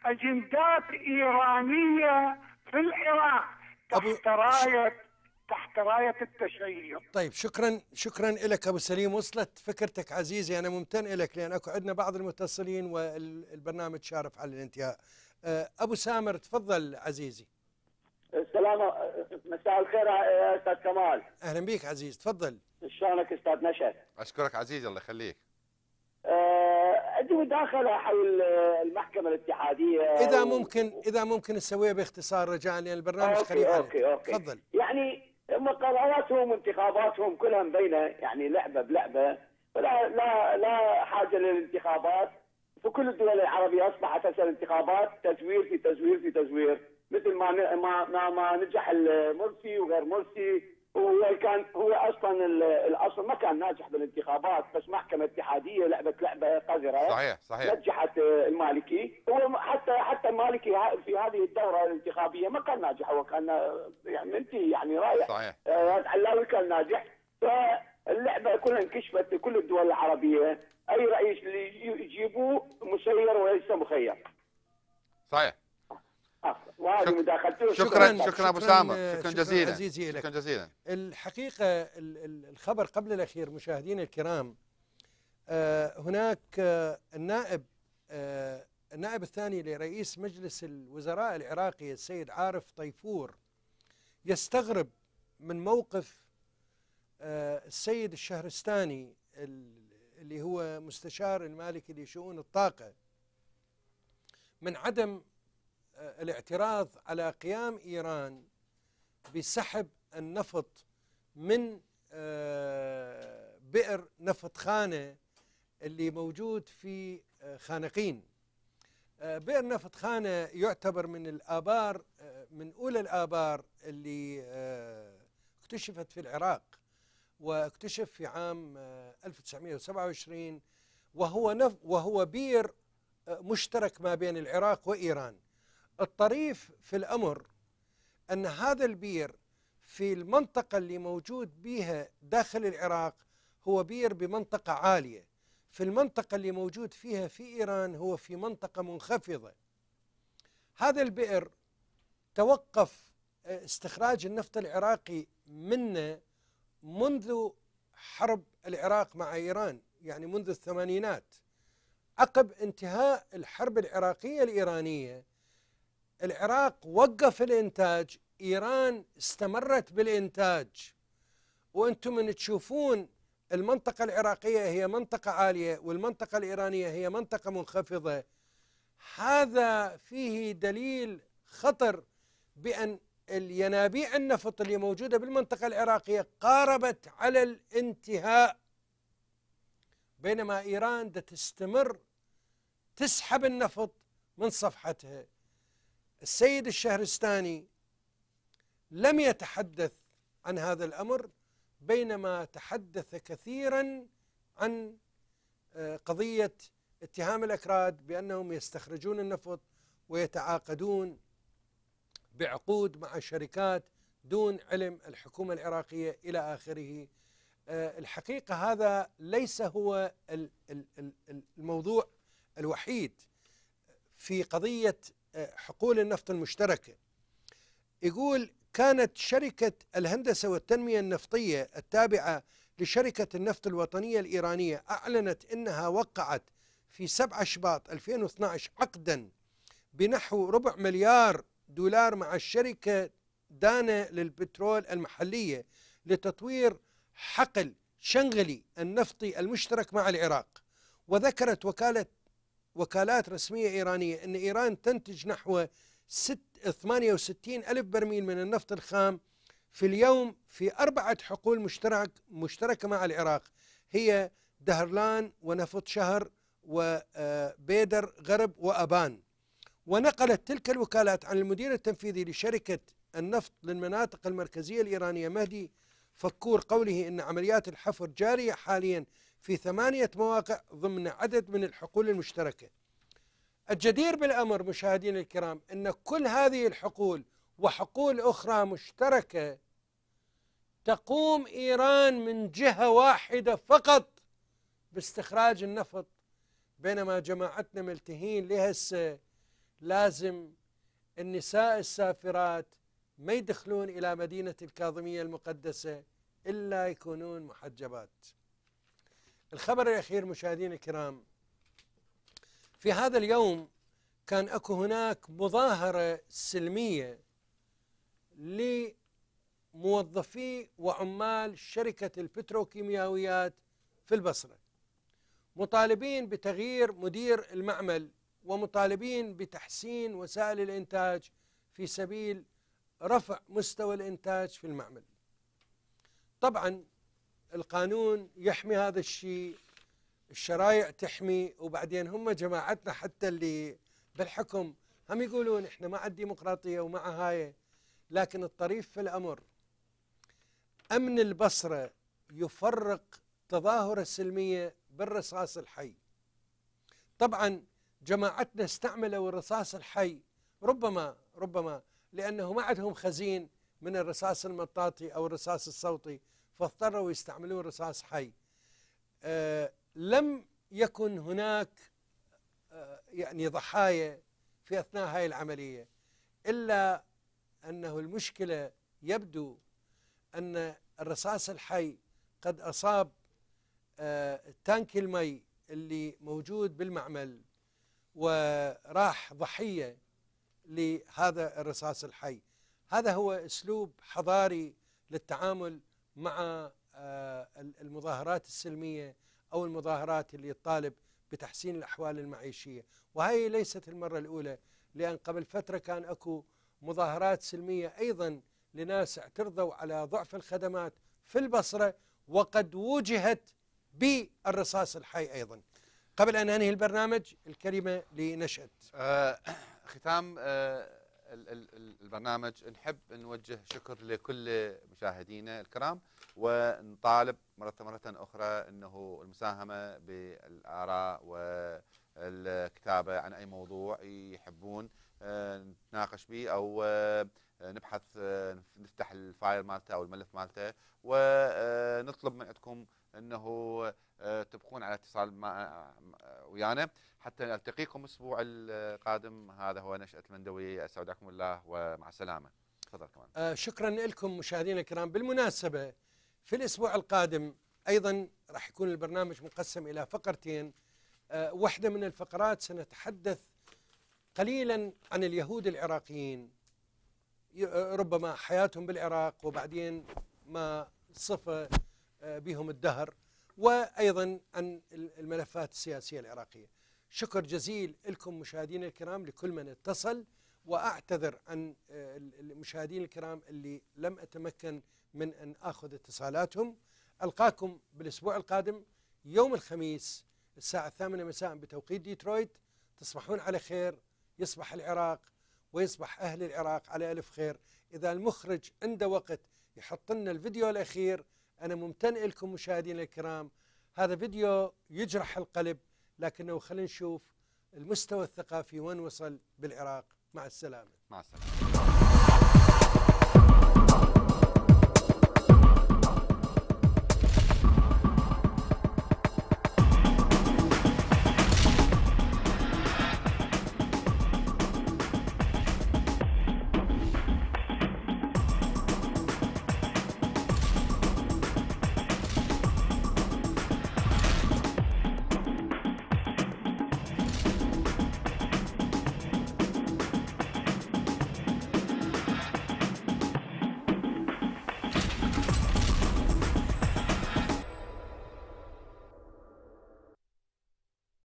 أجندات إيرانية في العراق تحت راية تحت راية التشيع. طيب شكرا شكرا لك أبو سليم. وصلت فكرتك عزيزي. أنا ممتن لك لأن أكو عندنا بعض المتصلين والبرنامج شارف على الانتهاء. آه، أبو سامر تفضل عزيزي. السلام مساء الخير يا أستاذ كمال. أهلا بك عزيز تفضل. شلونك أستاذ نشأت أشكرك عزيزي الله يخليك. عندي مداخلة حول المحكمة الاتحادية إذا و- ممكن إذا ممكن نسويها باختصار رجاء لأن البرنامج قريب علينا. okay okay. تفضل. يعني هم قراراتهم وانتخاباتهم كلها مبينه يعني لعبة بلعبة ولا لا لا حاجة للانتخابات. في كل الدول العربية أصبحت هسه الانتخابات تزوير في تزوير في تزوير مثل ما ما ما, ما نجح مرسي وغير مرسي. هو كان هو أصلا ال- الأصل ما كان ناجح بالانتخابات بس محكمة اتحادية لعبت لعبة قذرة. صحيح صحيح. نجحت آه، المالكي. هو حتى حتى المالكي في هذه الدورة الانتخابية ما كان ناجح. هو كان آه، يعني منتهي يعني رايح. صحيح. آه، علاوي كان ناجح. فاللعبة كلها انكشفت في كل الدول العربية. أي رئيس اللي يجي- يجيبوه مسير وليس مخير. صحيح. وهذه مداخلته شكرا شكرا أبو سامر آه، شكرا جزيلا. عزيزي لك. شكرا جزيلا. الحقيقة ال- ال- الخبر قبل الأخير مشاهدينا الكرام آه، هناك آه، النائب آه، النائب الثاني لرئيس مجلس الوزراء العراقي السيد عارف طيفور يستغرب من موقف آه، السيد الشهرستاني ال- اللي هو مستشار المالكي لشؤون الطاقة. من عدم آه، الاعتراض على قيام إيران بسحب النفط من آه، بئر نفط خانة اللي موجود في آه، خانقين. آه، بئر نفط خانة يعتبر من الآبار من أولى الآبار اللي اكتشفت في العراق واكتشف في عام آه، 1927 وهو نف وهو بير مشترك ما بين العراق وإيران. الطريف في الأمر أن هذا البير في المنطقة اللي موجود بها داخل العراق هو بير بمنطقة عالية. في المنطقة اللي موجود فيها في إيران هو في منطقة منخفضة. هذا البئر توقف آه، استخراج النفط العراقي منه منذ حرب العراق مع إيران يعني منذ الثمانينات. عقب انتهاء الحرب العراقية الإيرانية العراق وقف الإنتاج إيران استمرت بالإنتاج. وأنتم من تشوفون المنطقة العراقية هي منطقة عالية والمنطقة الإيرانية هي منطقة منخفضة. هذا فيه دليل خطر بأن الينابيع النفط اللي موجودة بالمنطقة العراقية قاربت على الانتهاء. بينما إيران تستمر تسحب النفط من صفحتها. السيد الشهرستاني لم يتحدث عن هذا الأمر بينما تحدث كثيرا عن آه، قضية اتهام الأكراد بأنهم يستخرجون النفط ويتعاقدون بعقود مع شركات دون علم الحكومة العراقية إلى آخره. آه، الحقيقة هذا ليس هو ال- ال- ال- ال- الموضوع الوحيد. في قضية آه، حقول النفط المشتركة. يقول كانت شركة الهندسة والتنمية النفطية التابعة لشركة النفط الوطنية الإيرانية أعلنت أنها وقعت في 7 شباط 2012 عقدا بنحو ربع مليار دولار مع الشركة دانا للبترول المحلية لتطوير حقل شنغلي النفطي المشترك مع العراق. وذكرت وكالة وكالات رسمية إيرانية أن إيران تنتج نحو ست 68 ألف برميل من النفط الخام في اليوم في أربعة حقول مشترك مشتركة مع العراق. هي دهرلان ونفط شهر وبيدر غرب وأبان. ونقلت تلك الوكالات عن المدير التنفيذي لشركة النفط للمناطق المركزية الإيرانية مهدي فكور قوله أن عمليات الحفر جارية حاليا في ثمانية مواقع ضمن عدد من الحقول المشتركة. الجدير بالأمر مشاهدينا الكرام أن كل هذه الحقول وحقول أخرى مشتركة تقوم إيران من جهة واحدة فقط باستخراج النفط. بينما جماعتنا ملتهين لهسه لازم النساء السافرات ما يدخلون إلى مدينة الكاظمية المقدسة إلا يكونون محجبات. الخبر الأخير مشاهدينا الكرام في هذا اليوم كان أكو هناك مظاهرة سلمية لموظفي وعمال شركة البتروكيماويات في البصرة مطالبين بتغيير مدير المعمل ومطالبين بتحسين وسائل الإنتاج في سبيل رفع مستوى الإنتاج في المعمل. طبعا القانون يحمي هذا الشيء الشرايع تحمي وبعدين هم جماعتنا حتى اللي بالحكم هم يقولون إحنا مع الديمقراطية ومع هاي لكن الطريف في الأمر أمن البصرة يفرق تظاهرة السلميه بالرصاص الحي. طبعا جماعتنا استعملوا الرصاص الحي ربما ربما لأنه ما عندهم خزين من الرصاص المطاطي أو الرصاص الصوتي. فاضطروا يستعملون رصاص حي. آه لم يكن هناك آه يعني ضحايا في أثناء هاي العملية إلا أنه المشكلة يبدو أن الرصاص الحي قد أصاب آه تانك المي اللي موجود بالمعمل وراح ضحية لهذا الرصاص الحي. هذا هو أسلوب حضاري للتعامل مع المظاهرات السلمية أو المظاهرات اللي تطالب بتحسين الأحوال المعيشية. وهي ليست المرة الأولى لأن قبل فترة كان أكو مظاهرات سلمية أيضا لناس اعترضوا على ضعف الخدمات في البصرة وقد وجهت بالرصاص الحي أيضا. قبل أن أنهي البرنامج الكلمة لنشأت. آه، ختام آه، البرنامج. نحب نوجه شكر لكل مشاهدينا الكرام ونطالب مرة مرة أخرى أنه المساهمة بالآراء والكتابة عن أي موضوع يحبون آه، نتناقش به أو آه، نبحث آه، نفتح الفايل مالته أو الملف مالته ونطلب من عندكم أنه آه، تبقون على اتصال مع ويانا. حتى نلتقيكم الأسبوع القادم. هذا هو نشأة المندوي. استودعكم الله ومع السلامة. تفضل كمان. آه، شكرا لكم مشاهدينا الكرام. بالمناسبة في الأسبوع القادم أيضا راح يكون البرنامج مقسم إلى فقرتين. آه، واحدة من الفقرات سنتحدث قليلا عن اليهود العراقيين. آه، ربما حياتهم بالعراق وبعدين ما صفى آه، بهم الدهر وأيضا عن ال- الملفات السياسية العراقية. شكر جزيل لكم مشاهدينا الكرام لكل من اتصل وأعتذر عن آه، المشاهدين الكرام اللي لم أتمكن من أن آخذ اتصالاتهم. ألقاكم بالأسبوع القادم يوم الخميس الساعة الثامنة مساء بتوقيت ديترويت. تصبحون على خير يصبح العراق ويصبح أهل العراق على ألف خير. إذا المخرج عنده وقت يحط لنا الفيديو الأخير أنا ممتن لكم مشاهدينا الكرام. هذا فيديو يجرح القلب لكنه خلينا نشوف المستوى الثقافي وين وصل بالعراق. مع السلامة. مع السلامة.